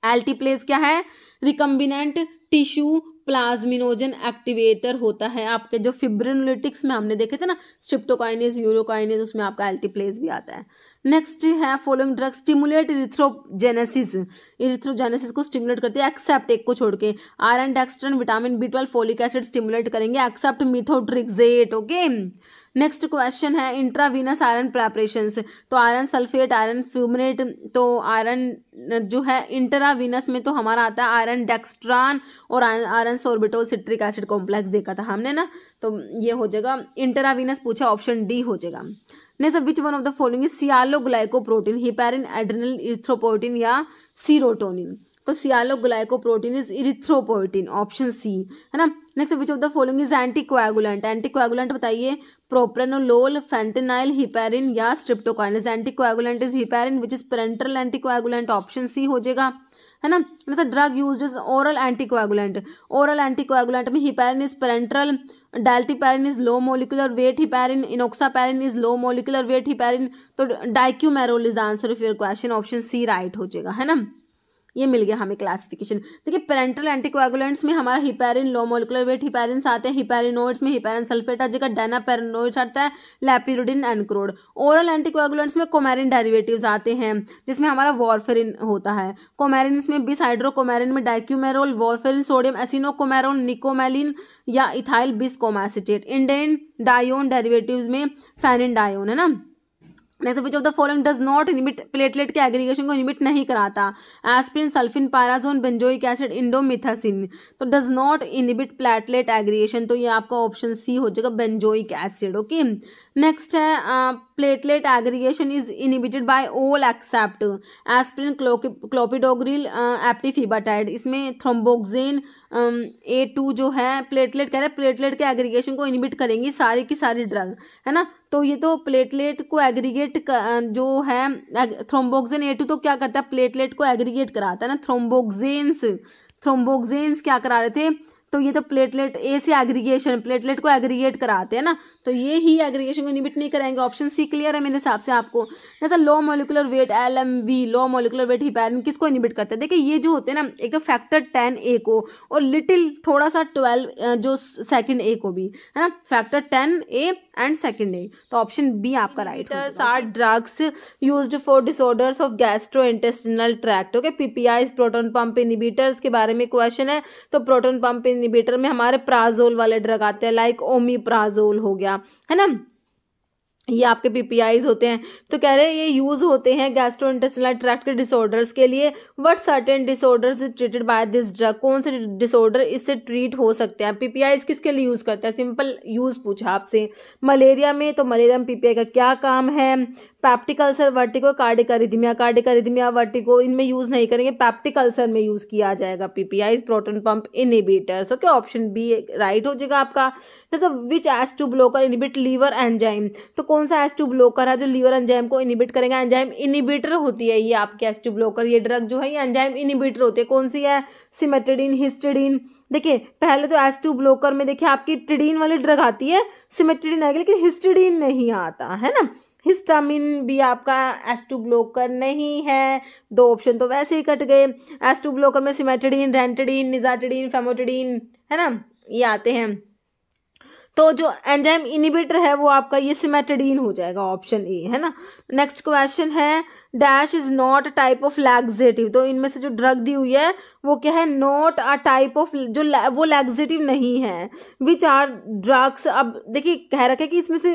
एल्टीप्लेज क्या है? रिकम्बिनेंट टिश्यू प्लाज्मिनोजन एक्टिवेटर होता है आपके, जो फिब्रिनोलिटिक्स में हमने देखे थे ना स्ट्रिप्टोकाइनेज यूरोकाइनेज उसमें आपका एल्टीप्लेस भी आता है। नेक्स्ट है following drug stimulate erythrogenesis erythrogenesis को स्टिमुलेट करती है एक्सेप्ट एक को छोड़ के। Iron dextran vitamin B twelve folic acid stimulate करेंगे except methotrexate okay next question है इंट्रावीनस आयरन प्रेपरेशंस। तो आयरन सल्फेट, आयरन फ्यूमिनेट तो आयरन जो है इंट्रावीनस में तो हमारा आता है आयरन डेक्स्ट्रान और iron sorbitol citric acid complex देखा था हमने ना? तो ये हो जाएगा, इंट्रावीनस पूछा ऑप्शन डी हो जाएगा। Next which one of the following sialoglycoprotein heparin adrenal erythropoietin या सीरोटोनिन तो sialoglycoprotein is erythropoietin option C है ना? Next which of the following is anticoagulant anticoagulant बताइए प्रोप्रेनोलोल फेंटेनाइल हिपेरिन या streptokinase anticoagulant is heparin which is parenteral anticoagulant option C हो जाएगा, है ना? जैसे drug use is oral anticoagulant oral anticoagulant में heparin is parenteral dalteparin is low molecular weight heparin enoxaparin is low molecular weight heparin तो dicoumarol is answer of your question option C right हो जाएगा, है ना? ये मिल गया हमें क्लासिफिकेशन देखिए पेरेंटल एंटीकोएगुलेंट्स में हमारा heparin low molecular weight heparin आते हैं। हिपेरिनोइड्स में हिपेरिन सल्फेट आ जाएगा डेनापेरिनोइड्स आता है लैपिरोडिन एनक्रोड ओरल एंटीकोएगुलेंट्स में कोमेरिन डेरिवेटिव्स आते हैं, जिसमें हमारा वॉरफेरिन होता है। कोमेरिन में बिस हाइड्रोकोमेरिन में डाइक्यूमेरोल वॉरफेरिन सोडियम एसिनोकोमेरोल निकोमेलिन या इथाइल बिस कोमासिटेट इंडेन डायोन डेरिवेटिव्स में फेनिन डायोन है ना? Next which of the following does not inhibit platelet के एग्रीगेशन को इनिमिट नहीं कराता? Aspirin sulfinpyrazone benzoic acid indomethacin तो does not inhibit platelet aggregation तो ये आपका ऑप्शन सी हो जाएगा बेंजोइक एसिड ओके नेक्स्ट है platelet aggregation is inhibited by all except aspirin clopidogrel eptifibatide इसमें थ्रोम्बोक्जेन ए टू जो है प्लेटलेट कह रहे हैं प्लेटलेट के एग्रीगेशन को इनिबिट करेंगी सारी की सारी ड्रग है ना? तो ये तो प्लेटलेट को एग्रीगेट जो है थ्रोम्बोक्जेन ए टू तो क्या करता है? प्लेटलेट को एग्रीगेट कराता है ना? थ्रोम्बोक्जेन्स थ्रोम्बोक्जेन्स क्या करा रहे थे? तो ये तो प्लेटलेट ए से एग्रीगेशन प्लेटलेट को एग्रीगेट कराते हैं ना तो ये ही एग्रीगेशन को इनिबिट नहीं करेंगे। ऑप्शन सी क्लियर है मेरे हिसाब से आपको। जैसा low molecular weight L M V low molecular weight heparin किसको इनिबिट करते हैं? देखिए ये जो होते हैं ना एक तो फैक्टर टेन ए को और लिटिल थोड़ा सा ट्वेल्व जो सेकेंड ए को भी है ना? Factor ten A and second A तो ऑप्शन बी आपका right are drugs use for disorders of gastrointestinal tract okay PPI proton pump inhibitors के बारे में क्वेश्चन है तो प्रोटोन पंप इनिबिटर में हमारे प्राजोल वाले ड्रग आते हैं लाइक ओमी प्राजोल हो गया, है ना? ये आपके पीपीआईज होते हैं। तो कह रहे हैं ये यूज़ होते हैं गैस्ट्रो इंटेस्टिनल ट्रैक्ट डिसऑर्डर्स के लिए। What certain disorders is treated by this drug कौन से डिसऑर्डर इससे ट्रीट हो सकते हैं? पीपीआईज किसके लिए यूज़ करते हैं? सिंपल यूज़ पूछा आपसे। मलेरिया में तो मलेरिया में पीपीआई का क्या काम है? Peptic ulcer vertigo cardiac arrhythmia cardiac vertigo इनमें यूज़ नहीं करेंगे। पैप्टिक अल्सर में यूज़ किया जाएगा PPIs proton pump inhibitors okay option B right हो जाएगा आपका। Which H two blocker inhibit liver enzyme तो कौन सा एस टू ब्लोकर है जो लीवर एंजाइम को इनिबिट करेंगे? एंजाइम इनिबिटर होती है ये आपके एस टू ब्लोकर। ये ड्रग जो है, ये एंजाइम इनिबिटर होती है। कौन सी है? Cimetidine histidine. देखिए, पहले तो एस टू ब्लोकर में देखिए, आपकी टिडीन वाली ड्रग आती है सिमेटेडिन आएगी, लेकिन हिस्टेडिन नहीं आता, है ना? हिस्टामिन भी आपका एस टू ब्लोकर नहीं है। दो ऑप्शन तो वैसे ही कट गए। एस टू ब्लोकर में सिमेटेडिन रेंटेडिन, निजाटेडिन फेमोटेडिन है ना? ये आते हैं। तो जो एंजाइम इनिबिटर है वो आपका ये सिमेटेडीन हो जाएगा ऑप्शन ए है ना? नेक्स्ट क्वेश्चन है dash is not a type of laxative. तो इनमें से जो ड्रग दी हुई है, वो क्या है, नॉट अ टाइप ऑफ़ जो वो लैग्जेटिव नहीं है। विच आर ड्रग्स, अब देखिए, कह रखे कि इसमें से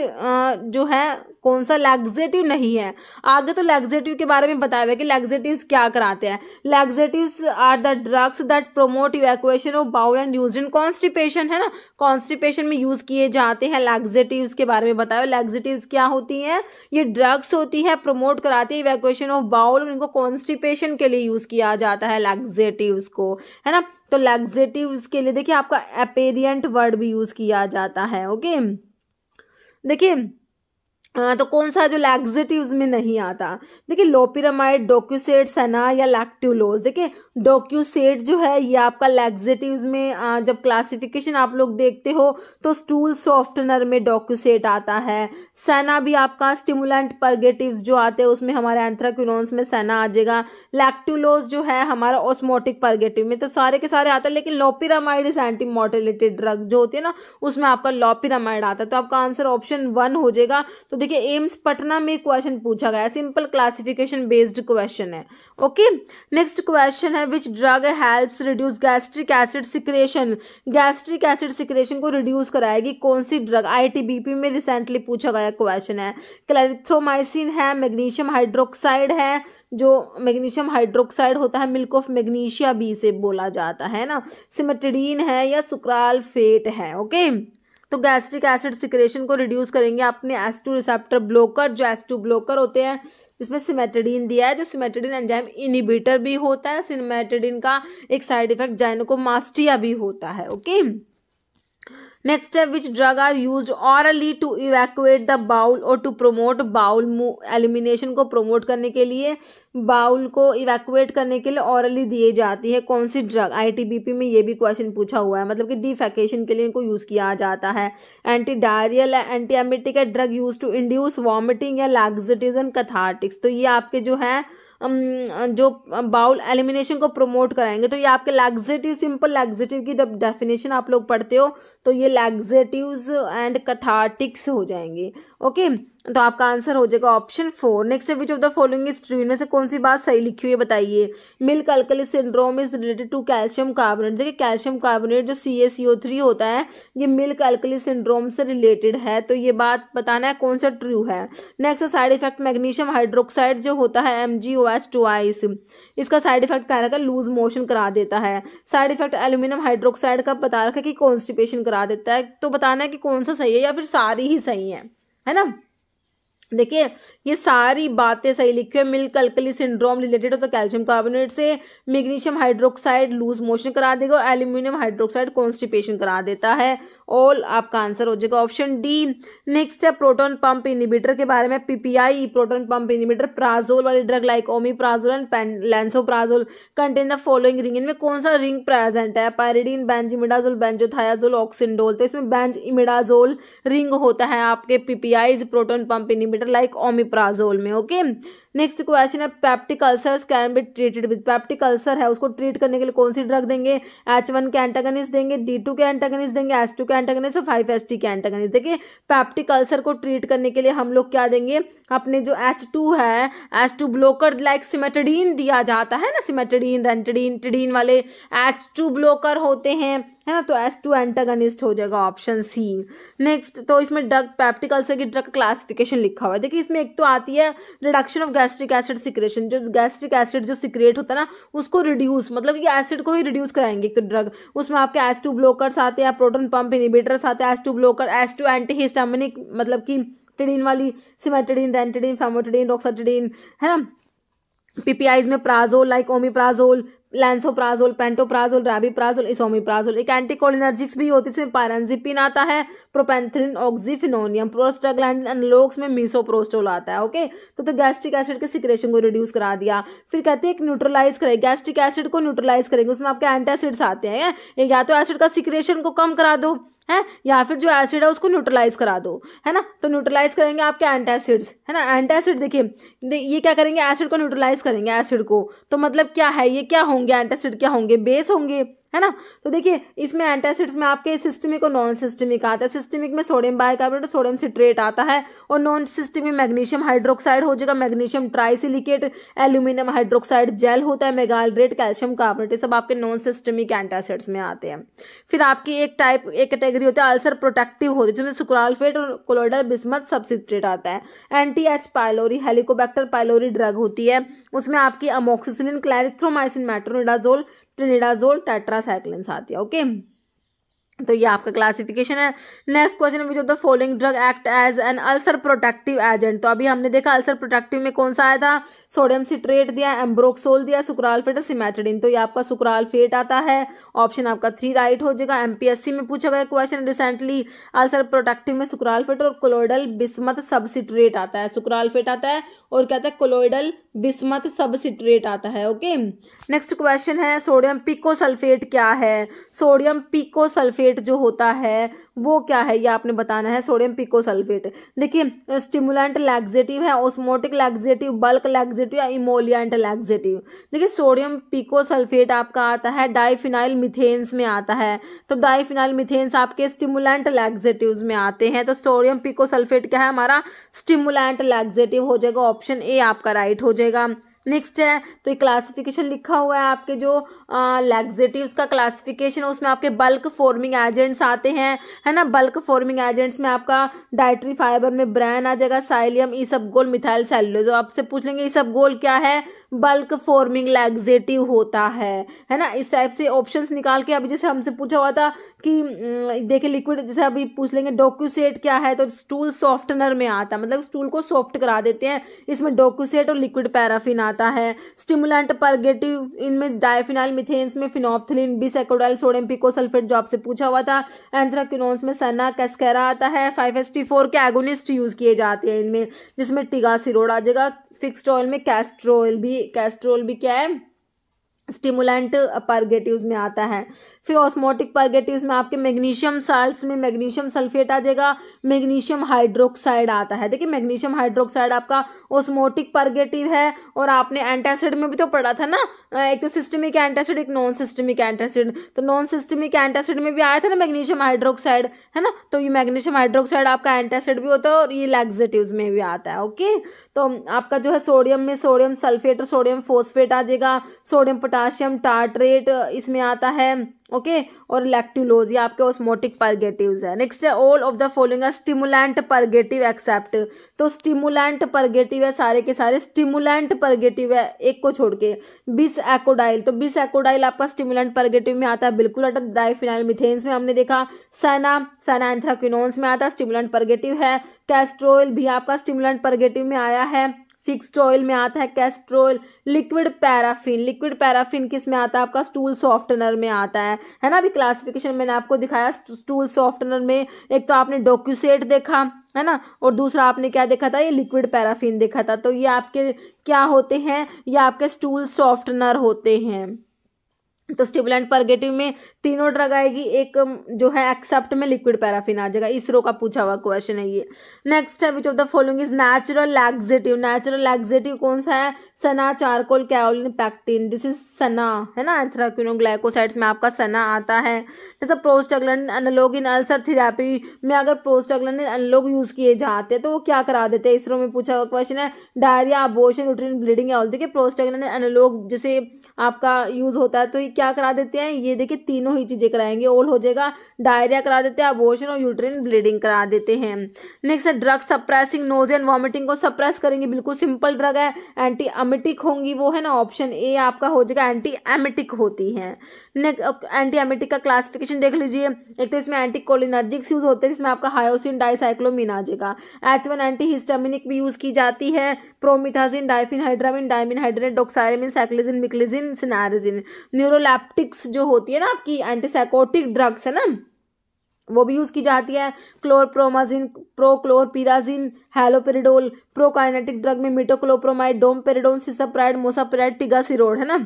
जो है, कौन सा लैग्जेटिव नहीं है। आगे तो लैग्जेटिव के बारे में बताया हुआ है कि लैग्जेटिव्स क्या कराते हैं। Laxatives are the drugs that promote evacuation of bowel and use in constipation, है ना? कॉन्स्टिपेशन में यूज़ किए जाते हैं लैग्जेटिव्स के बारे में बताया लैग्जेटिव्स क्या होती हैं? ये ड्रग्स होती है, प्रोमोट कराती है इक्वेशन ऑफ़ बाउल इनको कॉन्स्टिपेशन के लिए यूज़ किया जाता है लैग्जेटिव्स को, है ना? तो लैग्जेटिव्स के लिए देखिए आपका एपेरियंट वर्ड भी यूज़ किया जाता है ओके देखिए तो कौन सा जो लैग्जेटिव्स में नहीं आता? देखिए लोपिरामाइड डोक्यूसेट सना या लैक्टुलोज देखिए डोक्यूसेट जो है, ये आपका लैग्जेटिव्स में जब क्लासिफिकेशन आप लोग देखते हो तो स्टूल सॉफ्टनर में डोक्यूसेट आता है। सना भी आपका स्टिमुलेंट परगेटिव्स जो आते हैं, उसमें हमारे एंथ्राक्विनोन्स में सना आ जाएगा। लैक्टुलोज जो है, हमारा ऑस्मोटिक परगेटिव में तो सारे के सारे आते हैं, लेकिन loperamide is anti motility drug जो होती है ना, उसमें आपका लोपिरामाइड आता है। तो आपका आंसर ऑप्शन वन हो जाएगा। तो देखिए, एम्स पटना में क्वेश्चन पूछा गया सिंपल क्लासिफिकेशन बेस्ड क्वेश्चन है। ओके नेक्स्ट क्वेश्चन है which drug helps reduce gastric acid secretion gastric acid secretion को रिड्यूस कराएगी कौन सी ड्रग आईटीबीपी में रिसेंटली पूछा गया क्वेश्चन है। क्लैरिथ्रोमाइसिन है मैग्नीशियम हाइड्रोक्साइड है, जो मैग्नीशियम हाइड्रोक्साइड होता है मिल्क ऑफ़ मैग्नीशिया बी से बोला जाता है ना? सिमेटिडीन है या सुक्राल फेट है ओके okay? तो गैस्ट्रिक एसिड सिक्रेशन को रिड्यूस करेंगे। अपने एस टू रिसेप्टर ब्लोकर जो एस टू ब्लोकर होते हैं, जिसमें सिमेटेडिन दिया है, जो सिमेटेडिन एंजाइम इनिबिटर भी होता है सिमेटेडिन का एक साइड इफ़ेक्ट जाइनोकोमास्टिया भी होता है ओके नेक्स्ट है which drug are use orally to evacuate the bowel और टू प्रोमोट बाउल एलिमिनेशन को प्रोमोट करने के लिए बाउल को इवैक्यूएट करने के लिए ऑरली दिए जाती है। कौन सी ड्रग आईटीबीपी में ये भी क्वेश्चन पूछा हुआ है। मतलब कि डिफेकेशन के लिए इनको यूज़ किया जाता है। Antidiarrhoeal antiemetic drug use to induce vomiting या लैग्जिटिज एंड कथार्टिक्स तो ये आपके जो है जो बाउल एलिमिनेशन को प्रमोट कराएँगे। तो ये आपके लैग्जेटिव सिंपल लैग्जेटिव की जब डेफिनेशन आप लोग पढ़ते हो तो ये लैग्जेटिव्स एंड कथार्टिक्स हो जाएँगे। ओके तो आपका आंसर हो जाएगा option four. Next which of the following is true इनमें से कौन सी बात सही लिखी हुई है बताइए। Milk alkali syndrome is related to calcium carbonate देखिए कैल्शियम कार्बोनेट जो C A C O three होता है, ये मिल्क अल्कली सिंड्रोम से रिलेटेड है। तो ये बात बताना है कौन सा ट्रू है। Next side effect magnesium hydroxide जो होता है M G O H two ice इसका साइड इफ़ेक्ट क्या रखा लूज मोशन करा देता है। साइड इफ़ेक्ट एल्यूमिनियम हाइड्रोक्साइड का बता रखा है कि कॉन्स्टिपेशन करा देता है। तो बताना है कि कौन सा सही है या फिर सारी ही सही है। है ना? देखिए, ये सारी बातें सही लिखी है। मिल्क अल्कली सिंड्रोम रिलेटेड होता है कैल्शियम कार्बोनेट से मैग्नीशियम हाइड्रोक्साइड लूज मोशन करा देगा और एल्यूमिनियम हाइड्रोक्साइड कॉन्स्टिपेशन करा देता है। ऑल आपका आंसर हो जाएगा ऑप्शन डी। नेक्स्ट है प्रोटोन पंप इनिबिटर के बारे में। PPI, proton pump inhibitor prazole वाली drug like omeprazole and lansoprazole contain the following ring इनमें कौन सा रिंग प्रेजेंट है? पैरिडीन बेंजिमिडाजोल बेंजोथायाजोल ऑक्सिंडोल तो इसमें बेंज इमिडाजोल रिंग होता है आपके PPI, proton pump inhibitor like omeprazole में, okay? नेक्स्ट क्वेश्चन है peptic ulcer can be treated with peptic ulcer है, उसको ट्रीट करने के लिए कौन सी ड्रग देंगे? एच वन के एंटागनिस्ट देंगे डी टू के एंटागनिस्ट देंगे एच टू के एंटागनिस्ट फाइव एस टी के एंटागनिस्ट देखिए पैप्टिक अल्सर को ट्रीट करने के लिए हम लोग क्या देंगे? अपने जो एच टू है H two blocker like cimetidine दिया जाता है ना सिमेटडीन रेंटडीन टिडीन वाले एच टू ब्लोकर होते हैं। है ना तो एस टू एंटागनिस्ट हो जाएगा ऑप्शन सी नेक्स्ट तो इसमें ड्रग पैप्टिक अल्सर की ड्रग क्लासिफिकेशन लिखा हुआ है। देखिए, इसमें एक तो आती है reduction of gastric acid secretion जो गैस्ट्रिक एसिड जो सिक्रेट होता है ना, उसको रिड्यूस मतलब कि एसिड को ही रिड्यूस कराएँगे एक तो ड्रग उसमें आपके एस टू ब्लोकर्स आते हैं प्रोटोन पंप इनिबेटर्स आते हैं H two blocker H two antihistaminic मतलब कि टिडीन वाली सिमेटिडीन रेंटिडीन फेमोटिडीन रोक्साटिडीन है ना? पीपीआईज में prazole like omeprazole lansoprazole pantoprazole rabeprazole esomeprazole एक एंटीकोलिनर्जिक्स भी होती है इसमें पायरेंजिपिन आता है प्रोपेंथिलिन ऑक्सीफिनोनियम प्रोस्टाग्लैंड एनलोक्स में मीसोप्रोस्टोल आता है ओके तो तो गैस्ट्रिक एसिड के सिक्रेशन को रिड्यूस करा दिया। फिर कहते हैं न्यूट्रलाइज करें गैस्ट्रिक एसिड को न्यूट्रलाइज करेंगे, उसमें आपके एंटासिड्स आते हैं, या तो एसिड का सिक्रेशन को कम करा दो है? या फिर जो एसिड है उसको न्यूट्रलाइज करा दो, है ना? तो न्यूट्रलाइज करेंगे आपके एंटासिड्स है ना? एंटासिड देखिए ये क्या करेंगे? एसिड को न्यूट्रलाइज करेंगे एसिड को। तो मतलब क्या है? ये क्या होंगे? एंटासिड क्या होंगे? बेस होंगे। है ना? तो देखिए, इसमें एंटासिड्स में आपके सिस्टमिक और नॉन सिस्टमिक आता है। सिस्टमिक में सोडियम बाइकार्बोनेट सोडियम सिट्रेट आता है और नॉन सिस्टमिक मैग्नीशियम हाइड्रोक्साइड हो जाएगा। Magnesium trisilicate aluminium hydroxide gel होता है मेगालड्रेट कैल्शियम कार्बोनेट ये सब आपके नॉन सिस्टमिक एंटासिड्स में आते हैं। फिर आपकी एक टाइप एक कैटेगरी होती है अल्सर प्रोटेक्टिव होती है, जिसमें सुक्रालफेट और कोलोडल बिस्मत सबसिट्रेट आता है। Anti H pylori helicobacter pylori drug होती है। उसमें आपकी amoxicillin clarithromycin metronidazole tinidazole tetracycline है ओके? तो ये आपका क्लासिफिकेशन है। Next question which of the following drug act as an ulcer protective agent तो अभी हमने देखा अल्सर प्रोटेक्टिव में कौन सा आया था? सोडियम सिट्रेट दिया एम्ब्रोक्सोल दिया सुक्रालफेट और सिमेट्रिडिन तो ये आपका सुक्रालफेट आता है। ऑप्शन आपका थ्री राइट हो जाएगा। एमपीएससी में पूछा गया क्वेश्चन रिसेंटली अल्सर प्रोटेक्टिव में सुक्रालफेट और कोलोइडल बिस्मत सबसिट्रेट आता है। सुक्रालफेट आता है और क्या आता है? कोलोइडल बिस्मत सबसिट्रेट आता है ओके नेक्स्ट क्वेश्चन है सोडियम पिको सल्फेट क्या है? सोडियम पिको सल्फेट सल्फेट जो होता है, वो क्या है? ये आपने बताना है सोडियम पिको सल्फेट देखिए स्टिमुलेंट लैक्जेटिव है ओस्मोटिक लैक्जेटिव बल्क लैक्जेटिव या इमोलियंट लैक्जेटिव देखिए सोडियम पिको सल्फेट आपका आता है डाइफिनाइल मिथेन्स में आता है। तो डाइफिनाइल मिथेन्स आपके स्टिमुलेंट लैक्जेटिव में आते हैं। तो सोडियम पिको सल्फेट क्या है? हमारा स्टिमुलेंट लैक्जेटिव हो जाएगा ऑप्शन ए आपका राइट हो जाएगा। नेक्स्ट है तो ये क्लासिफिकेशन लिखा हुआ है आपके जो लैग्जेटिव्स का क्लासिफिकेशन है, उसमें आपके बल्क फॉर्मिंग एजेंट्स आते हैं, है ना? बल्क फॉर्मिंग एजेंट्स में आपका डाइट्री फाइबर में ब्रैन आ जाएगा psyllium isabgol methyl cellulose आपसे पूछ लेंगे ई सब गोल क्या है? बल्क फॉर्मिंग लैग्जेटिव होता है है ना? इस टाइप से ऑप्शंस निकाल के अभी जैसे हमसे पूछा हुआ था कि देखिए लिक्विड जैसे अभी पूछ लेंगे डोक्यूसेट क्या है? तो स्टूल सॉफ्टनर में आता है मतलब स्टूल को सॉफ्ट करा देते हैं, इसमें डोक्यूसेट और लिक्विड पैराफिन आता आता है। स्टिमुलेंट परगेटिव इनमें डायफिनाइल मिथेन्स में फिनोफ्थलिन बिसेकोडाइल सोडियम पिकोसल्फेट जो आपसे पूछा हुआ था एंथ्राक्यूनोन्स में सना कैस्केरा आता है। फाइव एस टी फोर के एगोनिस्ट यूज़ किए जाते हैं इनमें, जिसमें टिगा सिरोड आ जाएगा। फिक्स्ड ऑयल में कैस्ट्रोल भी कैस्ट्रोल भी क्या है? स्टिमुलेंट परगेटिव्स में आता है। फिर ऑस्मोटिक परगेटिव्स में आपके मैग्नीशियम साल्ट्स में मैग्नीशियम सल्फेट आ जाएगा, मैग्नीशियम हाइड्रोक्साइड आता है। देखिए, मैग्नीशियम हाइड्रोक्साइड आपका ऑस्मोटिक परगेटिव है और आपने एंटासिड में भी तो पढ़ा था ना एक तो सिस्टमिक एंटासिड, एक नॉन सिस्टमिक एंटासिड। तो नॉन सिस्टमिक एंटासिड में भी आया था ना मैग्नीशियम हाइड्रोक्साइड, है ना? तो ये मैग्नीशियम हाइड्रोक्साइड आपका एंटासिड भी होता है और ये लैक्जेटिव में भी आता है, ओके? तो आपका जो है सोडियम में सोडियम सल्फेट और सोडियम फोस्फेट आ जाएगा, सोडियम पोटाशियम टार्ट्रेट इसमें आता है, ओके? और लैक्टुलोज ये आपके ऑस्मोटिक परगेटिव्स है। नेक्स्ट है all of the following are stimulant purgative except तो स्टिमुलेंट परगेटिव है, सारे के सारे स्टिमुलेंट परगेटिव है, एक को छोड़ के। बिस एकोडाइल तो बिस एकोडाइल आपका स्टिमुलेंट परगेटिव में आता है, बिल्कुल अटक डाइफिनाइल मिथेन्स में हमने देखा। सैना सना एंथ्राक्विनोन्स में आता है स्टिमुलेंट परगेटिव है। कैस्ट्रोल भी आपका स्टिमुलेंट परगेटिव में आया है। फिक्स्ड ऑयल में आता है castor liquid paraffin. Liquid paraffin किसमें आता है? आपका स्टूल सॉफ्टनर में आता है। है ना अभी क्लासिफिकेशन मैंने आपको दिखाया स्टूल सॉफ्टनर में एक तो आपने डोक्यूसेट देखा, है ना? और दूसरा आपने क्या देखा था? ये लिक्विड पैराफिन देखा था। तो ये आपके क्या होते हैं? ये आपके स्टूल सॉफ्टनर होते हैं। तो स्टिमुलेंट परगेटिव में तीनों ड्रग आएगी, एक जो है एक्सेप्ट में लिक्विड पैराफिन आ जाएगा। इसरो का पूछा हुआ क्वेश्चन है ये। नेक्स्ट है which of the following is natural laxative natural laxative कौन सा है? Senna, charcoal kaolin pectin. This is senna, है ना? एंथ्राक्विनोग्लाइकोसाइड्स में आपका सना आता है। जैसे prostaglandin analogue in ulcer therapy में अगर प्रोस्टाग्लैंड एनालॉग यूज़ किए जाते तो वो क्या करा देते? हैं इसरो में पूछा हुआ क्वेश्चन है। डायरिया अबोशन यूट्रीन ब्लीडिंग या देखिए प्रोस्टाग्लैंड एनालॉग जैसे आपका यूज़ होता है तो क्या करा देते हैं? ये देखिए, तीनों ही चीज़ें कराएँगे। ऑल हो जाएगा, डायरिया करा देते हैं अबोर्शन और यूट्रिन ब्लीडिंग करा देते हैं। Next drug suppressing nausea and vomiting को सप्रेस करेंगे। बिल्कुल सिंपल ड्रग है। एंटी अमिटिक होंगी वो, है ना? ऑप्शन ए आपका हो जाएगा एंटी एमिटिक होती है। एंटी एमिटिक का क्लासिफिकेशन देख लीजिए। एक तो इसमें एंटी कोलिनर्जिक्स यूज़ होते हैं, जिसमें आपका हायोसिन डाइसाइक्लोमिन आ जाएगा। एच वन एंटी हिस्टामिनिक भी यूज़ की जाती है। Promethazine diphenhydramine dimenhydrinate doxylamine cyclizine meclizine cinnarizine neuroleptics जो होती है ना आपकी एंटीसाइकोटिक ड्रग्स है ना, वो भी यूज़ की जाती है। Chlorpromazine prochlorperazine haloperidol prokinetic drug में metoclopramide domperidone cisapride mosapride tegaserod है ना?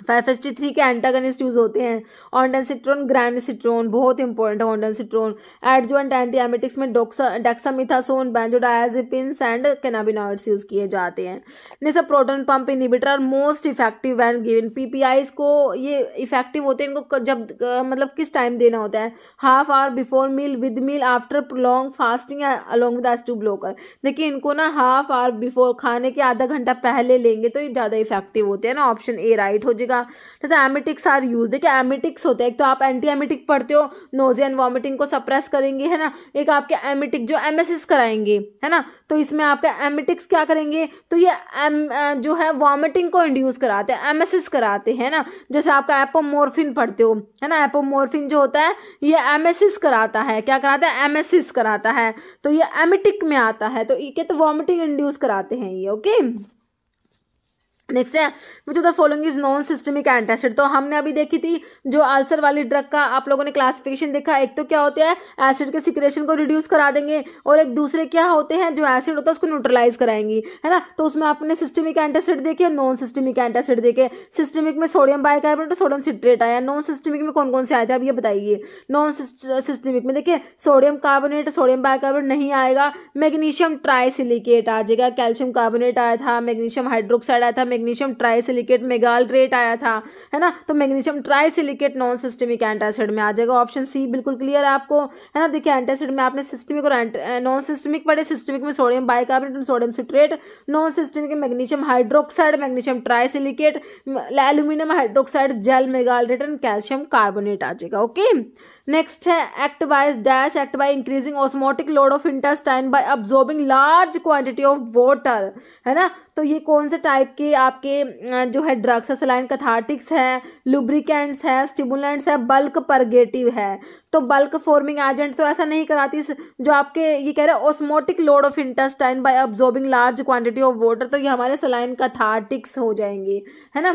फाइव एस टी थ्री के एंटागनिस्ट यूज़ होते हैं। ऑनडेंसिट्रोन ग्रैंडसिट्रोन बहुत इंपॉर्टेंट है ऑनडेंसिट्रोन एडजुएंट एंटी एमेटिक्स में डोक्सा dexamethasone benzodiazepines and cannabinoids use किए जाते हैं। जैसे proton pump inhibitor are most effective when given PPIs को ये इफ़ेक्टिव होते हैं। इनको जब मतलब किस टाइम देना होता है? Half hour before meal with meal after long fasting along with S two blocker देखिए इनको ना हाफ़ आवर बिफोर खाने के आधा घंटा पहले लेंगे तो ये ज़्यादा इफ़ेक्टिव होते हैं ना। ऑप्शन ए राइट हो जाएगा जाएगा जैसे एमिटिक्स आर यूज़ देखिए एमिटिक्स होते हैं। एक तो आप एंटी एमिटिक पढ़ते हो नोजिया एंड वॉमिटिंग को सप्रेस करेंगे, है ना? एक आपके एमिटिक जो एम कराएँगे, है ना? तो इसमें आपके एमिटिक्स क्या करेंगे? तो ये एम जो है वॉमिटिंग को इंड्यूस कराते हैं एम कराते हैं ना? जैसे आपका एपोमोरफिन पढ़ते हो, है ना? एपोमोरफिन जो होता है, ये एम कराता है। क्या कराता है? एम कराता है। तो ये एमिटिक में आता है। तो ये तो वॉमिटिंग इंड्यूस कराते हैं ये ओके नेक्स्ट है which of the following is non systemic antacid तो हमने अभी देखी थी जो अल्सर वाली ड्रग का आप लोगों ने क्लासिफिकेशन देखा, एक तो क्या होते हैं एसिड के सिक्रेशन को रिड्यूस करा देंगे, और एक दूसरे क्या होते हैं, जो एसिड होता है उसको न्यूट्रलाइज कराएँगी, है ना? तो उसमें आपने सिस्टमिक एंटासिड देखे नॉन सिस्टमिक एंटासिड देखे सिस्टमिक में सोडियम बाइकार्बोनेट और सोडियम सिट्रेट आया नॉन सिस्टमिक में कौन कौन से आए थे अब ये बताइए। नॉन सिस्टमिक में देखिए सोडियम कार्बोनेट सोडियम बाइकार्बोनेट नहीं आएगा मैग्नीशियम ट्राइसिलिकेट आ जाएगा कैल्शियम कार्बोनेट आया था मैग्नीशियम हाइड्रोक्साइड आया था मैग्नीशियम ट्राईसिलिकेट मेगालट्रेट आया था, है ना? तो magnesium trisilicate non systemic antacid में आ जाएगा। ऑप्शन सी बिल्कुल क्लियर है आपको, है ना? देखिए, एंटासिड में आपने सिस्टमिक और नॉन सिस्टमिक पढ़े। सिस्टमिक में sodium bicarbonate, sodium citrate, non systemic magnesium hydroxide, magnesium trisilicate aluminium hydroxide, gel magaldrate and calcium carbonate आ जाएगा, ओके? नेक्स्ट है, act by dash, act by increasing osmotic load of intestine by absorbing large quantity of water, है ना? तो ये कौन से type के आपके जो है ड्रग्स है सलाइन कथार्टिक्स हैं लुब्रिकेंट्स हैं स्टिमुलेंट्स है बल्क परगेटिव है? तो बल्क फॉर्मिंग एजेंट्स तो ऐसा नहीं कराती जो आपके, ये कह रहे हैं osmotic load of intestine by absorbing large quantity of water तो ये हमारे सलाइन कथार्टिक्स हो जाएँगे, है ना?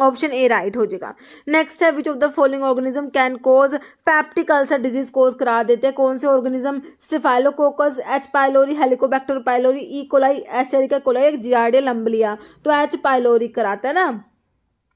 ऑप्शन ए राइट हो जाएगा। नेक्स्ट है which of the following organism can cause peptic ulcer disease cause करा देते हैं। कौन से organism staphylococcus H pylori helicobacter pylori E coli Escherichia coli giardia lamblia. तो एच पायलोरी कराता है ना?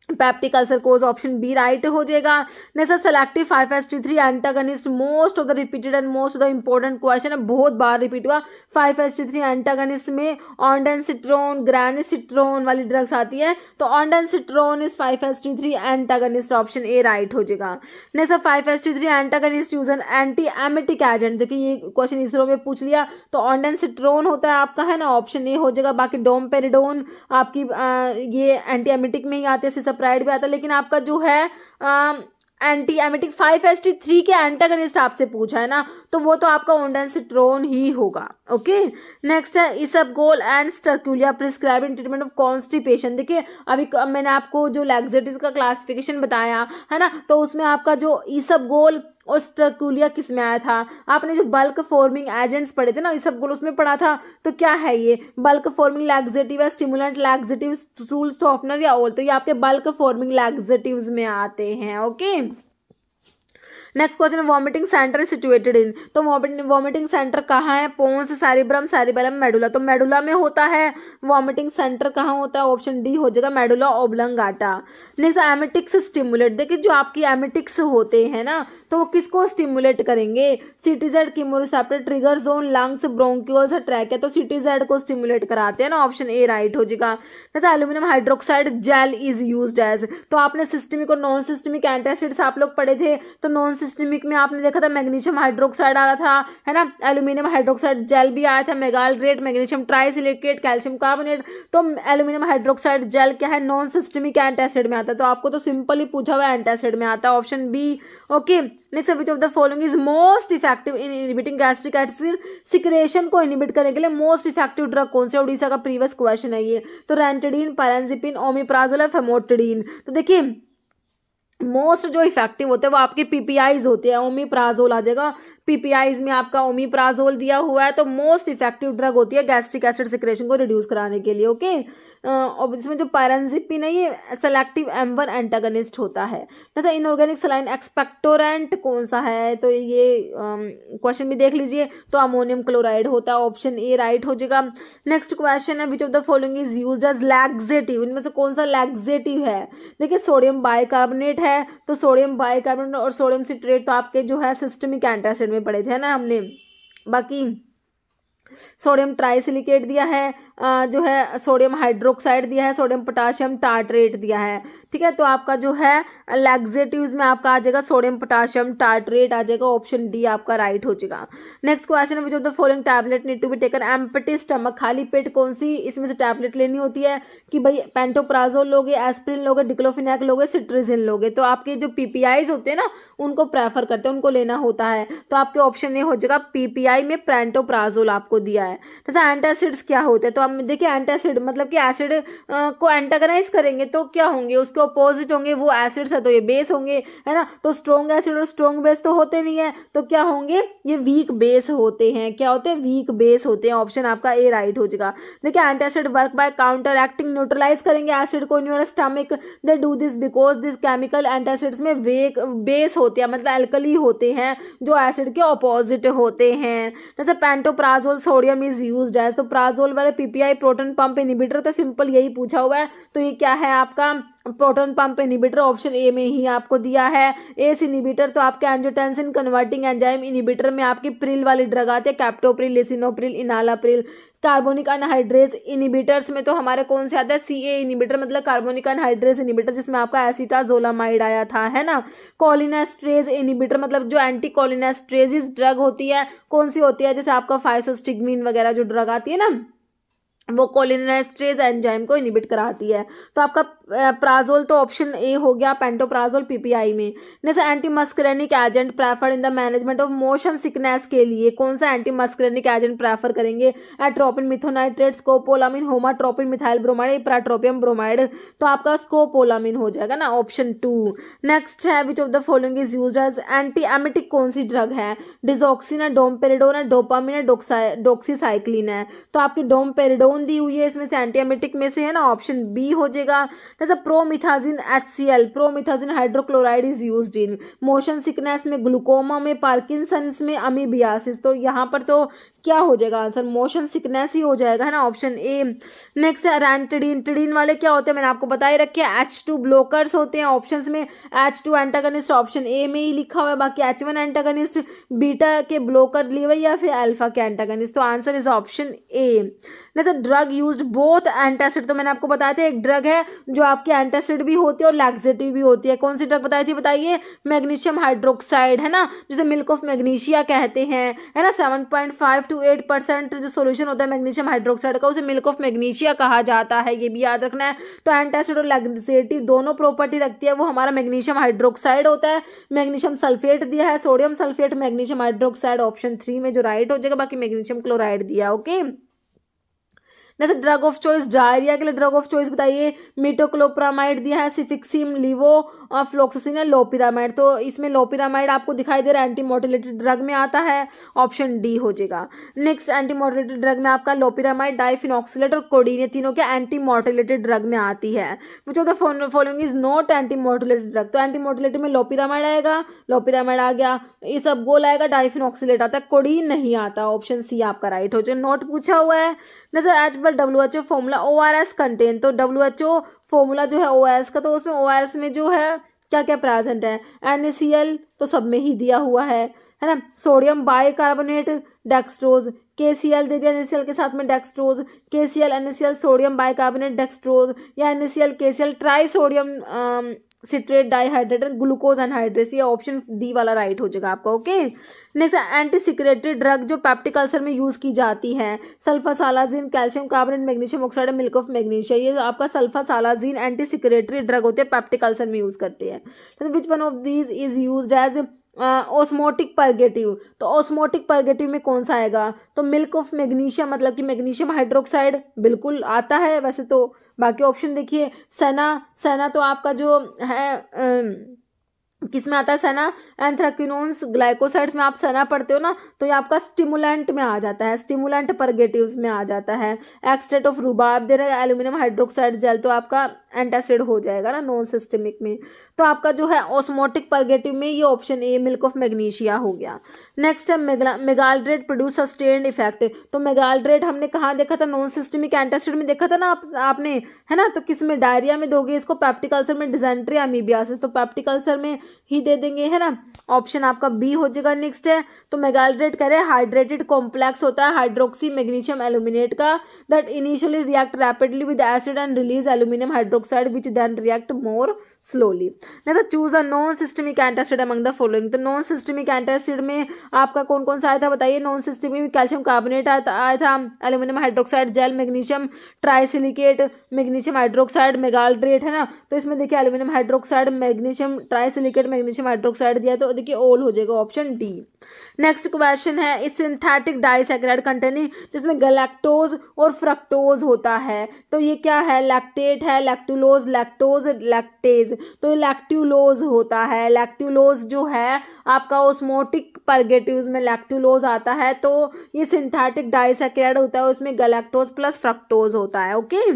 Peptic ulcer cause option B right हो जाएगा। Next selective five S T three antagonist most of the repeated and most of the important question है बहुत बार repeat हुआ। Five S T three antagonist में ऑनडन सिट्रोन ग्रानिसिट्रोन वाली drugs आती है तो ondansetron is five S T three antagonist option A right हो जाएगा। Next five S T three antagonist use an anti emetic agent देखिए ये क्वेश्चन इसरो में पूछ लिया तो ऑनडन सिट्रोन होता है आपका है ना? ऑप्शन ए हो जाएगा। बाकी डोम पेरिडोन आपकी आ, ये एंटी एमेटिक में ही आते हैं प्राइड भी आता है, लेकिन आपका जो है anti emetic five S T three के एंटागनिस्ट आपसे पूछा है ना तो वो तो आपका ओंडेंसिट्रोन ही होगा ओके नेक्स्ट है isabgol and sterculia prescribe in treatment of constipation देखिए, अभी मैंने आपको जो लैग्जेटिस का क्लासिफिकेशन बताया, है ना तो उसमें आपका जो इसब गोल ऑस्ट्रकुलिया किसमें आया था? आपने जो बल्क फॉर्मिंग एजेंट्स पढ़े थे ना, ये सब उसमें पढ़ा था। तो क्या है ये? बल्क फॉर्मिंग लैग्जेटिव या स्टिमुलेंट लैग्जेटिव स्टूल सॉफ्टनर या ऑल तो ये आपके बल्क फॉर्मिंग लैग्जेटिव में आते हैं okay next question vomiting centre situated in तो वॉमिटिंग सेंटर कहाँ है? पोन्स सैरिब्रम सैरिबेलम मेडुला तो मेडुला में होता है। वॉमिटिंग सेंटर कहाँ होता है? ऑप्शन डी हो जाएगा medulla oblongata next emetics stimulate देखिए, जो आपकी एमेटिक्स होते हैं ना तो वो किसको स्टिमुलेट करेंगे? CTZ chemoreceptor trigger zone lungs bronchioles tract है तो सिटीजेड को स्टिमुलेट कराते हैं ना ऑप्शन ए राइट हो जाएगा। जैसे aluminium hydroxide gel is use as तो आपने सिस्टमिक और नॉन सिस्टमिक एंटासिड्स आप लोग पढ़े थे तो नॉन सिस्टमिक में आपने देखा था मैग्नीशियम हाइड्रोक्साइड आ रहा था, है ना? एल्यूमिनियम हाइड्रोक्साइड जेल भी आया था magaldrate magnesium trisilicate calcium carbonate तो एल्यूमिनियम हाइड्रोक्साइड जेल क्या है? नॉन सिस्टमिक एंटासिड में आता है. तो आपको तो सिंपल ही पूछा हुआ एंटासिड में आता है option B okay next which of the following is most effective in inhibiting gastric acid secretion को इनिबिट करने के लिए मोस्ट इफ़ेक्टिव ड्रग कौन से? उड़ीसा का प्रीवियस क्वेश्चन है ये. तो रेंटेडिन पैरेंजिपिन ओमिप्राजोल फेमोटिडीन तो देखिए मोस्ट जो इफ़ेक्टिव होते हैं वो आपके पीपीआईज होते हैं, ओमीप्राजोल आ जाएगा। पीपीआईज में आपका ओमीप्राजोल दिया हुआ है तो मोस्ट इफ़ेक्टिव ड्रग होती है गैस्ट्रिक एसिड सिक्रेशन को रिड्यूस कराने के लिए, ओके? और इसमें जो पैरेंजिपिन है ये सेलेक्टिव एम्बर एंटागनिस्ट होता है। जैसे इनऑर्गेनिक सलाइन एक्सपेक्टोरेंट कौन सा है? तो ये क्वेश्चन भी देख लीजिए तो अमोनियम क्लोराइड होता है ऑप्शन ए राइट हो जाएगा। नेक्स्ट क्वेश्चन है which of the following is use as laxative इनमें से कौन सा लैग्जेटिव है? देखिए सोडियम बाइकार्बोनेट है तो सोडियम बाइकार्बोनेट और सोडियम सिट्रेट तो आपके जो है सिस्टमिक एंटासिड में पड़े थे ना हमने? बाकी सोडियम ट्राइसिलिकेट दिया है जो है, सोडियम हाइड्रोक्साइड दिया है, सोडियम पोटाशियम टार्ट्रेट दिया है। ठीक है तो आपका जो है लैग्जेटिव्स में आपका आ जाएगा सोडियम पोटाशियम टार्ट्रेट, आ जाएगा ऑप्शन डी आपका राइट हो जाएगा। Next question which of the following tablet need to be taken empty stomach खाली पेट कौन सी? इसमें से टैबलेट लेनी होती है कि भाई पेंटोप्राजोल लोगे एस्प्रिन लोगे डिक्लोफिनैक लोगे सिट्रिजिन लोगे। तो आपके जो पीपीआईज होते हैं ना, उनको प्रेफर करते हैं, उनको लेना होता है। तो आपके ऑप्शन ये हो जाएगा पीपीआई में पेंटोप्राजोल आपको दिया है। जैसे एंटासिड्स क्या होते हैं? तो हम देखिए एंटासिड मतलब कि एसिड को एंटागनाइज करेंगे तो क्या होंगे? उसके अपोजिट होंगे, वो एसिड्स है तो ये बेस होंगे, है ना? तो स्ट्रॉन्ग एसिड और स्ट्रॉन्ग बेस तो होते नहीं है। तो क्या होंगे? ये वीक बेस होते हैं। क्या होते हैं? वीक बेस होते हैं। ऑप्शन आपका ए राइट हो जाएगा। देखिए antacid work by counter acting neutralise करेंगे एसिड को in your stomach they do this because this chemical antacids में वेक बेस होते हैं मतलब एल्कली होते हैं, जो एसिड के अपोजिट होते हैं। जैसे पेंटोप्राजोल सोडियम इज़ यूज़ है तो प्राजोल वाले पीपीआई प्रोटोन पंप इनिबिटर तो सिंपल यही पूछा हुआ है। तो ये क्या है आपका? Proton pump inhibitor option A में ही आपको दिया है। एस इनिबिटर तो आपके एंजोटेंसिन कन्वर्टिंग एंजाइम इनिबिटर में आपकी प्रिल वाली ड्रग आती है, captopril, lisinopril, enalapril. Carbonic anhydrase inhibitors में तो हमारे कौन से आता है? सी ए इनिबिटर मतलब कार्बोनिक अनहाइड्रेज इनिबिटर, जिसमें आपका एसिटाजोलामाइड आया था, है ना? कॉलिनेस्ट्रेज इनिबिटर मतलब जो एंटी कॉलिनेस्ट्रेजिस ड्रग होती है, कौन सी होती है? जैसे आपका फाइसोस्टिगमिन वगैरह जो ड्रग आती है ना? वो कोलिनेस्ट्रेज एंजाइम को इनिबिट कराती है। तो आपका प्राजोल तो ऑप्शन ए हो गया पेंटोप्राजोल पीपीआई में। जैसे anti muscarinic agent prefer in the management of motion sickness के लिए कौन सा एंटी मस्करेनिक एजेंट प्रेफर करेंगे? Atropine methonitrate scopolamine homatropine, methyl bromide ipratropium bromide. तो आपका स्कोपोलामिन हो जाएगा ना ऑप्शन टू। नेक्स्ट है which of the following is use as antiemetic कौन सी ड्रग है? डिजोक्सिन है डोमपेरिडोन है डोपामिन है डोक्सा, डोक्सीसाइक्लिन है। तो आपकी डोमपेरिडोन एसीटाडोन दी हुई है? इसमें से एंटीएमेटिक में से है ना? ऑप्शन बी हो जाएगा। जैसे promethazine H C L promethazine hydrochloride is use in motion sickness में ग्लूकोमा में पार्किंसंस में अमीबियासिस तो यहाँ पर तो क्या हो जाएगा आंसर मोशन सिकनेस ही हो जाएगा, है ना? Option A next ranitidine tidine वाले क्या होते हैं? मैंने आपको बता ही। रखे एच टू ब्लोकर्स होते हैं ऑप्शन में। H two antagonist option A में ही लिखा हुआ है। बाकी एच वन एंटागनिस्ट बीटा के ब्लोकर लिए हुए या फिर अल्फ़ा के एंटागनिस्ट तो answer is option A next drug use both antacid तो मैंने आपको बताया था, एक ड्रग है जो आपकी एंटासिड भी होती है और लैक्जेटिव भी होती है। कौन सी ड्रग बताई थी बताइए? मैग्नीशियम हाइड्रोक्साइड, है ना, जिसे मिल्क ऑफ़ मैग्नीशिया कहते हैं, है ना, seven point five to eight percent जो सोल्यूशन होता है मैग्नीशियम हाइड्रोक्साइड का, उसे मिल्क ऑफ़ मैग्नीशिया कहा जाता है, ये भी याद रखना है। तो एंटासिड और लैक्सेटिव दोनों प्रॉपर्टी रखती है, वो हमारा मैग्नीशियम हाइड्रोक्साइड होता है, मैग्नीशियम सल्फेट दिया है, sodium sulphate, magnesium hydroxide, option three में जो राइट हो जाएगा, बाकी मैग्नीशियम क्लोराइड दिया, ओके? जैसे ड्रग ऑफ़ चॉइस डायरिया के लिए ड्रग ऑफ़ चॉइस बताइए मीटोक्लोप्रामाइड दिया है सिफिक्सिम लिवो और फ्लोक्सिन है लोपिरामाइड तो इसमें लोपिरामाइड आपको दिखाई दे रहा है एंटी मोटिलिटी ड्रग में आता है ऑप्शन डी हो जाएगा। नेक्स्ट एंटी मोटिलिटी ड्रग में आपका लोपिरामाइड डाइफिनॉक्सिलेट और कोडीन ये तीनों एंटी मोटिलिटी ड्रग में आती है। Of the following is not antimotility drug तो एंटी मोटिलिटी में लोपिरामाइड आएगा लोपिरामाइड आ गया, ये सब गोल आएगा डाइफिनॉक्सिलेट आता है कोडीन नहीं आता। ऑप्शन सी आपका राइट हो जाए। नोट पूछा हुआ है, जैसे as per W H O formula O R S contain तो डब्ल्यू एच ओ फॉर्मूला जो है ओ आर एस का तो उसमें ओ आर एस में जो है क्या क्या प्रेजेंट है? एन सी एल तो सब में ही दिया हुआ है है ना? सोडियम बाई कार्बोनेट डेक्सट्रोज के सी एल दे दिया एन के साथ में डेक्सट्रोज के K C L sodium bicarbonate dextrose या N C L K C L trisodium citrate dihydrate glucose anhydrous ये ऑप्शन डी वाला राइट हो जाएगा आपका okay next anti secretory drug जो पैप्टिक अल्सर में यूज़ की जाती है। Sulfasalazine calcium carbonate magnesium oxide milk of magnesia ये आपका सल्फासालाजीन एंटी सिक्रेटरी ड्रग होते हैं पैप्टिक अल्सर में यूज़ करते हैं। Which one of these is use as osmotic purgative तो ओस्मोटिक परगेटिव में कौन सा आएगा? तो मिल्क ऑफ़ मैग्नीशियम मतलब कि मैग्नीशियम हाइड्रोक्साइड बिल्कुल आता है वैसे तो। बाकी ऑप्शन देखिए, सना सना तो आपका जो है किसमें आता है सना? एंथ्राक्विनोन्स ग्लाइकोसाइड्स में आप सना पढ़ते हो ना तो ये आपका स्टिमुलेंट में आ जाता है स्टिमुलेंट परगेटिव्स में आ जाता है। एक्सट्रेट ऑफ़ रूबाब दे रहा है एल्यूमिनियम हाइड्रोक्साइड जेल तो आपका एंटासिड हो जाएगा ना नॉन सिस्टमिक में। तो आपका जो है ऑस्मोटिक परगेटिव में ये option A milk of magnesia हो गया। नेक्स्ट है मेगाल्ड्रेट प्रोड्यूस सस्टेन्ड इफ़ेक्ट तो मेगाल्ड्रेट हमने कहाँ देखा था? नॉन सिस्टमिक एंटासिड में देखा था ना आप, आपने? है ना? तो किसमें डायरिया में दोगे इसको पैप्टिकल्सर में डिजेंट्री अमीबियासिस तो पैप्टिकल्सर में ही दे देंगे, है ना? ऑप्शन आपका बी हो जाएगा नेक्स्ट है तो मेगाल्ड्रेट करें हाइड्रेटेड कॉम्प्लेक्स होता है हाइड्रोक्सी मैग्नीशियम एल्यूमिनेट का। That initially react rapidly with acid and release aluminium hydroxide which then react more slowly next choose a non systemic antacid among the following तो non systemic antacid में आपका कौन कौन सा आया था बताइए? नॉन सिस्टमिक कैल्शियम कार्बोनेट आया था aluminium hydroxide gel magnesium trisilicate magnesium hydroxide magaldrate है ना? तो इसमें देखिए aluminium hydroxide magnesium trisilicate magnesium hydroxide दिया तो देखिए ऑल हो जाएगा ऑप्शन डी नेक्स्ट क्वेश्चन है, इस सिंथेटिक डाइसेक्राइड कंटेनिंग जिसमें गैलेक्टोज और फ्रक्टोज होता है तो ये क्या है? लैक्टेट है लैक्टुलोज लैक्टोज लैक्टेज तो लैक्टुलोज लैक्ट्यूलोज होता है। लैक्ट्यूलोज जो है, आपका ओस्मोटिक परगेटिव में लैक्टुलोज आता है तो ये सिंथेटिक डाइसेकेड होता है, उसमें गलेक्टोज प्लस फ्रक्टोज होता है ओके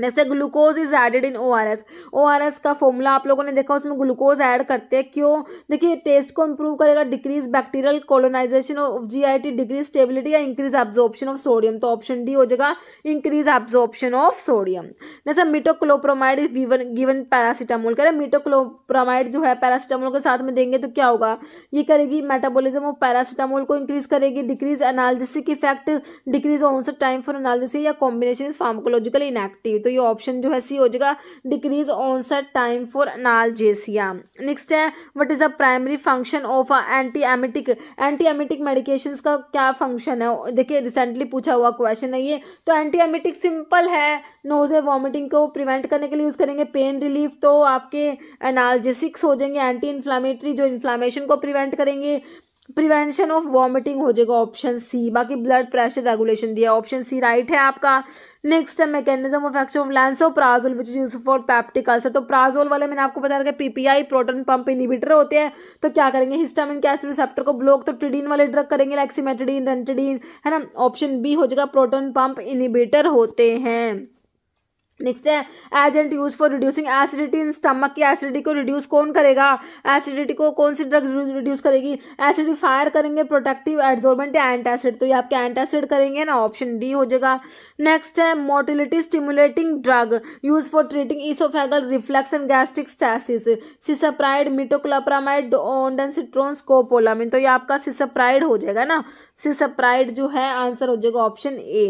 जैसे glucose is added in O R S O R S का फॉर्मूला आप लोगों ने देखा, उसमें ग्लूकोज ऐड करते हैं। क्यों? देखिए टेस्ट को इंप्रूव करेगा decrease bacterial colonisation of G I T decrease stability या इंक्रीज एब्जॉर्प्शन ऑफ़ सोडियम तो ऑप्शन डी हो जाएगा इंक्रीज एब्जॉर्प्शन ऑफ़ सोडियम जैसे metoclopramide is given given paracetamol करें मीटोक्लोप्रोमाइड जो है पैरासीटामोल के साथ में देंगे तो क्या होगा? ये करेगी मेटाबोलिज्म ऑफ़ पैरासीटामोल को इंक्रीज करेगी decrease analgesic effect decrease onset time for analysis या कॉम्बिनेशन इज़ फार्माकोलॉजिकल इनएक्टिव तो ये ऑप्शन जो है सी हो जाएगा। Decrease onset time for analgesia next है what is the primary function of anti emetic anti emetic medication का क्या फ़ंक्शन है? देखिए रिसेंटली पूछा हुआ क्वेश्चन है ये। तो एंटी एमिटिक सिंपल है नोजे वॉमिटिंग को प्रिवेंट करने के लिए यूज़ करेंगे। पेन रिलीफ तो आपके एनालजेसिक्स हो जाएँगे। एंटी इन्फ्लामेटरी जो इन्फ्लामेशन को प्रिवेंट करेंगे। प्रिवेंशन ऑफ़ वॉमिटिंग हो जाएगा ऑप्शन सी बाकी ब्लड प्रेशर रेगुलेशन दिया ऑप्शन सी राइट है आपका। नेक्स्ट है mechanism of action of lansoprazole which is use for peptic ulcer तो प्राजोल वाले मैंने आपको बताया कि पीपीआई प्रोटोन पंप इनिबिटर होते हैं। तो क्या करेंगे? हिस्टामिन के रिसेप्टर को ब्लॉक तो ट्रिडीन वाले ड्रग करेंगे लाइक सिमेटिडीन रेंटिडीन है ना? ऑप्शन बी हो जाएगा प्रोटोन पंप इनिबिटर होते हैं। नेक्स्ट है agent use for reducing acidity in stomach की एसिडिटी को रिड्यूस कौन करेगा? एसिडिटी को कौन सी ड्रग रिड्यूस करेगी? एसिडिटी फायर करेंगे प्रोटेक्टिव एड्जॉर्बेंट या एंटासिड तो ये आपके एंटासिड करेंगे ना ऑप्शन डी हो जाएगा। नेक्स्ट है motility stimulating drug use for treating oesophageal reflex and gastric stasis cisapride metoclopramide ondansetron scopolamine तो ये आपका सिसप्राइड हो जाएगा ना। सिसप्राइड जो है आंसर हो जाएगा option A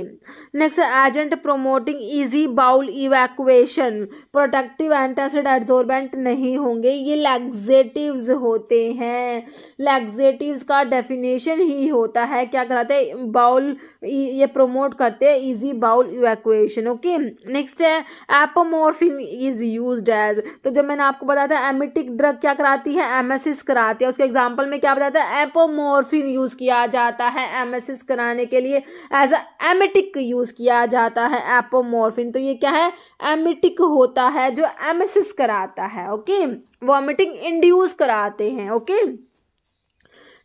next agent promoting easy bowel evacuation protective antacid adsorbent नहीं होंगे, ये लैग्जेटिव्स होते हैं। लैग्जेटिव्स का डेफिनेशन ही होता है, क्या कराते हैं? बाउल ये प्रोमोट करते हैं easy bowel evacuation okay next है एपोमोर्फिन इज़ यूज़ एज तो जब मैंने आपको बताया था एमिटिक ड्रग क्या कराती है? एमएसएस कराती है। उसके एग्ज़ाम्पल में क्या बताया था? एपोमोर्फिन यूज़ किया जाता है। एमएसएस कराने के लिए। एज अ एमिटिक यूज़ किया जाता है एपोमोर्फिन तो ये क्या है? एमिटिक होता है जो एमएसएस कराता है ओके वॉमिटिंग इंड्यूस कराते हैं okay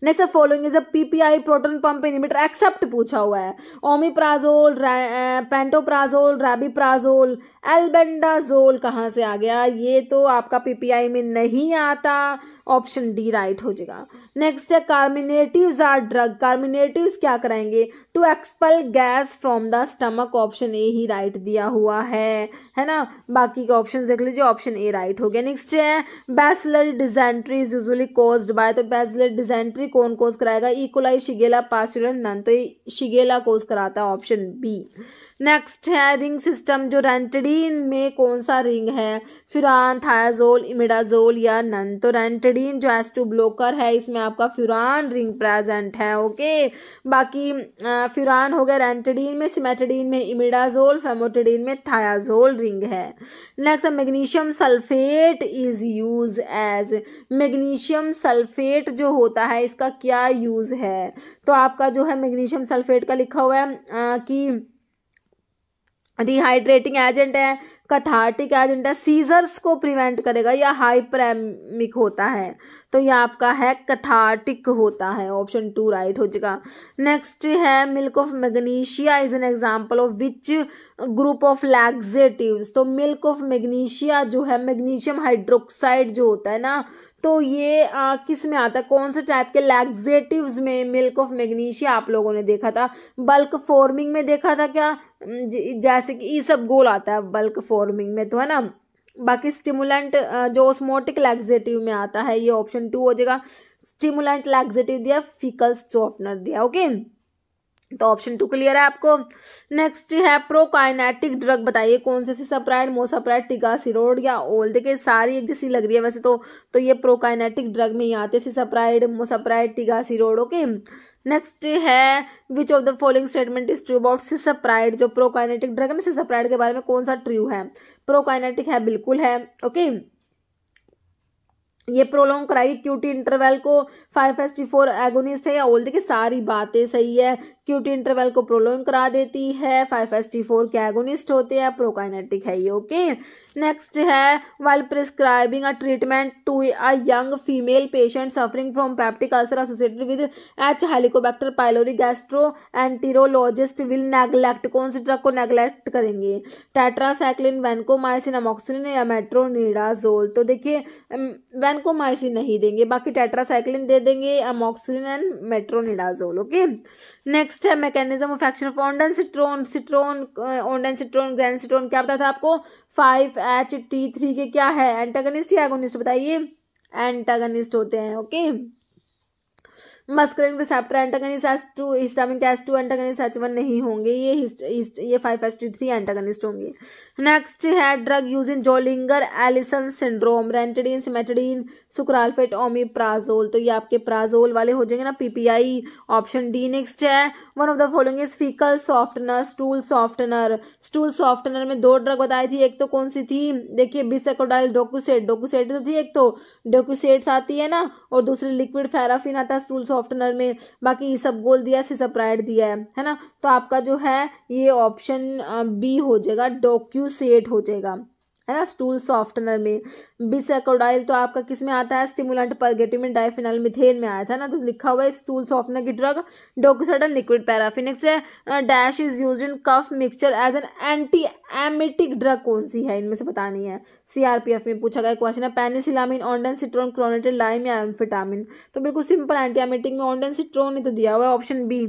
next following is a PPI proton pump inhibitor except पूछा हुआ है। ओमीप्राजोल पेंटोप्राजोल रैबीप्राजोल एल्बेंडाजोल कहाँ से आ गया? ये तो आपका पीपीआई में नहीं आता। ऑप्शन डी राइट हो जाएगा। नेक्स्ट है कार्मिनेटिव्स आर ड्रग कार्मिनेटिव्स क्या कराएँगे? To expel gas from the stomach option A he right दिया हुआ है। है ना? बाकी के ऑप्शन देख लीजिए ऑप्शन ए राइट हो गया। नेक्स्ट है bacillary dysentery is usually caused by तो बैसलर डिजेंट्री कौन कोज कराएगा? E coli shigella pasteurella none तो शिगेला कोज कराता है ऑप्शन बी नेक्स्ट है रिंग सिस्टम जो रेंटडीन में कौन सा रिंग है? फिरान थायाजोल इमिडाजोल या नन तो रेंटडीन जो एस टू ब्लोकर है, इसमें आपका फिरान रिंग प्रेजेंट है ओके बाकी फिरान हो गया रेंटडीन में सिमेटडीन में इमिडाजोल फेमोटिडीन में थायाजोल रिंग है। Next magnesium sulphate is use as magnesium sulphate जो होता है, इसका क्या यूज़ है? तो आपका जो है मैग्नीशियम सल्फेट का लिखा हुआ है कि डिहाइड्रेटिंग एजेंट है कथार्टिक एजेंट है सीजर्स को प्रिवेंट करेगा या हाइपरेमिक होता है। तो ये आपका है कथार्टिक होता है ऑप्शन टू राइट हो जाएगा। नेक्स्ट है milk of magnesia is an example of which group of laxatives तो मिल्क ऑफ़ मैग्नीशिया जो है मैग्नीशियम हाइड्रोक्साइड जो होता है ना तो ये आ, किसमें आता? है कौन से टाइप के लैग्जेटिव्स में मिल्क ऑफ़ मैग्नीशिया आप लोगों ने देखा था? बल्क फॉर्मिंग में देखा था क्या? जैसे कि ये सब गोल आता है बल्क फॉर्मिंग में तो है ना? बाकी स्टिमुलेंट जो ऑस्मोटिक लैग्जेटिव में आता है ये ऑप्शन टू हो जाएगा। स्टिमुलेंट लैग्जेटिव दिया फिकल सॉफ्टनर दिया ओके तो ऑप्शन टू क्लियर है आपको। नेक्स्ट है प्रोकाइनेटिक ड्रग बताइए कौन से सप्राइड मोसाप्राइड टिका, सिरोड या ओल देखिए, सारी एक जैसी लग रही है वैसे तो। तो ये प्रोकाइनेटिक ड्रग में ही आते हैं सप्राइड मोसाप्राइड टिका, सिरोड ओके नेक्स्ट है which of the following statement is true about cisapride जो प्रोकाइनेटिक ड्रग है ना सिसप्राइड के बारे में कौन सा ट्रू है? प्रोकाइनेटिक है, बिल्कुल है ओके okay? ये प्रोलॉन्ग कराएगी क्यूटी इंटरवल को five S T four agonist है या ओल देखिए सारी बातें सही है। क्यूटी इंटरवल को प्रोलॉन्ग करा देती है फाइव एस टी फोर के एगोनिस्ट होते हैं प्रोकाइनेटिक है ये ओके नेक्स्ट है while prescribing a treatment to a young female patient suffering from peptic ulcer associated with H helicobacter pylori gastroenterologist will neglect कौन से ड्रग को नेग्लेक्ट करेंगे? टेट्रासाइक्लिन वैनकोमाइसिन अमोक्सिलिन या मेट्रोनिडाजोल तो देखिए वैन वैनकोमाइसिन नहीं देंगे, बाकी टेट्रासाइक्लिन दे देंगे amoxicillin and metronidazole okay next है mechanism of action of ondansetron setron ondansetron granisetron क्या बताया था आपको? फाइव एच टी थ्री के क्या है? एंटागनिस्ट या एगोनिस्ट बताइए? एंटागनिस्ट होते हैं okay okay? Muscarinic receptor antagonist S two histamine S two antagonist H one नहीं होंगे ये हिस्ट, हिस्ट, ये five S two three antagonist होंगे। नेक्स्ट है drug use in Zollinger Ellison syndrome ranitidine cimetidine sucralfate omeprazole तो ये आपके prazole वाले हो जाएँगे ना पीपीआई ऑप्शन डी नेक्स्ट है। One of the following is faecal softener stool softener stool softener में दो ड्रग बताई थी एक तो कौन सी थी? देखिए बिसेकोडाइल डोकुसेट डोकुसेट तो थी एक तो। डोकुसेट्स आती है ना और दूसरी लिक्विड फेराफिन आता है स्टूल सॉफ्टनर में बाकी ये सब गोल दिया है सप्राइड दिया है है ना? तो आपका जो है ये ऑप्शन बी हो जाएगा डोक्यू सेट हो जाएगा। है ना स्टूल सॉफ्टनर में। बिसेकोडाइल तो आपका किसमें आता है? स्टिमुलेंट परगेटिव में डाइफिनल मिथेन में आया था ना तो लिखा हुआ है स्टूल सॉफ्टनर की ड्रग डोक्साइडल लिक्विड पैराफिन नेक्स्ट है dash is use in cough mixture as an anti emetic drug कौन सी है? इनमें से बतानी है। सीआरपीएफ में पूछा गया क्वेश्चन है। Penicillamine ondansetron chlorinated lime या एम्फिटामिन तो बिल्कुल सिंपल एंटी एमिटिक में ऑन्डन सिट्रोन ही तो दिया हुआ है ऑप्शन बी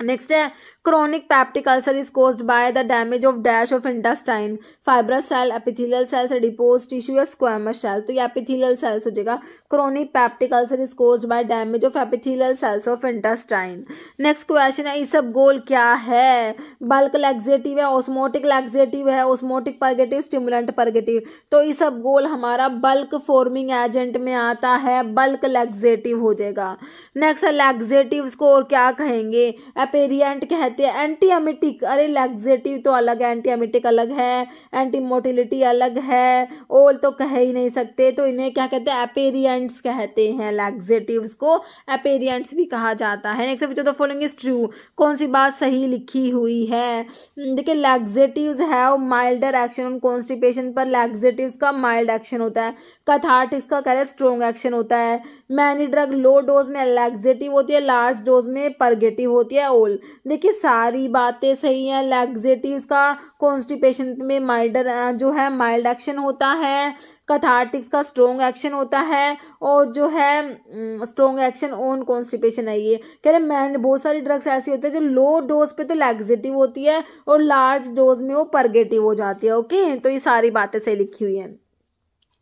नेक्स्ट है chronic peptic ulcer is caused by the damage of dash of intestine fibrous cell epithelial cells adipose tissue या स्क्वामस सेल तो ये एपिथेलियल सेल्स हो जाएगा. Chronic peptic ulcer is caused by damage of epithelial cells of intestine next question है सब गोल क्या है? Bulk laxative है ऑस्मोटिक लैक्सेटिव है ऑस्मोटिक परगेटिव स्टिमुलेंट परगेटिव तो ये सब गोल हमारा बल्क फॉर्मिंग एजेंट में आता है बल्क लैक्सेटिव हो जाएगा. नेक्स्ट है लैक्सेटिव को और क्या कहेंगे? एपेरियंट कहते हैं एंटी एमिटिक अरे लैक्जेटिव तो अलग है एंटी एमिटिक अलग है एंटी मोटिलिटी अलग है ओल तो कह ही नहीं सकते तो इन्हें क्या कहते हैं एपेरियंट्स कहते हैं लैक्जेटिव्स को एपेरियंट्स भी कहा जाता है। Next of the following is true कौन सी बात सही लिखी हुई है? देखिए laxatives have milder action on constipation पर लैक्जेटिव्स का माइल्ड एक्शन होता है कथार्टिक्स का कह स्ट्रॉन्ग एक्शन होता है। मैनी ड्रग लो डोज में लैक्जेटिव होती है लार्ज डोज में परगेटिव होती है ओल देखिए सारी बातें सही हैं लैक्जेटिव का कॉन्स्टिपेशन में माइल्डर जो है माइल्ड एक्शन होता है कथार्टिक्स का स्ट्रॉन्ग एक्शन होता है और जो है स्ट्रॉन्ग एक्शन ऑन कॉन्स्टिपेशन है ये। कह रहे मैन बहुत सारी ड्रग्स ऐसी होती है जो लो डोज पे तो लैक्जेटिव होती है और लार्ज डोज में वो परगेटिव हो जाती है ओके तो ये सारी बातें सही लिखी हुई हैं।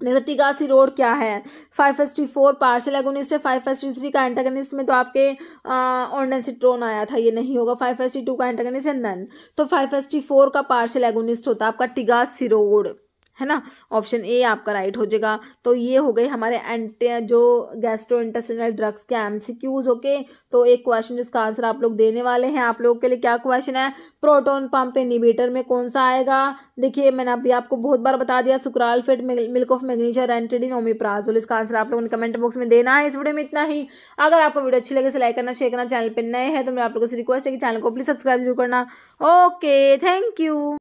तिगासी रोड क्या है? Five S T four partial agonist है फाइव एस टी थ्री का एंटागनिस्ट में तो आपके ऑर्डेंसिट्रोन आया था, ये नहीं होगा फाइव एस टी का एंटागनिस्ट है नन तो फाइव एस टी फोर का पार्शल एगोनिस्ट होता है आपका टिगासी रोड। है ना? ऑप्शन ए आपका राइट हो जाएगा। तो ये हो गई हमारे एंटे जो गैस्ट्रो इंटेस्टिनल ड्रग्स के एम सी क्यूज ओके तो एक क्वेश्चन जिसका आंसर आप लोग देने वाले हैं। आप लोगों के लिए क्या क्वेश्चन है? प्रोटोन पंप इनिवेटर में कौन सा आएगा? देखिए, मैंने अभी आपको बहुत बार बता दिया sucralfate milk of magnesia ranitidine omeprazole इसका आंसर आप लोगों ने कमेंट बॉक्स में देना है। इस वीडियो में इतना ही। अगर आपको वीडियो अच्छी लगे लाइक करना शेयर करना चैनल पर नए हैं तो मैं आप लोगों से रिक्वेस्ट है कि चैनल को प्लीज़ सब्सक्राइब ज़रूर करना। Okay thank you